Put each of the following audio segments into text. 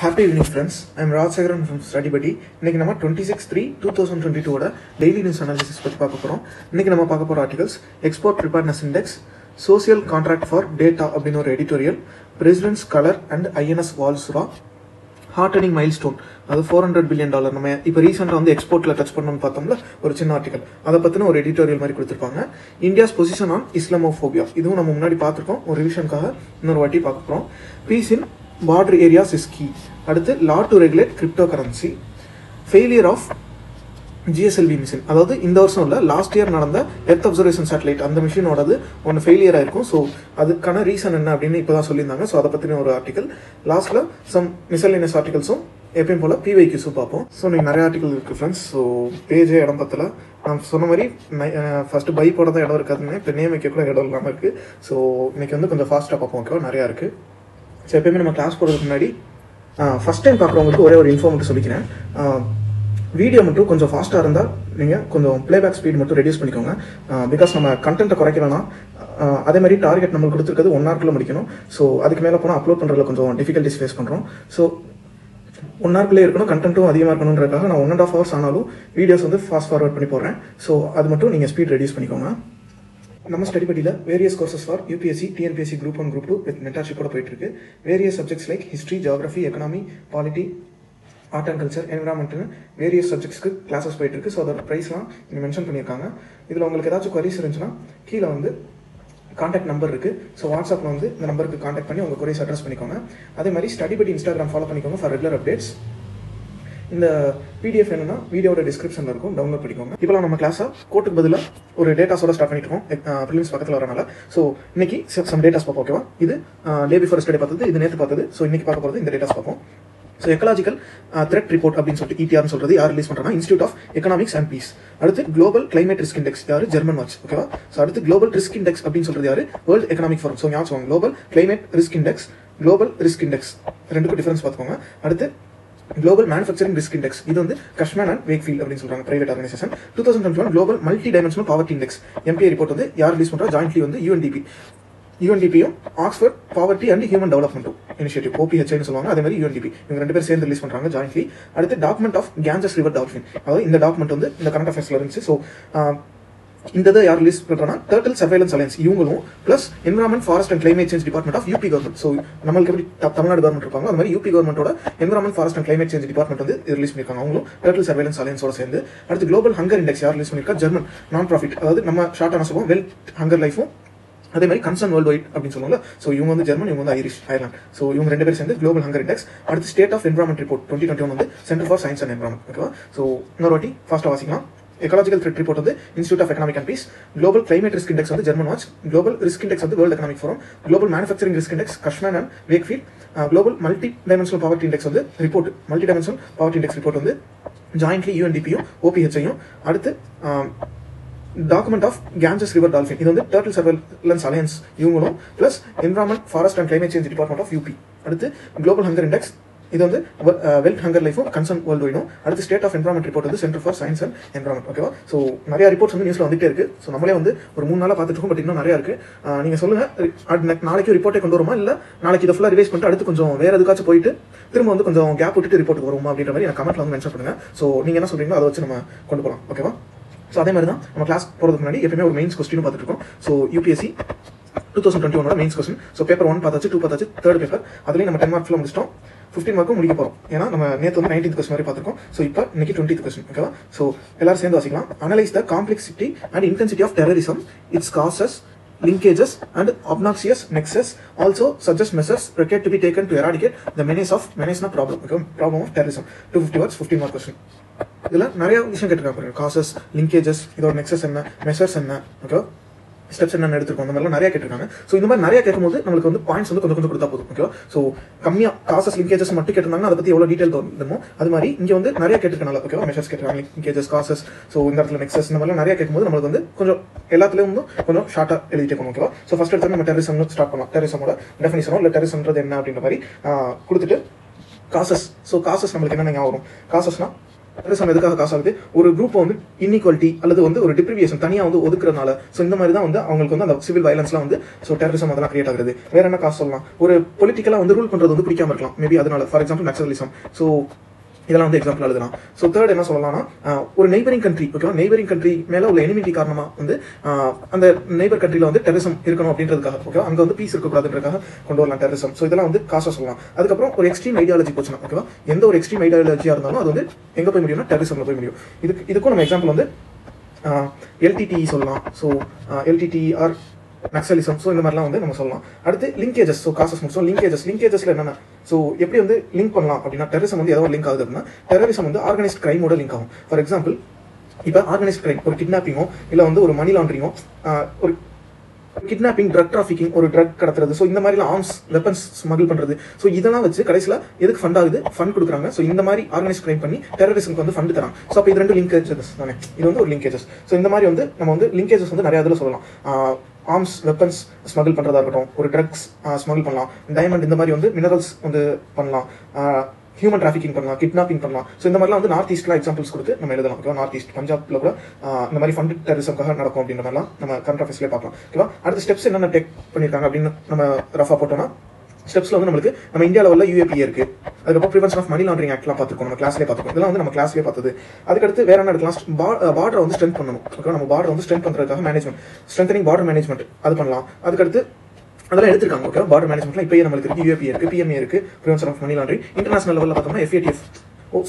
Happy evening friends I'm Rajasekaran from Studypadi இன்னைக்கு நம்ம twenty six three two thousand twenty டூவோட daily news analysis பற்றி பார்க்க போகிறோம் இன்னைக்கு நம்ம பார்க்க போகிற articles export preparedness index social contract for data அப்படின்னு ஒரு editorial presidents colour and INS Valsura hardening milestone அது ஃபோர் ஹண்ட்ரட் பில்லியன் டாலர் நம்ம இப்போ ரீசெண்டாக வந்து எக்ஸ்போர்ட்டில் டச் பண்ணணும்னு பார்த்தோம்ல ஒரு சின்ன ஆர்டிகல் அதை பற்றின ஒரு எடிட்டோரியல் மாதிரி கொடுத்துருப்பாங்க. இந்தியாஸ் பொசிஷன் ஆன் இஸ்லாமோஃபோபியா இதுவும் நம்ம முன்னாடி பார்த்துருக்கோம். ஒரு ரிவிஷனுக்காக இன்னொரு வாட்டி பார்க்க போகிறோம் peace in border areas is key அடுத்து law to regulate cryptocurrency failure of GSLV mission அதாவது இந்த வருஷம் இல்லை லாஸ்ட் இயர் நடந்த எர்த் அப்சர்வேஷன் சேட்டலைட் அந்த மிஷினோடது ஒன்று ஃபெயிலியர் ஆயிருக்கும். ஸோ அதுக்கான ரீசன் என்ன அப்படின்னு இப்போ தான் சொல்லியிருந்தாங்க. ஸோ அதை பற்றின ஒரு ஆர்டிகல் லாஸ்ட்டில் சம் மிசலினியஸ் ஆர்டிகல்ஸும் எப்பயும் போல் பிவைக்யூஸும் பார்ப்போம். ஸோ நீங்கள் நிறைய ஆர்டிகல் இருக்குது ஃப்ரெண்ட்ஸ் ஸோ பேஜே இடம் பத்தில். நான் சொன்ன மாதிரி ஃபஸ்ட்டு பை போட தான் இடம் இருக்காதுன்னு இப்போ நேம் வைக்க கூட இடம் இல்லாமல் இருக்குது ஸோ இன்னைக்கு வந்து கொஞ்சம் ஃபாஸ்ட்டாக பார்ப்போம் ஓகேவா நிறையா இருக்குது ஸோ எப்பயுமே நம்ம கிளாஸ் போகிறதுக்கு முன்னாடி ஃபஸ்ட் டைம் பார்க்குறவங்களுக்கு ஒரே ஒரு இன்ஃபார்ம் மட்டும் சொல்லிக்கிறேன். வீடியோ மட்டும் கொஞ்சம் ஃபாஸ்ட்டாக இருந்தால் நீங்கள் கொஞ்சம் ப்ளேபேக் ஸ்பீட் மட்டும் ரெடியூஸ் பண்ணிக்கோங்க. பிகாஸ் நம்ம கண்டென்ட்டை குறைக்க அதே மாதிரி டார்கெட் நம்மளுக்கு கொடுத்துருக்கிறது ஒன் ஹவர்க்குள்ள முடிக்கணும். ஸோ அதுக்கு மேலே போனால் அப்லோட் பண்ணுறதுல கொஞ்சம் டிஃபிகல்ட்டிஸ் ஃபேஸ் பண்ணுறோம் ஸோ ஒன் ஹவர்க்குள்ளே இருக்கணும் கண்டென்ட்டும் அதிகமாக இருக்கணுன்றதுக்காக நான் ஒன் அண்ட் ஆஃப் ஹவர்ஸ் ஆனாலும் வீடியோஸ் வந்து ஃபாஸ்ட் ஃபார்வர்ட் பண்ணி போடுறேன். ஸோ அது மட்டும் நீங்கள் ஸ்பீட் ரெடியூஸ் பண்ணிக்கோங்க. நம்ம ஸ்டடி படியில் various courses for UPSC TNPSC group one group two with மென்டர்ஷிப்போட போயிட்டு இருக்கு various subjects like history geography economy polity art and culture என்விரான்மெண்ட்னு various சப்ஜெக்ட்ஸ்க்கு கிளாஸஸ் போயிட்டு இருக்கு ஸோ அதோட ப்ரைஸ்லாம் இங்கே மென்ஷன் பண்ணியிருக்காங்க. இதில் உங்களுக்கு ஏதாச்சும் கொரிஸ் இருந்துச்சுன்னா கீழே வந்து காண்டாக்ட் நம்பர் இருக்கு. ஸோ வாட்ஸ்அப்பில் வந்து இந்த நம்பருக்கு காண்டாக்ட் பண்ணி உங்கள் கொரிஸ் அட்ரஸ் பண்ணிக்கோங்க. அதே மாதிரி ஸ்டடி படி இன்ஸ்டாகிராம் ஃபாலோ பண்ணிக்கோங்க ஃபார் ரெகுலர் அப்டேட்ஸ் இந்த பிடிஎஃப் என்னன்னா வீடியோட டிஸ்கிரிப்ஷனில் இருக்கும். டவுன்லோட் பண்ணிக்கோங்க. இப்போலாம் நம்ம கிளாஸை கோட்டுக்கு பதிலாக ஒரு டேட்டாஸோட ஸ்டார்ட் பண்ணிட்டு இருக்கோம். ப்ரிலிம்ஸ் பக்கத்தில் வரனால. ஸோ இன்னைக்கு சம் டேட்டாஸ் பார்ப்போம் ஓகேவா இது டே பிஃபோர் ஸ்டடி பார்த்தது இது நேற்று பார்த்தது. ஸோ இன்னைக்கு பார்க்க போகிறது இந்த டேட்டாஸ் பார்ப்போம். ஸோ எக்கலாஜிக்கல் த்ரெட் ரிப்போர்ட் அப்படின்னு சொல்லிட்டு இடிஆர்னு சொல்றது யார் ரிலீஸ் பண்றாங்க institute of economics and peace அடுத்து குளோபல் கிளைமேட் ரிஸ்க் இண்டெக்ஸ் யாரு? ஜெர்மன் வாட்ச் ஓகேவா ஸோ அடுத்து குளோபல் ரிஸ்க் இண்டெக்ஸ் அப்படின்னு சொல்றது யாரு? வேர்ல்ட் எக்கனாமிக் ஃபோரம் ஸோ ஞாபகம் global climate risk index global risk index ரெண்டுக்கும் டிஃபரன்ஸ் பார்த்துக்கோங்க. அடுத்து குளோபல் மேனுஃபேக்சரிங் ரிஸ்க் இண்டெக்ஸ் இது வந்து கஷ்மேன் அண்ட் வேக்ஃபீல்ட் அப்படின்னு சொல்றாங்க private organisation two thousand twenty one global multi dimensional poverty index MPI report வந்து யார் ரிலீஸ் பண்றா? ஜாயின்ட்லி வந்து UNDP யூஎன்டிபியும் Oxford poverty and human development initiative ஓபிஹெச்ஐன்னு சொல்லுவாங்க அதே மாதிரி யூஎன்டிபி இவங்க ரெண்டு பேர் சேர்ந்து ரிலீஸ் பண்றாங்க ஜாயின்ட்லி அடுத்து document of Ganges river dolphin அதாவது இந்த டாக்குமெண்ட் வந்து இந்த கரண்ட் அஃபேர்ஸ்ல இருந்துச்சு. ஸோ இந்த இதை யார் ரிலீஸ் பண்றோம்னா டர்ட்டில் சர்வேலன்ஸ் அலையன்ஸ் இவங்களும் plus environment forest and climate change department of UP government so நம்மளுக்கு எப்படி தமிழ்நாடு கவர்மெண்ட் இருப்பாங்க அது மாதிரி யூபி கவர்மெண்டோட environment forest and climate change department வந்து ரிலீஸ் பண்ணியிருக்காங்க அவங்களும் டர்ட்டில் சர்வேலன்ஸ் அலையன்ஸோட சேர்ந்து. அடுத்து குளோபல் ஹங்கர் இண்டெக்ஸ் யார் ரிலீஸ் பண்ணியிருக்கா ஜெர்மன் நான் ப்ராஃபிட் அதாவது நம்ம ஷார்ட்டான சொல்லுவோம் வெல் ஹங்கர் லைஃபும் அதே மாதிரி கன்சர்ன் வேர்ல்டு வைட் அப்படின்னு சொல்லுவாங்க ஸோ இவங்க வந்து ஜெர்மன் இவங்க வந்து ஐரிஷ் அயர்லாண்ட் ஸோ இவங்க ரெண்டு பேரும் சேர்ந்து குளோபல் ஹங்கர் இண்டெக்ஸ் அடுத்து state of environment report twenty twenty one வந்து centre for science and environment ஓகேவா ஸோ இன்னொரு வாட்டி ஃபாஸ்ட்டாக வாசிக்கலாம். எக்கலாஜிக்கல் த்ரெட் ரிப்போர்ட் வந்து institute of economic and peace global climate risk index வந்து German watch global risk index வந்து world economic forum global manufacturing risk index Cushman and Wakefield global multi dimensional poverty index வந்து report multi dimensional poverty index report வந்து jointly யூஎன்டிபியும் ஓபிஹெச்ஐயும் அடுத்து document of Ganges river dolphin இது வந்து turtle surveillance alliance இவங்களும் plus environment forest and climate change department of UP அடுத்து global hunger index இது வந்து வெல்த் ஹங்கர் லைஃபும் கன்சர்ன் வேர்ல்டு வைடும் அடுத்து ஸ்டேட் ஆஃப் என்வரான்மெண்ட் ரிப்போர்ட் வந்து centre for science and environment ஓகேவா ஸோ நிறைய ரிப்போர்ட்ஸ் வந்து நியூஸ்ல வந்துட்டே இருக்கு. ஸோ நம்மளே வந்து ஒரு மூணு நாளாக பார்த்துட்டு இருக்கோம் பட் இன்னும் நிறைய இருக்கு. நீங்கள் நீங்க சொல்லுங்க நாளைக்கு ரிப்போர்ட்டே கொண்டு வருமா? இல்ல நாளைக்கு இதை ஃபுல்லாக ரிவைஸ் பண்ணிட்டு அடுத்து கொஞ்சம் வேற எதுக்காச்சும் போயிட்டு திரும்ப வந்து கொஞ்சம் கேப் விட்டுட்டு ரிப்போர்ட் வருமா அப்படின்ற மாதிரி எனக்கு கமெண்ட்ல வந்து மென்ஷன் பண்ணுங்க. ஸோ நீங்க என்ன சொல்றீங்களோ அதை வச்சு நம்ம கொண்டு போகலாம் ஓகேவா ஸோ அதே மாதிரி தான் நம்ம கிளாஸ் போகிறதுக்கு முன்னாடி எப்பவுமே ஒரு மெயின்ஸ் கொஸ்டின் பார்த்துட்டு இருக்கோம். So UPSC two thousand twenty ஒன்னோட mains question so paper one பார்த்தாச்சு டூ பார்த்தாச்சு தேர்ட் பேப்பர் அதுலேயும் நம்ம டென் மார்க்ஸில் முடிச்சிட்டோம். ஃபிஃப்டின் மார்க்கும் முடிக்க போகிறோம் ஏன்னா நம்ம நேற்று வந்து நைன்டீன் கொஸ்டின் மாதிரி பார்த்துருக்கோம். ஸோ இப்போ இன்னைக்கு டுவெண்ட்டி கொஸ்டின் ஓகேவா ஸோ எல்லாரும் சேர்ந்து வாசிக்கலாம். Analyse the complexity and intensity of terrorism its causes linkages and obnoxious nexus also suggest measures required to be taken to eradicate the menace of menace na problem okay problem of terrorism. 250 words 15 mark question. இதில் நிறைய விஷயம் கேட்டிருக்காங்க causes linkages இதோட nexus என்ன? Measures என்ன? Okay steps என்னென்ன எடுத்துருக்கோம் அந்த மாதிரிலாம் நிறைய கேட்டிருக்காங்க. ஸோ இந்த மாதிரி நிறைய கேட்கும்போது நம்மளுக்கு வந்து பாயிண்ட்ஸ் வந்து கொஞ்சம் கொஞ்சம் கொடுத்தா போதும் ஓகேவா ஸோ கம்மியாக காசஸ் லிங்கேஜஸ் மட்டும் கேட்டிருந்தாங்கன்னா அதை பற்றி எவ்வளோ டீட்டெயில் தோணுமோ அது மாதிரி இங்கே வந்து நிறைய கேட்டிருக்கனால ஓகேவா மெஷர்ஸ் கேட்டிருக்காங்க லிங்கேஜஸ் காசஸ் ஸோ இந்த இடத்துல நெக்ஸஸ் இந்த மாதிரிலாம் நிறைய கேட்கும்போது நம்மளுக்கு வந்து கொஞ்சம் எல்லாத்துலேயும் வந்து கொஞ்சம் ஷார்ட்டாக எழுதிட்டே போகணும் ஓகேவா ஸோ ஃபஸ்ட் எடுத்து நம்ம டெரிசம் ஸ்டார்ட் பண்ணலாம். டெரிசமோட டெஃபினிஷனோ இல்லை டெரிசம்ன்றது என்ன அப்படின்ற மாதிரி கொடுத்துட்டு காசஸ் ஸோ காசஸ் நம்மளுக்கு என்னென்ன ஞாபகம் வரும்? காசஸ்னா டெரரிசம் எதுக்காக காசு ஆகுது? ஒரு குரூப் வந்து இன்இக்வாலிட்டி அல்லது வந்து ஒரு டிப்ரிவியேஷன் தனியாக வந்து ஒதுக்குறதுனால. ஸோ இந்த மாதிரி தான் வந்து அவங்களுக்கு வந்து அந்த சிவில் வயலன்ஸ்லாம் வந்து ஸோ டெரரிசம் அதெல்லாம் கிரியேட் ஆகுது வேற என்ன காசு சொல்லலாம்? ஒரு பொலிட்டிக்கலாக வந்து ரூல் பண்ணுறது வந்து பிடிக்காம இருக்கலாம். மேபி அதனால ஃபார் எக்ஸாம்பிள் நக்சலிசம் ஸோ இதெல்லாம் வந்து எக்ஸாம்பிள் எழுதலாம் ஸோ தேர்ட் என்ன சொல்லலாம்னா ஒரு நெய்பரிங் கண்ட்ரி ஓகேவா நெய்பரிங் கண்ட்ரி மேல உள்ள எனிமிட்டி காரணமா வந்து அந்த நெய்பர் கண்ட்ரியில் வந்து டெரரிசம் இருக்கணும் அப்படின்றதுக்காக ஓகேவா அங்கே வந்து பீஸ் இருக்கக்கூடாதுன்றதுக்காக கொண்டு வரலாம் டெரரிசம் ஸோ இதெல்லாம் வந்து காசாக சொல்லலாம். அதுக்கப்புறம் ஒரு எக்ஸ்ட்ரீம் ஐடியாலஜி போச்சுன்னா ஓகேவா எந்த ஒரு எக்ஸ்ட்ரீம் ஐடியாலஜியாக இருந்தாலும் அது வந்து எங்கே போய் முடியும்னா டெரரிசம்ல போய் முடியும். இதுக்கு இதுக்கும் நம்ம எக்ஸாம்பிள் வந்து எல்டிடி சொல்லலாம். So LTTE or naxalism so இந்த மாதிரிலாம் வந்து நம்ம சொல்லலாம். அடுத்து லிங்கேஜஸ் ஸோ காசஸ் முடிச்சோம் லிங்கேஜஸ் லிங்கேஜஸ்ல என்னென்ன ஸோ எப்படி வந்து லிங்க் பண்ணலாம் அப்படின்னா டெரரிசம் வந்து ஏதாவது லிங்க் ஆகுது அப்படின்னா டெரரிசம் வந்து ஆர்கனைஸ்ட் கிரைமோட லிங்க் ஆகும். ஃபார் எக்ஸாம்பிள் இப்போ ஆர்கனைஸ்ட் கிரைம் ஒரு கிட்னாப்பிங்கோ இல்லை வந்து ஒரு மணி லாண்டரிங்கோ ஒரு கிட்னாப்பிங் ட்ரக் டிராஃபிக்கிங் ஒரு ட்ரக் கடத்துறது. ஸோ இந்த மாதிரிலாம் ஆர்ம்ஸ் வெப்பன்ஸ் ஸ்மகிள் பண்ணுறது ஸோ இதெல்லாம் வச்சு கடைசியில் எதுக்கு ஃபண்ட் ஆகுது? ஃபண்ட் கொடுக்குறாங்க. ஸோ இந்த மாதிரி ஆர்கனைஸ் கிரைம் பண்ணி டெரரிசம்க்கு வந்து ஃபண்ட் தராங்க. ஸோ அப்போ இது ரெண்டு லிங்கேஜஸ் தானே? இது வந்து ஒரு லிங்கேஜஸ் ஸோ இந்த மாதிரி வந்து நம்ம வந்து லிங்கேஜஸ் வந்து நிறைய இதில் சொல்லலாம். ஆர்ம்ஸ் வெப்பன்ஸ் ஸ்மகிள் பண்ணுறதா இருக்கட்டும் ஒரு ட்ரக்ஸ் ஸ்மகிள் பண்ணலாம். டைமண்ட் இந்த மாதிரி வந்து மினரல்ஸ் வந்து பண்ணலாம். ஹியூமன் டிராஃபிக்கிங் பண்ணலாம் கிட்னாப்பிங் பண்ணலாம். ஸோ இந்த மாதிரிலாம் வந்து நார்த் ஈஸ்ட்ல எக்ஸாம்பிள்ஸ் கொடுத்து நம்ம எழுதலாம் ஓகேவா நார்த் ஈஸ்ட் பஞ்சாப்ல கூட இந்த மாதிரி ஃபண்ட் டெரரிசம்காக நடக்கும் அப்படின்ற மாதிரிலாம் நம்ம கரண்ட் அஃபேர்ஸ்லேயே பார்க்கலாம் ஓகேவா அடுத்த ஸ்டெப்ஸ் என்னென்ன டேக் பண்ணியிருக்காங்க அப்படின்னு நம்ம ரஃபா போட்டோம்னா ஸ்டெப்ஸில் வந்து நம்மளுக்கு நம்ம இந்தியா லெவலில் யூஏபிஏ இருக்கு. அதுக்கப்புறம் ப்ரிவென்ஷன் ஆஃப் மணி லாண்டரிங் ஆக்ட்லாம் பார்த்துருக்கோம். நம்ம கிளாஸ்லேயே பார்த்துருக்கோம். இதெல்லாம் வந்து நம்ம கிளாஸ்லேயே பார்த்தது. அதுக்கடுத்து வேற என்ன எடுக்கலாம் பார்டரை வந்து ஸ்ட்ரென்த் பண்ணணும். ஓகே நம்ம பார்டர் வந்து ஸ்ட்ரென்த் பண்ணுறதுக்காக மேனேஜ்மெண்ட் ஸ்ட்ரென்தனிங் பார்டர் மேனேஜ்மெண்ட் அது பண்ணலாம். அதுக்கடுத்து அதெல்லாம் எடுத்திருக்காங்க. ஓகே பார்டர் மேனேஜ்மெண்ட்லாம் இப்போயே நம்மளுக்கு இருக்குது யூஏபி இருக்குது பிஎம்ஏ இருக்குது prevention of money laundering international லெவலில் பார்த்தோம்னா எஃப்ஏடிஎஃப்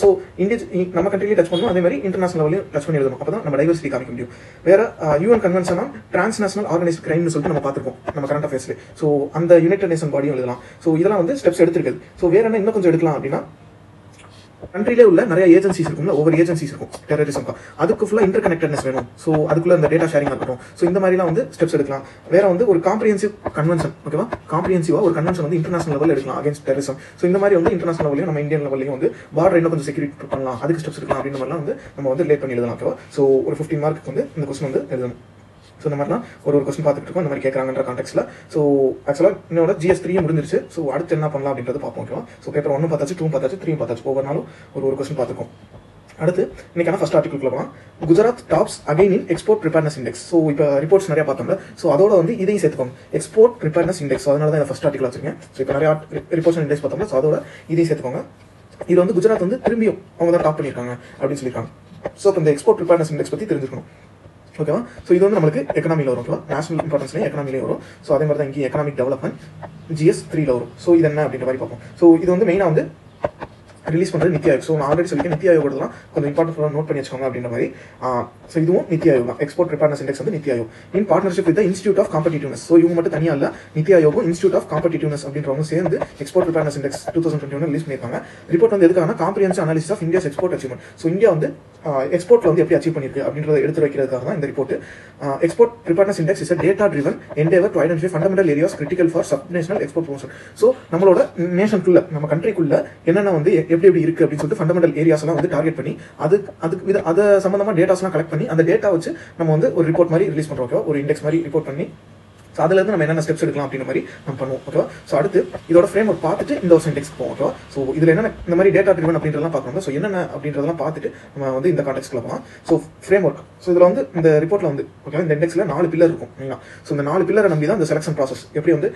ஸோ இந்தியா நம்ம கண்ட்ரிலேயே டச் பண்ணணும் அதே மாதிரி இன்டர்நேஷனல் லெவலையும் டச் பண்ணி எழுதணும். அப்போ தான் நம்ம டைவர்சிட்டி காமிக்க முடியும். வேற UN convention on transnational organised கிரைம்னு சொல்லிட்டு நம்ம பார்த்துருக்கோம். நம்ம கரண்ட் அஃபேர்ஸ்ல ஸோ அந்த யுனைடெட் நேஷன் பாடியும் எழுதலாம். ஸோ இதெல்லாம் வந்து ஸ்டெப்ஸ் எடுத்திருக்குது. ஸோ வேற என்ன இன்னும் கொஞ்சம் எடுக்கலாம் அப்படின்னா கண்ட்ரிலே உள்ள நிறைய ஏஜென்சிஸ் இருக்கும்ல ஒவ்வொரு ஏஜென்சிஸ் இருக்கும். டெரரிசம்க்கு அதுக்கு ஃபுல்லாக இன்டர் கனெக்டட்னஸ் வேணும். ஸோ அதுக்குள்ள இந்த டேட்டா ஷேரிங் இருக்கட்டும். ஸோ இந்த மாதிரிலாம் வந்து ஸ்டெப்ஸ் எடுக்கலாம். வேற வந்து ஒரு காம்ப்ரிஹென்சிவ் கன்வென்ஷன் ஓகேவா காம்ப்ரிஹென்சிவா ஒரு கன்வென்ஷன் வந்து இன்டர்நேஷனல் லெவலில் எடுக்கலாம் அகேன்ஸ்ட் டெரரிசம் ஸோ இந்த மாதிரி வந்து இன்டர்நேஷனல் லெவலையும் நம்ம இந்தியன் லெவலையும் வந்து பார்டர் இன்னும் கொஞ்சம் செக்யூரிட்டி பண்ணலாம். அதுக்கு ஸ்டெப்ஸ் எடுக்கலாம் அப்படின்ற மாதிரிலாம் வந்து நம்ம வந்து லேட் பண்ணி எழுதலாம் ஓகேவா ஸோ ஒரு ஃபிஃப்டின் மார்க்கு வந்து இந்த கொஸ்டின் வந்து எழுதணும். ஸோ இந்த மாதிரிலாம் ஒரு ஒரு கொஸ்டின் பார்த்துட்டு இருக்கோம். இந்த மாதிரி கேட்குறாங்கன்ற கான்டெக்ட்ல ஸோ ஆக்சுவலாக என்னோட ஜிஎஸ் த்ரீ முடிஞ்சிருச்சு. ஸோ அடுத்து என்ன பண்ணலாம் அப்படின்றது பார்ப்போம் ஓகேவா ஸோ பேப்பர் ஒன்று பார்த்தாச்சு டூ பார்த்தாச்சு த்ரீ பார்த்தாச்சு. ஒவ்வொரு நாளும் ஒரு ஒரு கொஸ்டின் பார்த்துருக்கோம் அடுத்து இன்னைக்கான ஃபர்ஸ்ட் ஆர்டிகல் போகலாம் Gujarat tops again in export preparedness index so இப்போ ரிப்போர்ட்ஸ் நிறைய பார்த்தோம்ல. ஸோ அதோட வந்து இதையும் சேர்த்துக்கோங்க. எக்ஸ்போர்ட் ப்ரிப்பேர்னஸ் இண்டெக்ஸ் அதனால தான் இந்த ஃபர்ஸ்ட் ஆர்டிகல் வச்சிருக்கேன். ஸோ இப்போ நிறைய ரிப்போர்ட்ஸ் இண்டெக்ஸ் பார்த்தோம்ல. ஸோ அதோட இதையும் சேர்த்துக்கோங்க. இது வந்து குஜராத் வந்து திரும்பியும் அவங்க தான் டாப் பண்ணியிருக்காங்க அப்படின்னு சொல்லியிருக்காங்க. ஸோ இந்த எக்ஸ்போர்ட் ப்ரிப்பேர்னஸ் இண்டெக்ஸ் பற்றி தெரிஞ்சுக்கணும். ஓகேவா ஸோ இது வந்து நம்மளுக்கு எக்கனாமியில் வரும். ஓகேவா நேஷனல் இம்பார்ட்டன்ஸ்லேயும் எக்கனாமிலே வரும். ஸோ அதே மாதிரி தான் இங்கே எக்கனாமிக் டெவலப்மெண்ட் ஜிஎஸ் த்ரீல வரும். ஸோ இது என்ன அப்படின்ற மாதிரி பார்ப்போம். ஸோ இது வந்து மெயினாக வந்து ரிலீஸ் பண்ணுறது நித்தி ஆயோக். ஸோ நான் ஆல்ரெடி சொல்லியிருக்கேன் நித்தி ஆயோகலாம் கொஞ்சம் இம்பார்ட்டன்ட் நோட் பண்ணி வச்சுக்கோங்க அப்படின்ற மாதிரி. ஸோ இதுவும் நித்தி ஆயோக் தான். எக்ஸ்போர்ட் ப்ரிப்பேர்னஸ் இண்டெக்ஸ் வந்து NITI Aayog. In partnership with institute of competitiveness so இவங்க மட்டும் தனியாக இல்லை நித்தி ஆயோகம் இன்ஸ்டியூட் ஆஃப் காம்படிட்டிவ்னஸ் அப்படின்றவங்க சேர்ந்து export preparedness index two thousand twenty one release பண்ணியிருக்காங்க. ரிப்போர்ட் வந்து எதுக்கான comprehensive analysis of India's export achievement so India வந்து எக்ஸ்போர்ட்ல வந்து எப்படி அச்சீவ் பண்ணிருக்கு அப்படின்றத எடுத்து வைக்கிறதுக்காக தான் இந்த report export preparedness index is data driven endeavour to identify fundamental areas critical for sub national export promotion so நம்மளோட நேஷனுக்குள்ள நம்ம கண்ட்ரிக்குள்ள என்னென்ன வந்து எப்படி எப்படி இருக்கு அப்படின்னு சொல்லிட்டு ஃபண்டமெண்டல் ஏரியாஸ் வந்து டார்கெட் பண்ணி அது அதுக்கு வித அதை சம்பந்தமா டேட்டாஸ்லாம் கலெக்ட் பண்ணி அந்த டேட்டா வச்சு நம்ம வந்து ஒரு ரிப்போர்ட் மாதிரி ரிலீஸ் பண்ணுறோம் ஓகேவா ஒரு இண்டெக்ஸ் மாதிரி ரிப்போர்ட் பண்ணி ஸோ அதுலேருந்து நம்ம என்னென்ன ஸ்டெப்ஸ் எடுக்கலாம் அப்படின்ற மாதிரி நம்ம பண்ணுவோம் ஓகேவா ஸோ அடுத்து இதோட ஃப்ரேம் ஒர்க் பார்த்துட்டு இந்த வருஷம் இண்டெக்ஸ் போவோம் ஓகேவா ஸோ இதில் என்னென்ன இந்த மாதிரி டேட்டா ட்ரிவன் அப்படின்றதெல்லாம் பார்க்கணும். ஸோ என்னென்ன அப்படின்றதெல்லாம் பார்த்துட்டு நம்ம வந்து இந்த கான்டெக்ட்ல போகலாம். ஸோ ஃப்ரேம் ஒர்க் ஸோ இதில் வந்து இந்த ரிப்போர்ட்டில் வந்து ஓகேவா இந்த இண்டெக்ஸில் நாலு பில்லர் இருக்கும் இல்லைங்களா ஸோ இந்த நாலு பில்லரை நம்பி தான் இந்த செலக்ஷன் ப்ராசஸ் எப்படி வந்து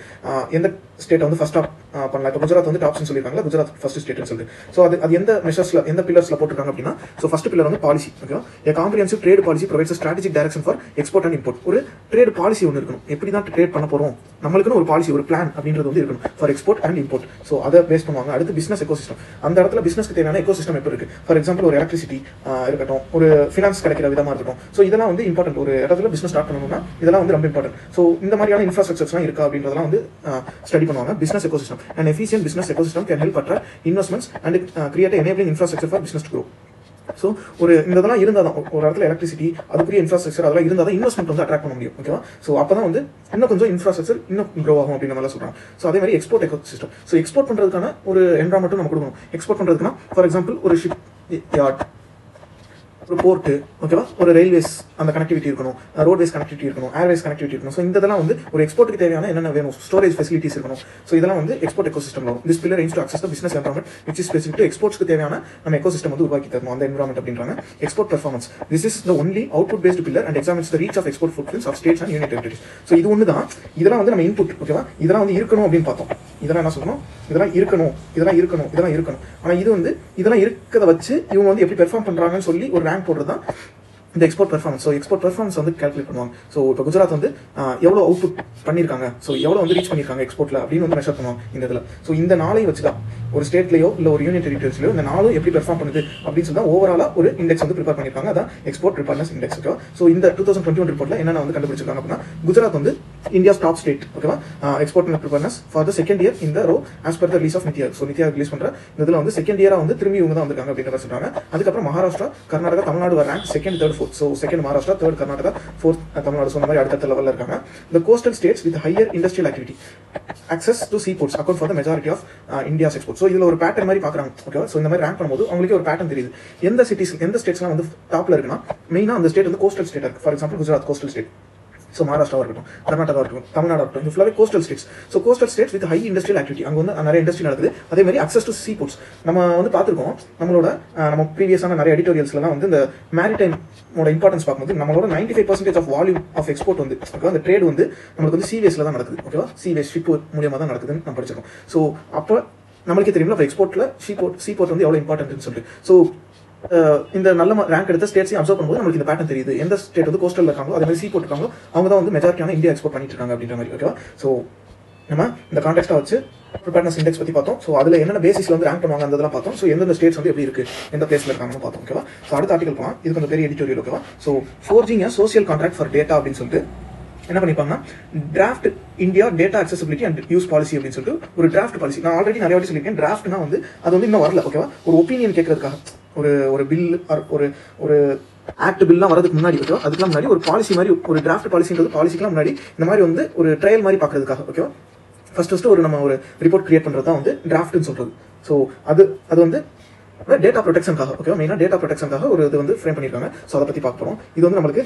எந்த ஸ்டேட் வந்து ஃபஸ்ட் டாப் பண்ணலாம்? இப்போ குஜராத் வந்து டாப்ஸ்னு சொல்லியிருக்காங்க குஜராத் ஃபஸ்ட் ஸ்டேட்னு சொல்லிட்டு. ஸோ அது அது எந்த மெஷர்ஸில் எந்த பில்லர்ஸில் போட்டிருக்காங்க அப்படின்னா ஸோ ஃபஸ்ட் பில்லர் வந்து பாலிசி ஓகேவா a comprehensive trade policy provides strategic direction for export and import ஒரு ட்ரேட் பாலிசி ஒன்று இருக்கணும். எப்படி தான் கிரியேட் பண்ண போறோம். நம்மளுக்குன்னு ஒரு பாலிசி ஒரு பிளான் அப்படின்றது வந்து இருக்கணும். For export and import so அதை பேஸ் பண்ணுவாங்க. அடுத்து பிசினஸ் எக்கோசிஸ்டம் அந்த இடத்துல பிசினஸ்க்கு தேவையான எக்கோசிஸ்டம் எப்படி இருக்கு? ஃபார் எக்ஸாம்பிள் ஒரு எலக்ட்ரிசிட்டி இருக்கட்டும். ஒரு ஃபினான்ஸ் கிடைக்கிற விதமா இருக்கட்டும். ஸோ இதெல்லாம் வந்து இம்பார்ட்டன்ட் ஒரு இடத்துல பிசினஸ் ஸ்டார்ட் பண்ணணும்னா இதெல்லாம் வந்து ரொம்ப இம்பார்ட்டன்ட் ஸோ இந்த மாதிரியான இன்ஃப்ராஸ்ட்ரக்சர்ஸ்லாம் இருக்கா அப்படின்றதெல்லாம் வந்து ஸ்டடி பண்ணுவாங்க. Business ecosystem and efficient business ecosystem can help attract investments and create enabling infrastructure for business grow so ஒரு இந்த இதெல்லாம் இருந்தால் தான் ஒரு இடத்துல எலக்ட்ரிசிட்டி அதுக்குரிய இன்ஃப்ராஸ்ட்ரக்சர் அதெல்லாம் இருந்தால் தான் இன்வெஸ்ட்மெண்ட் வந்து அட்ராக்ட் பண்ண முடியும் ஓகேவா ஸோ அப்போ தான் வந்து இன்னும் கொஞ்சம் இன்ஃப்ராஸ்ட்ரக்சர் இன்னும் க்ரோ ஆகும் அப்படின்னு மாதிரி சொல்கிறாங்க ஸோ அதே மாதிரி export echo system so export பண்ணுறதுக்கான ஒரு என்வரான்மெண்ட்டும் நம்ம கொடுக்கணும். எக்ஸ்போர்ட் பண்ணுறதுக்குனா ஃபார் எக்ஸாம்பிள் ஒரு ஷிப் யார்ட் ஒரு போர்ட்டு ஓகேவா ஒரு ரயில்வேஸ் அந்த கனெக்டிவிட்டி இருக்கணும். ரோட்வேஸ் கனெக்டிவிட்டி இருக்கணும். ஏர்வேஸ் கனெக்டிவிட்டி இருக்கணும். ஸோ இந்த இதெல்லாம் வந்து ஒரு எக்ஸ்போர்ட்டுக்கு தேவையான என்னென்ன வேணும்? ஸ்டோரேஜ் ஃபெசிலிட்டிஸ் இருக்கணும். ஸோ இதெல்லாம் வந்து எக்ஸ்போர்ட் எக்கோ சிஸ்டம் வரும். This pillar aims to access the business environment which is specific தேவையான நம்ம எக்கோ சிஸ்டம் வந்து உருவாக்கி தரணும். அந்த environment அப்படின்றாங்க. Export performance this is the only output based pillar and examines the reach of export footprints of states and union territories so இது ஒன்று தான் இதெல்லாம் வந்து நம்ம இன்புட் ஓகேவா இதெல்லாம் வந்து இருக்கணும் அப்படின்னு பார்த்தோம். இதெல்லாம் என்ன சொல்லணும்? இதெல்லாம் இருக்கணும். இதெல்லாம் இருக்கணும். இதெல்லாம் இருக்கணும். ஆனால் இது வந்து இதெல்லாம் இருக்கிறத வச்சு இவங்க வந்து எப்படி பெர்ஃபார்ம் பண்ணுறாங்கன்னு சொல்லி ஒரு ரேங்க் போடுறது தான் இந்த export performance so export performance வந்து கால்குலேட் பண்ணுவாங்க. ஸோ இப்போ குஜராத் வந்து எவ்வளோ அவுட்புட் பண்ணியிருக்காங்க ஸோ எவ்வளோ வந்து ரீச் பண்ணியிருக்காங்க எக்ஸ்போர்ட்டில் அப்படின்னு வந்து மெஷர் பண்ணுவாங்க இந்த இதில். ஸோ இந்த நாளை வச்சு தான் ஒரு ஸ்டேட்லையோ இல்லை ஒரு யூனியன் டெரிட்டரிஸ்லையோ இந்த நாளும் எப்படி பெர்ஃபார்ம் பண்ணுது அப்படின்னு சொல்லி தான் ஓவராலாக ஒரு இண்டெக்ஸ் வந்து ப்ரிப்பேர் பண்ணியிருக்காங்க அதான் எக்ஸ்போர்ட் ப்ரிப்பேர்னஸ் இண்டெக்ஸ் ஓகேவா ஸோ இந்த டூ தௌசண்ட் டுவெண்ட்டி ஒன் ரிப்போர்ட்டில் என்னென்ன வந்து கண்டுபிடிச்சிருக்காங்க அப்படின்னா குஜராத் வந்து இந்தியாஸ் டாப் ஸ்டேட் ஓகேவா export and preparedness for the second year இந்த row as per the release of NITI so NITI release பண்ணுற இதில் வந்து செகண்ட் இயராக வந்து திரும்பி இவங்க தான் வந்திருக்காங்க அப்படின்ற சொல்கிறாங்க அதுக்கப்புறம் மகாராஷ்டிரா கர்நாடகா தமிழ்நாடு வர rank second third fourth so second Maharashtra third Karnataka fourth Tamil Nadu சொன்ன மாதிரி அடுத்த லெவலில் இருக்காங்க. இந்த coastal states with higher industrial activity access to sea ports account for the majority of India's export so இதில் ஒரு பேட்டர்ன் மாதிரி பார்க்குறாங்க. ஓகேவா ஸோ இந்த மாதிரி ரேங்க் பண்ணும்போது அவங்களுக்கு ஒரு பேட்டர்ன் தெரியுது. எந்த சிட்டிஸ் எந்த ஸ்டேட்ஸ்லாம் வந்து டாப்ல இருக்குன்னா மெயினாக அந்த ஸ்டேட் வந்து கோஸ்டல் ஸ்டேட் இருக்கு. For example Gujarat coastal state so மகாராஷ்டிராவாக இருக்கட்டும் கர்நாடகா இருக்கட்டும் தமிழ்நாடு இருக்கட்டும் இது ஃபுல்லாகவே coastal states so coastal states with high industrial activity அங்கே வந்து நிறைய இண்டஸ்ட்ரி நடக்குது. அதே மாதிரி அக்சஸ் டு சீ போர்ட்ஸ் நம்ம வந்து பார்த்துருக்கோம் நம்மளோட நம்ம ப்ரீவியஸான நிறைய எடிட்டோரியல்ஸ்லாம் வந்து இந்த மேரிடைமோட இம்பார்ட்டன்ஸ் பார்க்கும்போது நம்மளோட ninety five percentage of volume of export வந்து ஓகேவா அந்த ட்ரேட் வந்து நம்மளுக்கு வந்து சிவேஸில் தான் நடக்குது ஓகேவா சிவேஸ் ஷிப் மூலியமாக தான் நடக்குதுன்னு நம்ம படிச்சிருக்கோம். ஸோ அப்போ நம்மளுக்கே தெரியும்ல அப்போ எக்ஸ்போர்ட்டில் ஷீ போர்ட் சி போர்ட் வந்து எவ்வளோ இம்பார்ட்டன்ட்னு சொல்லிட்டு. ஸோ இந்த நல்ல ரேங்க் எடுத்த ஸ்டேட்ஸையும் அப்சர்வ் பண்ணும்போது நமக்கு இந்த பேட்டர் தெரியுது. எந்த ஸ்டேட் வந்து கோஸ்டல் இருக்காங்களோ அதே மாதிரி சீ போட்டுருக்காங்களோ அவங்க தான் வந்து மெஜாரிட்டியான இந்தியா எக்ஸ்போர்ட் பண்ணிட்டு இருக்காங்க அப்படின்ற மாதிரி ஓகேவா ஸோ நம்ம இந்த கான்டெக்ட்டை வச்சு ப்ரிப்பேர்னஸ் இண்டெக்ஸ் பற்றி பார்த்தோம். ஸோ அதில் என்னென்ன பேசிஸில் வந்து ரேங்க் பண்ணுவாங்க அந்த இதெல்லாம் பார்த்தோம். ஸோ எந்தெந்த ஸ்டேட்ஸ் வந்து எப்படி இருக்கு எந்த பிளேஸ்ல இருக்காங்கன்னு பார்த்தோம் ஓகேவா ஸோ அடுத்த ஆர்டிகல் போகலாம் இது கொஞ்சம் பெரிய எடிட்டோரியல் ஓகேவா so forging social contract for data அப்படின்னு சொல்லிட்டு என்ன பண்ணிப்பாங்கன்னா draft India data accessibility and use policy அப்படின்னு சொல்லிட்டு ஒரு டிராஃப்ட் பாலிசி நான் ஆல்ரெடி நிறைய வாட்டி சொல்லியிருக்கேன். டிராஃப்ட்னா வந்து அது வந்து இன்னும் வரல ஓகேவா ஒரு ஒப்பீனியன் கேட்கறதுக்காக. ஒரு ஒரு பில் ஒரு ஒரு ஆக்ட் பில்லாம் வரதுக்கு முன்னாடி ஓகே அதுக்கெல்லாம் முன்னாடி ஒரு பாலிசி மாதிரி ஒரு டிராஃப்ட் பாலிசின்றது பாலிசிக்கெல்லாம் முன்னாடி இந்த மாதிரி வந்து ஒரு ட்ரையல் மாதிரி பார்க்கறதுக்காக ஓகேவா ஃபர்ஸ்ட் ஃபஸ்ட்டு ஒரு நம்ம ஒரு ரிப்போர்ட் கிரியேட் பண்ணுறது தான் வந்து டிராஃப்ட்னு சொல்கிறது ஸோ அது அது வந்து டேட்டா ப்ரொடெக்ஷனுக்காக ஓகேவா மெயினாக டேட்டா ப்ரொடெக்ஷனுக்காக ஒரு இது வந்து ஃப்ரேம் பண்ணியிருக்காங்க ஸோ அதை பற்றி பார்க்க போகிறோம் இது வந்து நம்மளுக்கு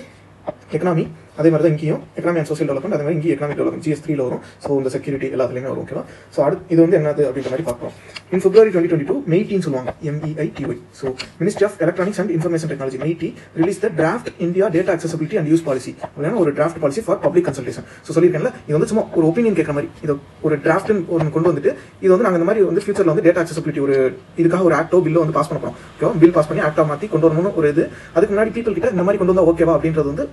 எக்கனாமி அதே மாதிரி தான் இங்கேயும் எக்கனாமி அண்ட் சோசியல் டெவலப்மெண்ட் அதே மாதிரி இங்கே எக்கனாமிக் டெவலப்மெண்ட் ஜிஎஸ் த்ரீல வரும். ஸோ இந்த செக்யூரிட்டி எல்லாத்துலேயுமே வரும் ஓகேவா ஸோ அடுத்து இது வந்து என்னது அப்படின்ற மாதிரி பார்க்குறோம். In February twenty twenty two மெய்டின்னு சொல்லுவாங்க MEITY so ministry of electronics and information technology MEITY release the draft India data accessibility and use policy அப்படின்னா ஒரு draft policy for public consultation so சொல்லியிருக்கேன்ல இது வந்து சும்மா ஒரு ஒப்பீனியன் கேட்குற மாதிரி. இது ஒரு டிராஃப்ட் ஒன்று கொண்டு வந்துட்டு இது வந்து நாங்கள் இந்த மாதிரி வந்து ஃபியூச்சரில் வந்து டேட்டா அக்சசபிலிட்டி ஒரு இதுக்காக ஒரு ஆக்டோ பில்லோ வந்து பாஸ் பண்ண போகிறோம் ஓகேவா பில் பாஸ் பண்ணி ஆக்டா மாற்றி கொண்டு வரணும்னு ஒரு இது. அதுக்கு முன்னாடி பீப்பிள் கிட்ட இந்த மாதிரி கொண்டு வந்தால் ஓகேவா அப்படின்றது வந்து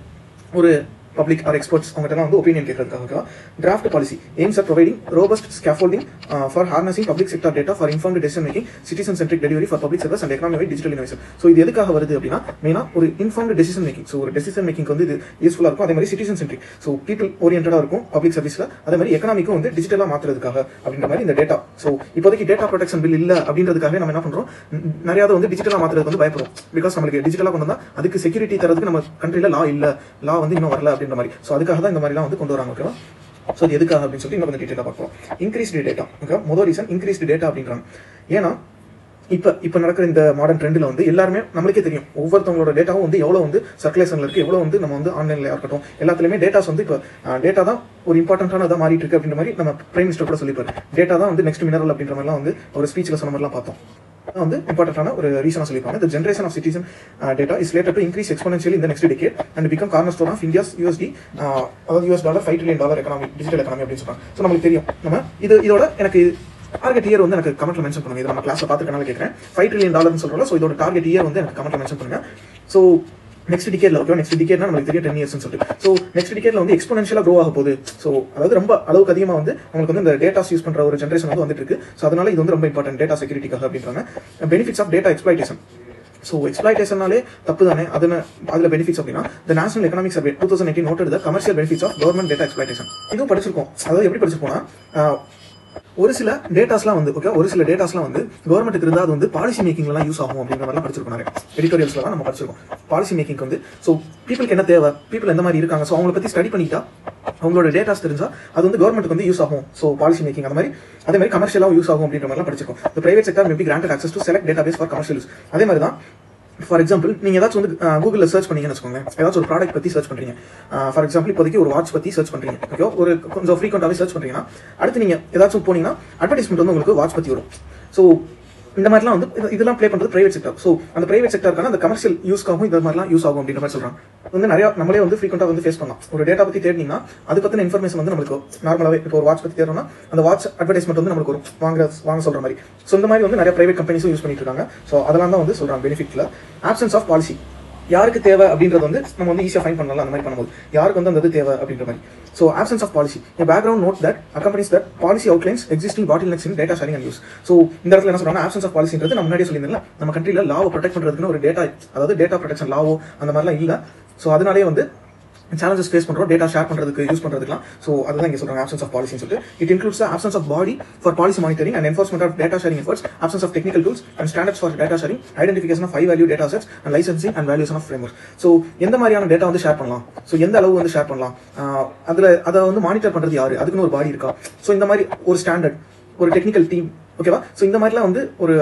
ஒரு பப்ளிக் ஆர் எக்ஸ்பர்ட்ஸ் அவங்ககிட்ட வந்து ஒப்பீனியன் கேட்கறதுக்காக draft policy aims are providing robust scaffolding for harnessing public sector data for inform decision making citizen centric delivery for public service and economy digital innovation so இது எதுக்காக வருது அப்படின்னா மெயினாக ஒரு informed decision making so ஒரு decision making வந்து இது யூஸ்ஃபுல்லாக இருக்கும். அதே மாதிரி சிட்டிசன் சென்ட்ரிக் ஸோ பீப்பிள் ஓரியன்டாக இருக்கும் பப்ளிக் சர்வீஸில் அதே மாதிரி எக்கனாமிக்கும் வந்து டிஜிட்டலாக மாற்றுறதுக்காக அப்படின்ற மாதிரி இந்த டேட்டா ஸோ இப்போதைக்கு டேட்டா ப்ரொடெக்ஷன் பில் இல்லை அப்படின்றதுக்காக நம்ம என்ன பண்ணுறோம் நிறையா வந்து டிஜிட்டலாக மாற்றுறது வந்து பயப்படும் பிகாஸ் நம்மளுக்கு டிஜிட்டலாக கொண்டு வந்தால் அதுக்கு செக்யூரிட்டி தரதுக்கு நம்ம கண்ட்ரியில் லா இல்லை. லா வந்து இன்னும் வரல அப்படின்னு அப்படின்ற மாதிரி. ஸோ அதுக்காக தான் இந்த மாதிரிலாம் வந்து கொண்டு வராங்க ஓகேவா ஸோ அது எதுக்காக அப்படின்னு சொல்லிட்டு இன்னும் கொஞ்சம் டீட்டெயிலாக பார்க்கலாம் இன்க்ரீஸ்டு டேட்டா ஓகே முதல் ரீசன் இன்க்ரீஸ்டு டேட்டா அப்படின்றாங்க. ஏன்னா இப்போ இப்போ நடக்கிற இந்த மாடர்ன் ட்ரெண்டில் வந்து எல்லாருமே நம்மளுக்கே தெரியும். ஒவ்வொருத்தவங்களோட டேட்டாவும் வந்து எவ்வளோ வந்து சர்க்குலேஷனில் இருக்குது எவ்வளோ வந்து நம்ம வந்து ஆன்லைனில் இருக்கட்டும். எல்லாத்துலேயுமே டேட்டாஸ் வந்து இப்போ டேட்டா தான் ஒரு இம்பார்ட்டன்டான இதாக மாறிட்டு இருக்கு அப்படின்ற மாதிரி நம்ம பிரைம் மினிஸ்டர் கூட சொல்லிப்பாரு. டேட்டா தான் வந்து நெக்ஸ்ட் மினரல் அப்படின்ற மாதிரிலாம் வந்து ஒரு ஸ்பீச்சில் சொன்ன மாதிரிலாம் பார்த்தோம். வந்து இம்பார்ட்டன்டான ஒரு ரீசனாக சொல்லியிருப்பாங்க இந்த generation of citizen data is is to increase increase இந்த next decade and become cornerstone of India's USD அதாவது US dollar five trillion dollar economy digital economy அப்படின்னு சொல்றாங்க. ஸோ நம்மளுக்கு தெரியும். நம்ம இது இதோட எனக்கு டார்கெட் இயர் வந்து எனக்கு கமெண்ட்ல மென்ஷன் பண்ணுங்க. இது நம்ம கிளாஸ்ல பார்த்துக்கனால கேட்குறேன் ஃபைவ் ட்ரில்லியன் டாலர்னு சொல்றோம் ஸோ இதோட டார்கெட் இயர் வந்து எனக்கு கமெண்ட்ல மென்ஷன் பண்ணுங்க. ஸோ நெக்ஸ்ட் டிகேட்ல ஓகே நெக்ஸ்ட் டிகேட்னா நமக்கு தெரியும் டென் இயர்ஸ்னு சொல்லிட்டு. ஸோ நெக்ஸ்ட் டிகேட்ல வந்து எக்ஸ்போனன்ஷியலா க்ரோ ஆக போகுது. ஸோ அதாவது ரொம்ப அளவுக்கு அதிகமாக வந்து உங்களுக்கு வந்து இந்த டேட்டாஸ் யூஸ் பண்ற ஒரு ஜென்ரேஷன் வந்து வந்துட்டு இருக்கு. ஸோ அதனால இது வந்து ரொம்ப இம்பார்ட்டன்ட் டேட்டா செக்யூரிட்டிக்காக அப்படின்றாங்க. Benefits of data exploitation so எக்ஸ்பிளைட்டேஷனாலே தப்பு தானே? அதுன அதில் பெனிஃபிட்ஸ் அப்படின்னா the national economic survey two thousand eighteen noted the commercial benefits of government data exploitation இதுவும் படிச்சிருக்கோம். அதாவது எப்படி படிச்சிருப்போம்னா ஒரு சில டேட்டாஸ்லாம் வந்து ஓகே ஒரு சில டேட்டாஸ்லாம் வந்து கவர்மெண்ட்டுக்கு இருந்தால் அது வந்து பாலிசி மேக்கிங்லாம் யூஸ் ஆகும் அப்படிங்கிற மாதிரிலாம் படிச்சிருக்கோம் நிறைய. எடிட்டோரியல்ஸ்லாம் நம்ம படிச்சிருக்கோம். பாலிசி மேக்கிங் வந்து ஸோ பீப்புளுக்கு என்ன தேவை? பீப்புள் எந்த மாதிரி இருக்காங்க? ஸோ அவங்கள பற்றி ஸ்டடி பண்ணிட்டா அவங்களோட டேட்டாஸ் தெரிஞ்சா அது வந்து கவர்மெண்ட்டுக்கு வந்து யூஸ் ஆகும். ஸோ பாலிசி மேக்கிங் அந்த மாதிரி அதே மாதிரி கமர்ஷியலாக யூஸ் ஆகும் அப்படின்ற மாதிரிலாம் படிச்சிருக்கோம். இந்த private sector maybe granted access to select database for commercial use அதே மாதிரி தான் ஃபார் எக்ஸாம்பிள் நீங்கள் ஏதாச்சும் வந்து கூகுளில் சர்ச் பண்ணீங்கன்னு வச்சுக்கோங்களேன். ஏதாச்சும் ஒரு ப்ராடக்ட் பற்றி சர்ச் பண்ணுறீங்க ஃபார் எக்ஸாம்பிள் இப்போதைக்கு ஒரு வாட்ச் பற்றி சர்ச் பண்ணுறீங்க ஓகே ஒரு கொஞ்சம் ஃப்ரீக்வெண்ட்டாகவே சர்ச் பண்ணுறீங்கன்னா அடுத்து நீங்கள் ஏதாச்சும் போனீங்கன்னா அட்வர்டைஸ்மெண்ட் வந்து உங்களுக்கு வாட்ச் பற்றி வரும். ஸோ இந்த மாதிரிலாம் வந்து இது- இதெல்லாம் ப்ளே பண்ணுறது பிரைவேட் செக்டர் ஸோ அந்த பிரைவேட் செக்டருக்கான அந்த கமர்ஷியல் யூஸ்க்காகவும் இந்த மாதிரிலாம் யூஸ் ஆகும் அப்படின்ற மாதிரி சொல்கிறாங்க வந்து நிறைய நம்மளே வந்து ஃப்ரீக்வெண்ட்டாக வந்து ஃபேஸ் பண்ணலாம். ஒரு டேட்டா பற்றி தேடினீங்கன்னா அது பற்றின இன்ஃபர்மேஷன் வந்து நம்மளுக்கு நார்மலாகவே இப்போ ஒரு வாட்ச் பற்றி தேடணும்னா அந்த வாட்ச் அட்வர்டைஸ்மெண்ட் வந்து நம்மளுக்கு வரும். வாங்குற வாங்க சொல்கிற மாதிரி. ஸோ இந்த மாதிரி வந்து நிறைய பிரைவேட் கம்பெனிஸும் யூஸ் பண்ணிட்டு இருக்காங்க. ஸோ அதெல்லாம் தான் வந்து சொல்கிறாங்க பெனிஃபிட்ல ஆப்சன்ஸ் ஆஃப் பாலிசி யாருக்கு தேவை அப்படின்றது வந்து நம்ம வந்து ஈஸியாக ஃபைன் பண்ணலாம் அந்த மாதிரி பண்ணும்போது. யாருக்கு வந்து அந்த இது தேவை அப்படின்ற மாதிரி. So options of policy background note that accompanies that policy outlines existing bottlenecks in data sharing and use so இந்த இடத்துல என்ன சொல்றாங்க ஆப்சன்ஸ் ஆஃப் பாலிசின்றது நம்ம முன்னாடியே சொல்லியிருந்தேன் நம்ம கண்ட்ரியில் லாவை ப்ரொடெக்ட் பண்ணுறதுக்குன்னு ஒரு டேட்டா அதாவது டேட்டா ப்ரொடெக்ஷன் லாவோ அந்த மாதிரிலாம் இல்லை. ஸோ அதனாலே வந்து சேலஞ்சஸ் ஃபேஸ் பண்ணுறோம் டேட்டா ஷேர் பண்ணுறதுக்கு யூஸ் பண்ணுறதுக்குலாம் ஸோ அதுதான் இங்கே சொல்கிறாங்க ஆப்சன்ஸ் ஆஃப் பாலிசின்னு சொல்லிட்டு. It includes options of body for policy monitoring and enforcement of data sharing efforts options of technical tools and standards for data sharing identification of high value data sets and licensing and valuation of framework so எந்த மாதிரியான data வந்து share பண்ணலாம்? So எந்த அளவு வந்து share பண்ணலாம்? அதில் அதை வந்து மானிட்டர் பண்ணுறது யாரு? அதுக்குன்னு ஒரு பாடி இருக்கா? ஸோ இந்த மாதிரி ஒரு ஸ்டாண்டர்ட் ஒரு டெக்னிக்கல் டீம் ஓகேவா ஸோ இந்த மாதிரிலாம் வந்து ஒரு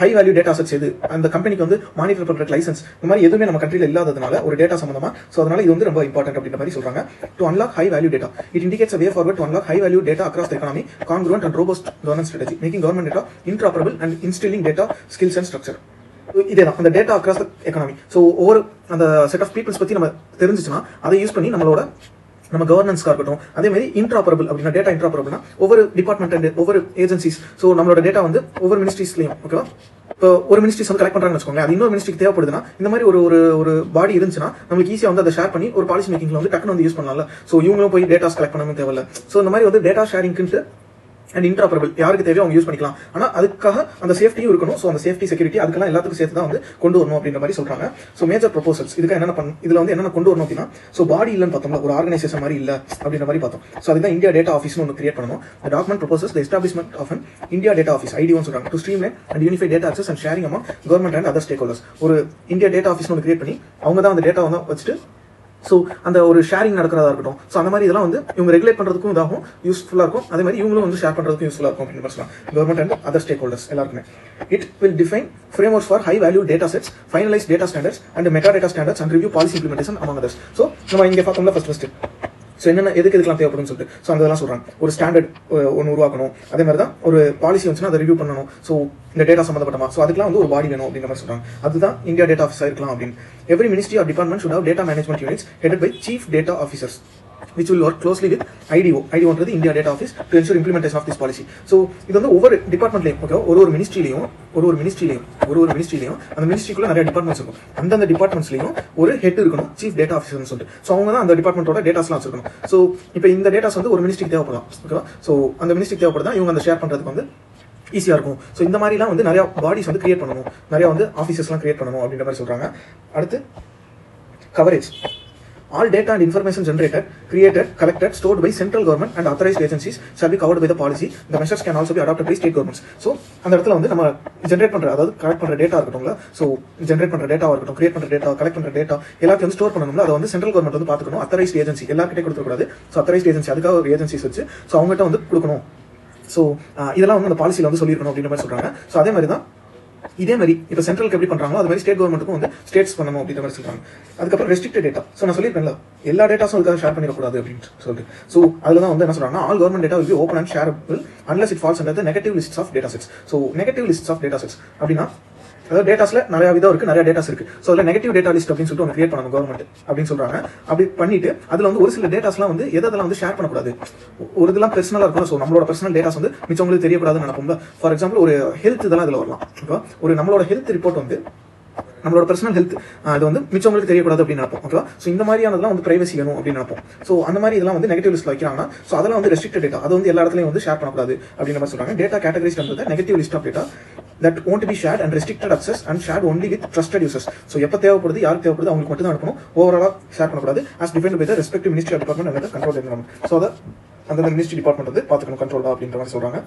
ஹை வேல்யூ டேட்டா செட்ஸ் எது? அந்த கம்பெனிக்கு வந்து மானிட்டர் பண்ற லைசன்ஸ் இந்த மாதிரி எதுவுமே நம்ம கண்ட்ரியில் இல்லாததுனால ஒரு டேட்டா சம்பந்தமா. ஸோ அதனால இது வந்து ரொம்ப இம்பார்ட்டன்ட் அப்படின்ற மாதிரி சொல்றாங்க. To unlock high value data it indicates way forward to unlock high value data across the economy concurrent and robust governance strategy making government data interoperable and instilling data skills and structure இதே தான். அந்த data across economy economy so ஒவ்வொரு அந்த set of peoples பத்தி நம்ம தெரிஞ்சுச்சுன்னா அதை use பண்ணி நம்மளோட நம்ம கவர்னன்ஸ்க்காக இருக்கட்டும் அதே மாதிரி இன்ட்ராபரபிள் அப்படின்னா டேட்டா இன்ட்ராபரபிள்னா ஒவ்வொரு டிபார்ட்மெண்ட் அண்ட் ஒவ்வொரு ஏஜென்சிஸ் ஸோ நம்மளோட டேட்டா வந்து ஒவ்வொரு மினிஸ்ட்ரிஸ்லையும் ஓகேவா இப்போ ஒரு மினிஸ்ட்ரிஸ் வந்து கலெக்ட் பண்றாங்கன்னு வச்சுக்கோங்க அது இன்னொரு மினிஸ்ட்ரிக்கு தேவைப்படுதுன்னா இந்த மாதிரி ஒரு ஒரு ஒரு பாடி இருந்துச்சுன்னா நம்மளுக்கு ஈஸியாக வந்து அதை ஷேர் பண்ணி ஒரு பாலிசி மேக்கிங்ல வந்து டக்குனு வந்து யூஸ் பண்ணலாம்ல. ஸோ இவங்களும் போய் டேட்டாஸ் கலெக்ட் பண்ணணும் தேவையில்ல. ஸோ இந்த மாதிரி வந்து டேட்டா ஷேரிங்க்கு அண்ட் இன்ட்ராபரபிள் யாருக்கு தேவையோ அவங்க யூஸ் பண்ணிக்கலாம். ஆனால் அதுக்காக அந்த சேஃப்டியும் இருக்கணும். ஸோ அந்த சேஃப்டி செக்யூரிட்டி அதுக்கெல்லாம் எல்லாத்துக்கும் சேர்த்து தான் வந்து கொண்டு வரணும் அப்படின்ற மாதிரி சொல்றாங்க. ஸோ மேஜர் ப்ரொபோசல்ஸ் இதுக்கு என்னென்ன பண்ண இதில் வந்து என்னென்ன கொண்டு வரணும் அப்படின்னா ஸோ பாடி இல்லைன்னு பார்த்தோம்ல ஒரு ஆர்கனைசேஷன் மாதிரி இல்லை அப்படின்ற மாதிரி பார்த்தோம். ஸோ அதுதான் இந்தியா டேட்டா ஆஃபீஸ்னு ஒன்று கிரியேட் பண்ணணும். The document proposes the establishment of an India data office ID one சொல்றாங்க. To and and data data and sharing sharing government and other stakeholders ஒரு இந்தியா டேட்டா ஆஃபீஸ்னு ஒன்று கிரியேட் பண்ணி அவங்க தான் அந்த டேட்டா வந்து வச்சுட்டு ஸோ அந்த ஒரு ஷேரிங் நடக்கிறதா இருக்கட்டும். ஸோ அந்த மாதிரி இதெல்லாம் வந்து இவங்க ரெகுலேட் பண்ணுறதுக்கும் இதாகும் யூஸ்ஃபுல்லாக இருக்கும். அதே மாதிரி இவங்களும் வந்து ஷேர் பண்ணுறதுக்கும் யூஸ்ஃபுல்லாக இருக்கும் அப்படின்னு சொல்லலாம். Government and other stakeholders எல்லாருக்குமே. It will define frameworks for high value data sets finalise data standards and metadata standards and review policy implementation among others so நம்ம இங்கே பார்த்தோம்னா ஃபர்ஸ்ட் ஃபஸ்ட்டு ஸோ என்னென்ன எதுக்கு எதுக்கெல்லாம் தேவைப்படும்னு சொல்லிட்டு. ஸோ அதெல்லாம் சொல்கிறாங்க ஒரு ஸ்டாண்டர்ட் ஒன்று உருவாக்கணும். அதே மாதிரி தான் ஒரு பாலிசி வந்துச்சுன்னா அதை ரிவ்யூ பண்ணணும். ஸோ இந்த டேட்டா சம்மந்தப்பட்டமா ஸோ அதுக்கெல்லாம் வந்து ஒரு பாடி வேணும் அப்படின்ற மாதிரி சொல்கிறாங்க அதுதான் இந்தியா டேட்டா ஆஃபீஸாக இருக்கலாம் அப்படின்னு. Every ministry of department should have data management units head by chief data officers which will work closely with IDO. IDO ன்றது India data office to ensure implementation of this policy so இது வந்து ஒவ்வொரு டிபார்ட்மெண்ட்லையும் okay ஒரு ஒரு மினிஸ்ட்ரிலையும் ஒரு ஒரு மினிஸ்ட்ரிலையும் ஒரு ஒரு மினிஸ்ட்ரிலையும் அந்த மினிஸ்ட்ரிக்குள்ள நிறைய டிபார்ட்மெண்ட்ஸ் இருக்கும். அந்தந்த டிபார்ட்மெண்ட்ஸ்லையும் ஒரு ஹெட் இருக்கணும் சீஃப் டேட்டா ஆஃபீஸர்னு சொல்லிட்டு. ஸோ அவங்க தான் அந்த டிபார்ட்மெண்ட்டோட டேட்டாஸ்லாம் வச்சிருக்கணும். ஸோ இப்போ இந்த டேட்டாஸ் வந்து ஒரு மினிஸ்ட்ரிக்கு தேவைப்படலாம் ஓகேவா ஸோ அந்த மினிஸ்ட்ரிக்கு தேவைப்படுதா இவங்க அந்த ஷேர் பண்ணுறதுக்கு வந்து ஈஸியாக இருக்கும். ஸோ இந்த மாதிரிலாம் வந்து நிறையா பாடிஸ் வந்து கிரியேட் பண்ணணும். நிறையா வந்து ஆஃபீஸஸ்லாம் கிரியேட் பண்ணணும் அப்படின்ற மாதிரி சொல்கிறாங்க அடுத்து coverage All data and information generated, created, collected, stored by central government and authorized agencies shall be covered by the policy. The measures can also be adopted by state governments. So அந்த இடத்துல வந்து நம்ம generate பண்ற அதாவது collect பண்ற data இருக்கட்டும்ல. So generate பண்ற டேட்டாவாக இருக்கட்டும் create பண்ற டேட்டா கலெக்ட் பண்ற டேட்டா எல்லாத்தையும் வந்து ஸ்டோர் பண்ணணும்ல. அதை வந்து சென்ட்ரல் கவர்மெண்ட் வந்து பார்த்துக்கணும். அத்தரைஸ்ட் ஏஜென்சி எல்லாருக்கிட்டே கொடுத்துக்கூடாது ஸோ அத்தரைஸ்ட் ஏஜென்சி அதுக்காக ஒரு ஏஜென்சிஸ் வச்சு ஸோ அவங்ககிட்ட வந்து கொடுக்கணும். ஸோ இதெல்லாம் வந்து அந்த பாலிசியில் வந்து சொல்லியிருக்கணும் அப்படின்ற மாதிரி சொல்றாங்க. ஸோ அதே மாதிரி தான் இதே மாதிரி இப்போ சென்ட்ரலுக்கு எப்படி பண்றாங்களோ அது மாதிரி ஸ்டேட் கவர்மெண்ட்டுக்கும் வந்து ஸ்டேட்ஸ் பண்ணணும் அப்படின்ற மாதிரி சொல்றாங்க. அதுக்கப்புறம் ரெஸ்ட்ரிக்டட் டேட்டா ஸோ நான் சொல்லியிருப்பேன்ல எல்லா டேட்டாஸும் அதுக்காக ஷேர் பண்ணிடக்கூடாது அப்படின்னு சொல்லிட்டு. ஸோ அதில் தான் வந்து என்ன சொல்றாங்கன்னா all government data will open and shareable unless it falls under under the negative lists of so negative list of data sets அப்படின்னா அதாவது டேட்டாஸ்ல நிறைய விதம் இருக்கு நிறைய டேட்டாஸ் இருக்கு. ஸோ அதில் நெகட்டிவ் டேட்டா லிஸ்ட் அப்படின்னு சொல்லிட்டு ஒன்று கிரியேட் பண்ணணும் கவர்மெண்ட் அப்படின்னு சொல்றாங்க. அப்படி பண்ணிட்டு அதுல வந்து ஒரு சில டேட்டாஸ்லாம் வந்து எதை அதெல்லாம் வந்து ஷேர் பண்ணக்கூடாது. ஒரு இதெல்லாம் பர்சனலாக இருக்கும் ஸோ நம்மளோட பர்சனல் டேட்டாஸ் வந்து மிச்சவங்களுக்கு தெரியக்கூடாதுன்னு நினைப்போம் ஃபார் எக்ஸாம்பிள் ஒரு ஹெல்த் இதெல்லாம் இதில் வரலாம். ஒரு நம்மளோட ஹெல்த் ரிப்போர்ட் வந்து நம்மளோட பர்சனல் ஹெல்த் அது வந்து மிச்சவங்களுக்கு தெரியக்கூடாது அப்படின்னு நினைப்போம் ஓகேவா ஸோ இந்த மாதிரியானதெல்லாம் வந்து பிரைவசி வேணும் அப்படின்னு நினைப்போம். ஸோ அந்த மாதிரி இதெல்லாம் வந்து நெகட்டிவ் லிஸ்ட்ல வைக்கிறாங்கன்னா ஸோ அதெல்லாம் வந்து ரெஸ்ட்ரிக்ட் டேட்டா அது வந்து எல்லா இடத்துலையும் வந்து ஷேர் பண்ணக்கூடாது அப்படின்ற மாதிரி சொல்றாங்க. டேட்டா கேட்டகரிஸ் வந்து negative list of data that won't be shared and restricted access and share only with trusted users so எப்போ தேவைப்படுது யாருக்கு தேவைப்படுது அவங்களுக்கு மட்டும் தான் அனுப்பணும் ஓவராலாக ஷேர் பண்ணக்கூடாது. As depend by the respective ministry department control and the so அதை அந்த மினிஸ்ட்ரி டிபார்ட்மெண்ட் வந்து பார்த்துக்கணும் கண்ட்ரோலாக அப்படின்ற மாதிரி சொல்றாங்க.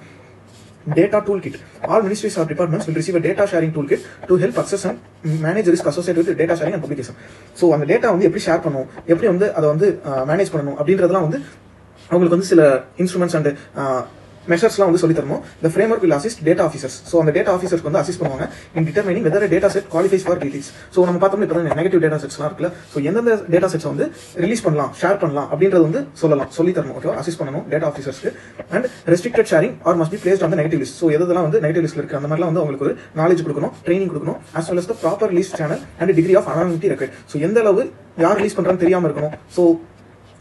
Data toolkit. All ministries or departments will receive a data sharing toolkit to help access and manage risk associated with data sharing and publication. So அந்த data வந்து எப்படி ஷேர் பண்ணணும் எப்படி வந்து அதை வந்து மேனேஜ் பண்ணணும் அப்படின்றதெல்லாம் வந்து அவங்களுக்கு வந்து சில இன்ஸ்ட்ருமெண்ட்ஸ் அண்ட் மெஷர்ஸ்லாம் வந்து சொல்லி தரணும். இந்த framework will assist data officers so அந்த டேட்டா ஆஃபீஸர்ஸ்க்கு வந்து அசிஸ்ட் பண்ணுவாங்க in determining whether data set qualifies for release so நம்ம பார்த்தோம்னா இப்போ நெகட்டிவ் டேட்டா செட்ஸ்லாம் இருக்குல்ல. ஸோ எந்தெந்த டேட்டா செட்ஸ் வந்து ரிலீஸ் பண்ணலாம் ஷேர் பண்ணலாம் அப்படின்றது வந்து சொல்லலாம் சொல்லி தரணும் ஓகேவா அசிஸ்ட் பண்ணணும் data ஆஃபீஸர்ஸ்க்கு and restricted sharing are must be placed on negative list so எதெல்லாம் வந்து நெகட்டிவ் லிஸ்ட் இருக்கு அந்த மாதிரிலாம் வந்து உங்களுக்கு ஒரு நாலேஜ் கொடுக்கணும் ட்ரைனிங் கொடுக்கணும் as well as the proper release channel and degree of anonymity record so எந்த அளவு யார் ரிலீஸ் பண்ணுறான்னு தெரியாமல் இருக்கணும். ஸோ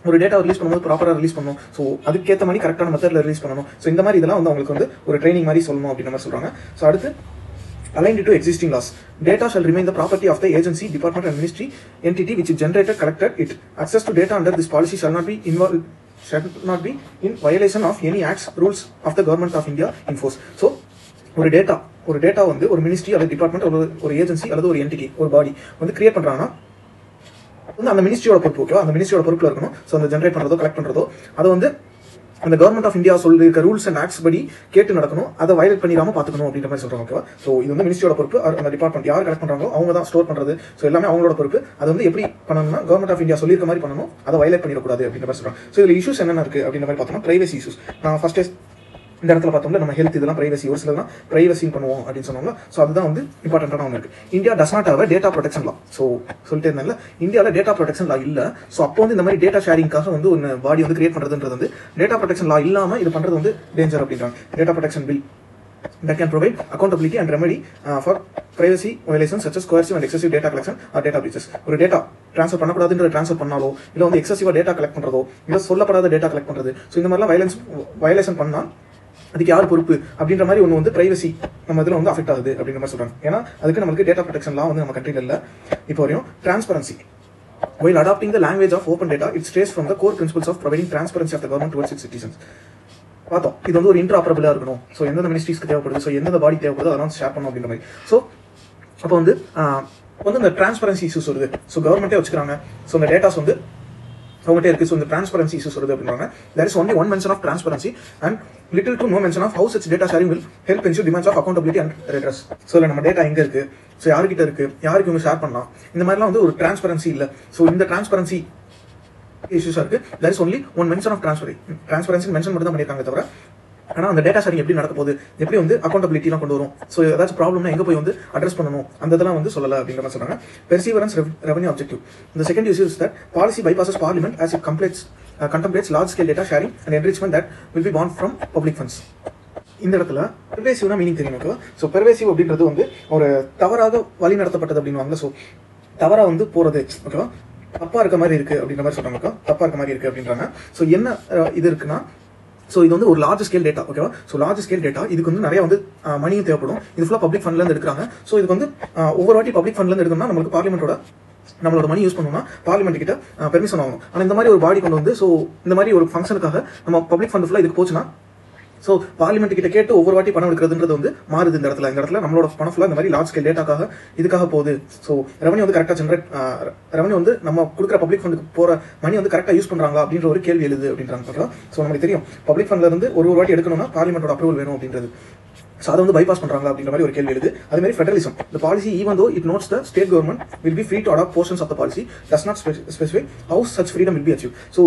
ஒரு டேட்டா ரிலீஸ் பண்ணும்போது ப்ராப்பராக ரிலீஸ் பண்ணணும் ஸோ அதுக்கேற்ற மாதிரி கரெக்டான மெத்தடில் ரிலீஸ் பண்ணணும் ஸோ இந்த மாதிரி இதெல்லாம் வந்து அவங்களுக்கு வந்து ஒரு ட்ரைனிங் மாதிரி சொல்லணும் அப்படின்ற மாதிரி சொல்றாங்க ஸோ அடுத்து aligned to existing laws. Data shall remain the property of the agency, department, and ministry entity which is generated, collected it. Access to data under this policy shall not be involved shall not be in violation of any acts, rules of the government of India in force. So, ஒரு data ஒரு data வந்து ஒரு ministry அல்லது department ஒரு ஒரு agency அல்லது ஒரு entity ஒரு பாடி வந்து கிரியேட் பண்றாங்கன்னா வந்து அந்த மினிஸ்ட்ரியோட பொறுப்பு ஓகேவா அந்த மினிஸ்ட்ரியோட பொறுப்பில் இருக்கணும். ஸோ அந்த ஜென்ரேட் பண்ணுறதோ கலெக்ட் பண்ணுறதோ அது வந்து அந்த கவர்மெண்ட் ஆஃப் இந்தியா சொல்லிருக்க ரூல்ஸ் அண்ட் ஆக்ட்ஸ் படி கேட்டு நடக்கணும். அதை வயலேட் பண்ணிடாம பார்த்துக்கணும் அப்படின்ற மாதிரி சொல்கிறாங்க ஓகேவா ஸோ இது வந்து மினிஸ்ட்ரியோட பொறுப்பு. அந்த டிபார்ட்மெண்ட் யார் கலெக்ட் பண்ணுறாங்க அவங்க தான் ஸ்டோர் பண்ணுறது ஸோ எல்லாமே அவங்களோட பொறுப்பு. அது வந்து எப்படி பண்ணணும்னா கவர்மெண்ட் ஆஃப் இந்தியா சொல்லியிருக்க மாதிரி பண்ணணும். அதை வயலேட் பண்ணிடக்கூடாது அப்படின்ற மாதிரி சொல்கிறாங்க ஸோ இதில் இஷ்யூஸ் என்னென்ன இருக்குது அப்படின்ற மாதிரி பார்த்தோம்னா பிரைவசி இஷ்யூஸ் நான் ஃபஸ்ட்டே இந்த இடத்துல பார்த்தோம்னா நம்ம ஹெல்த் இதெல்லாம் பிரைவசி ஒரு சிலர்லாம் பிரைவசி பண்ணுவோம் அப்படின்னு சொன்னாங்க. ஸோ அதுதான் வந்து இம்பார்ட்டண்ட்டான ஒன்று இருக்குது India does not have data protection law so சொல்லிட்டே இருந்தாங்கல்ல இந்தியாவில் டேட்டா ப்ரொடெக்ஷன் லா இல்லை. ஸோ அப்போ வந்து இந்த மாதிரி டேட்டா ஷேரிங்காக வந்து ஒரு பாடி வந்து கிரியேட் பண்ணுறதுன்றது வந்து டேட்டா ப்ரொடெக்ஷன் லா இல்லாமல் இது பண்ணுறது வந்து டேஞ்சர் அப்படின்றாங்க. Data protection bill that can provide accountability and remedy uh, for privacy violations such as coercive and excessive data collection or data breaches. ஒரு டேட்டா ட்ரான்ஸ்ஃபர் பண்ணக்கூடாதுன்ற ட்ரான்ஸ்ஃபர் பண்ணாலோ இல்லை வந்து எக்ஸசிவாக டேட்டா கலெக்ட் பண்ணுறதோ இல்லை சொல்லப்படாத டேட்டா கலெக்ட் பண்ணுறது ஸோ இந்த மாதிரிலாம் வயலன்ஸ் வயலேஷன் பண்ணால் அதுக்கு யார் பொறுப்பு அப்படின்ற மாதிரி ஒன்று வந்து பிரைவசி நம்ம இதில் வந்து அஃபெக்ட் ஆகுது அப்படின்ற மாதிரி சொல்கிறாங்க ஏன்னா அதுக்கு நம்மளுக்கு டேட்டா ப்ரொடெக்ஷன்லாம் வந்து நம்ம கண்ட்ரியில் இல்லை. இப்போ வரையும் transparency While adopting the language of open data, it strays from the core principles of providing transparency of the government towards its citizens. பார்த்தோம். இது வந்து ஒரு இன்ட்ராபரபிளாக இருக்கணும். ஸோ எந்தெந்த மினிஸ்ட்ரிஸ்க்கு தேவைப்படுது? ஸோ எந்தெந்த பாடி தேவைப்படுதோ அதெல்லாம் ஷேர் பண்ணும் அப்படின்ற மாதிரி. ஸோ அப்போ வந்து வந்து இந்த டிரான்ஸ்பரன்சி இஷ்யூஸ் வருது. ஸோ கவர்மெண்ட்டே வச்சுக்கிறாங்க. ஸோ இந்த டேட்டாஸ் வந்து அவங்ககிட்ட இருக்கு ஸோ இந்த டிரான்ஸ்பரன்சி இஷ்யூஸ் வருது அப்படின்னாங்க there is only one mention of transparency and little to no mention of how's such data sharing will help ensure demands of accountability and redress so நம்ம data எங்கே இருக்கு so யாருக்கிட்ட இருக்கு யாருக்கு இவங்க ஷேர் பண்ணலாம் இந்த மாதிரிலாம் வந்து ஒரு டிரான்ஸ்பரன்சி இல்லை ஸோ இந்த டிரான்ஸ்பரன்சி இஷ்யூஸாக இருக்குது there is only one mention of டிரான்ஸ்பரி transparency mention மட்டும் தான் பண்ணியிருக்காங்க தவிர ஆனால் அந்த டேட்டா ஷேரிங் எப்படி நடக்க போகுது எப்படி வந்து அக்கௌண்டபிலிட்டிலாம் கொண்டு வரும்? ஸோ ஏதாச்சும் ப்ராப்ளம்னா எங்கே போய் வந்து அட்ரஸ் பண்ணணும்? அந்த இதெல்லாம் வந்து சொல்லலை அப்படிங்கிற மாதிரி சொல்கிறாங்க பெர்சீவரன்ஸ் ரெவன்யூ அப்ஜெக்டிவ் இந்த second use is that policy bypasses parliament as it completes contemplates large scale data sharing and enrichment that will be born from public funds இந்த இடத்துல பெர்வேசிவ்னா மீனிங் தெரியும் ஓகேவா ஸோ பெர்வேசிவ் அப்படின்றது வந்து ஒரு தவறாக வழி நடத்தப்பட்டது அப்படின்னு ஸோ தவறாக வந்து போகிறது ஓகேவா தப்பா இருக்க மாதிரி இருக்கு அப்படின்ற மாதிரி சொல்றாங்க. ஓகேவா? தப்பா இருக்க மாதிரி இருக்கு அப்படின்றாங்க. ஸோ என்ன uh, இது இருக்குன்னா ஸோ இது வந்து ஒரு லார்ஜ் ஸ்கேல் டேட்டா ஓகேவா ஸோ லார்ஜ் ஸ்கேல் டேட்டா இதுக்கு வந்து நிறைய வந்து மணியும் தேவைப்படும். இது ஃபுல்லாக பப்ளிக் ஃபண்ட்லேருந்து எடுக்கிறாங்க. ஸோ இதுக்கு வந்து ஒவ்வொரு வாட்டி பப்ளிக் ஃபண்ட்லேருந்து எடுக்கணும்னா நம்மளுக்கு பார்லிமெண்ட்டோட நம்மளோட மணி யூஸ் பண்ணோம்னா பார்லிமெண்ட் கிட்ட பெர்மிஷன் ஆகும் ஆனால் இந்த மாதிரி ஒரு பாடி கொண்டு வந்து ஸோ இந்த மாதிரி ஒரு ஃபங்க்ஷனுக்காக நம்ம பப்ளிக் ஃபண்ட் ஃபுல்லாக இதுக்கு போச்சுன்னா ஸோ பார்லிமெண்ட் கிட்ட கேட்டு ஒவ்வொரு வாட்டி பணம் எடுக்கிறதுன்றது வந்து மாறுது இந்த இடத்துல. இந்த இடத்துல நம்மளோட பணம் ஃபுல்லாக இந்த மாதிரி லார்ஜ் ஸ்கேல் டேட்டாக்காக இதுக்காக போகுது. ஸோ ரெவன்யூ வந்து கரெக்டாக ஜென்ரேட் ரெவன்யூ வந்து நம்ம கொடுக்குற பப்ளிக் ஃபண்டுக்கு போகிற மணி வந்து கரெக்டாக யூஸ் பண்ணுறாங்க அப்படின்ற ஒரு கேள்வி எழுது அப்படின்றாங்க ஓகேவா ஸோ நமக்கு தெரியும். பப்ளிக் ஃபண்ட்ல இருந்து ஒரு ஒரு வாட்டி எடுக்கணும்னா பார்லிமெண்டோட அப்ரூவல் வேணும் அப்படின்றது. ஸோ அதை வந்து பைபாஸ் பண்றாங்க அப்படின்ற மாதிரி ஒரு கேள்வி எழுது. அதே மாதிரி ஃபெடரலிசம் இந்த policy even though it notes the state government will be free to adopt portions of the policy does not specify how such freedom will be achieve so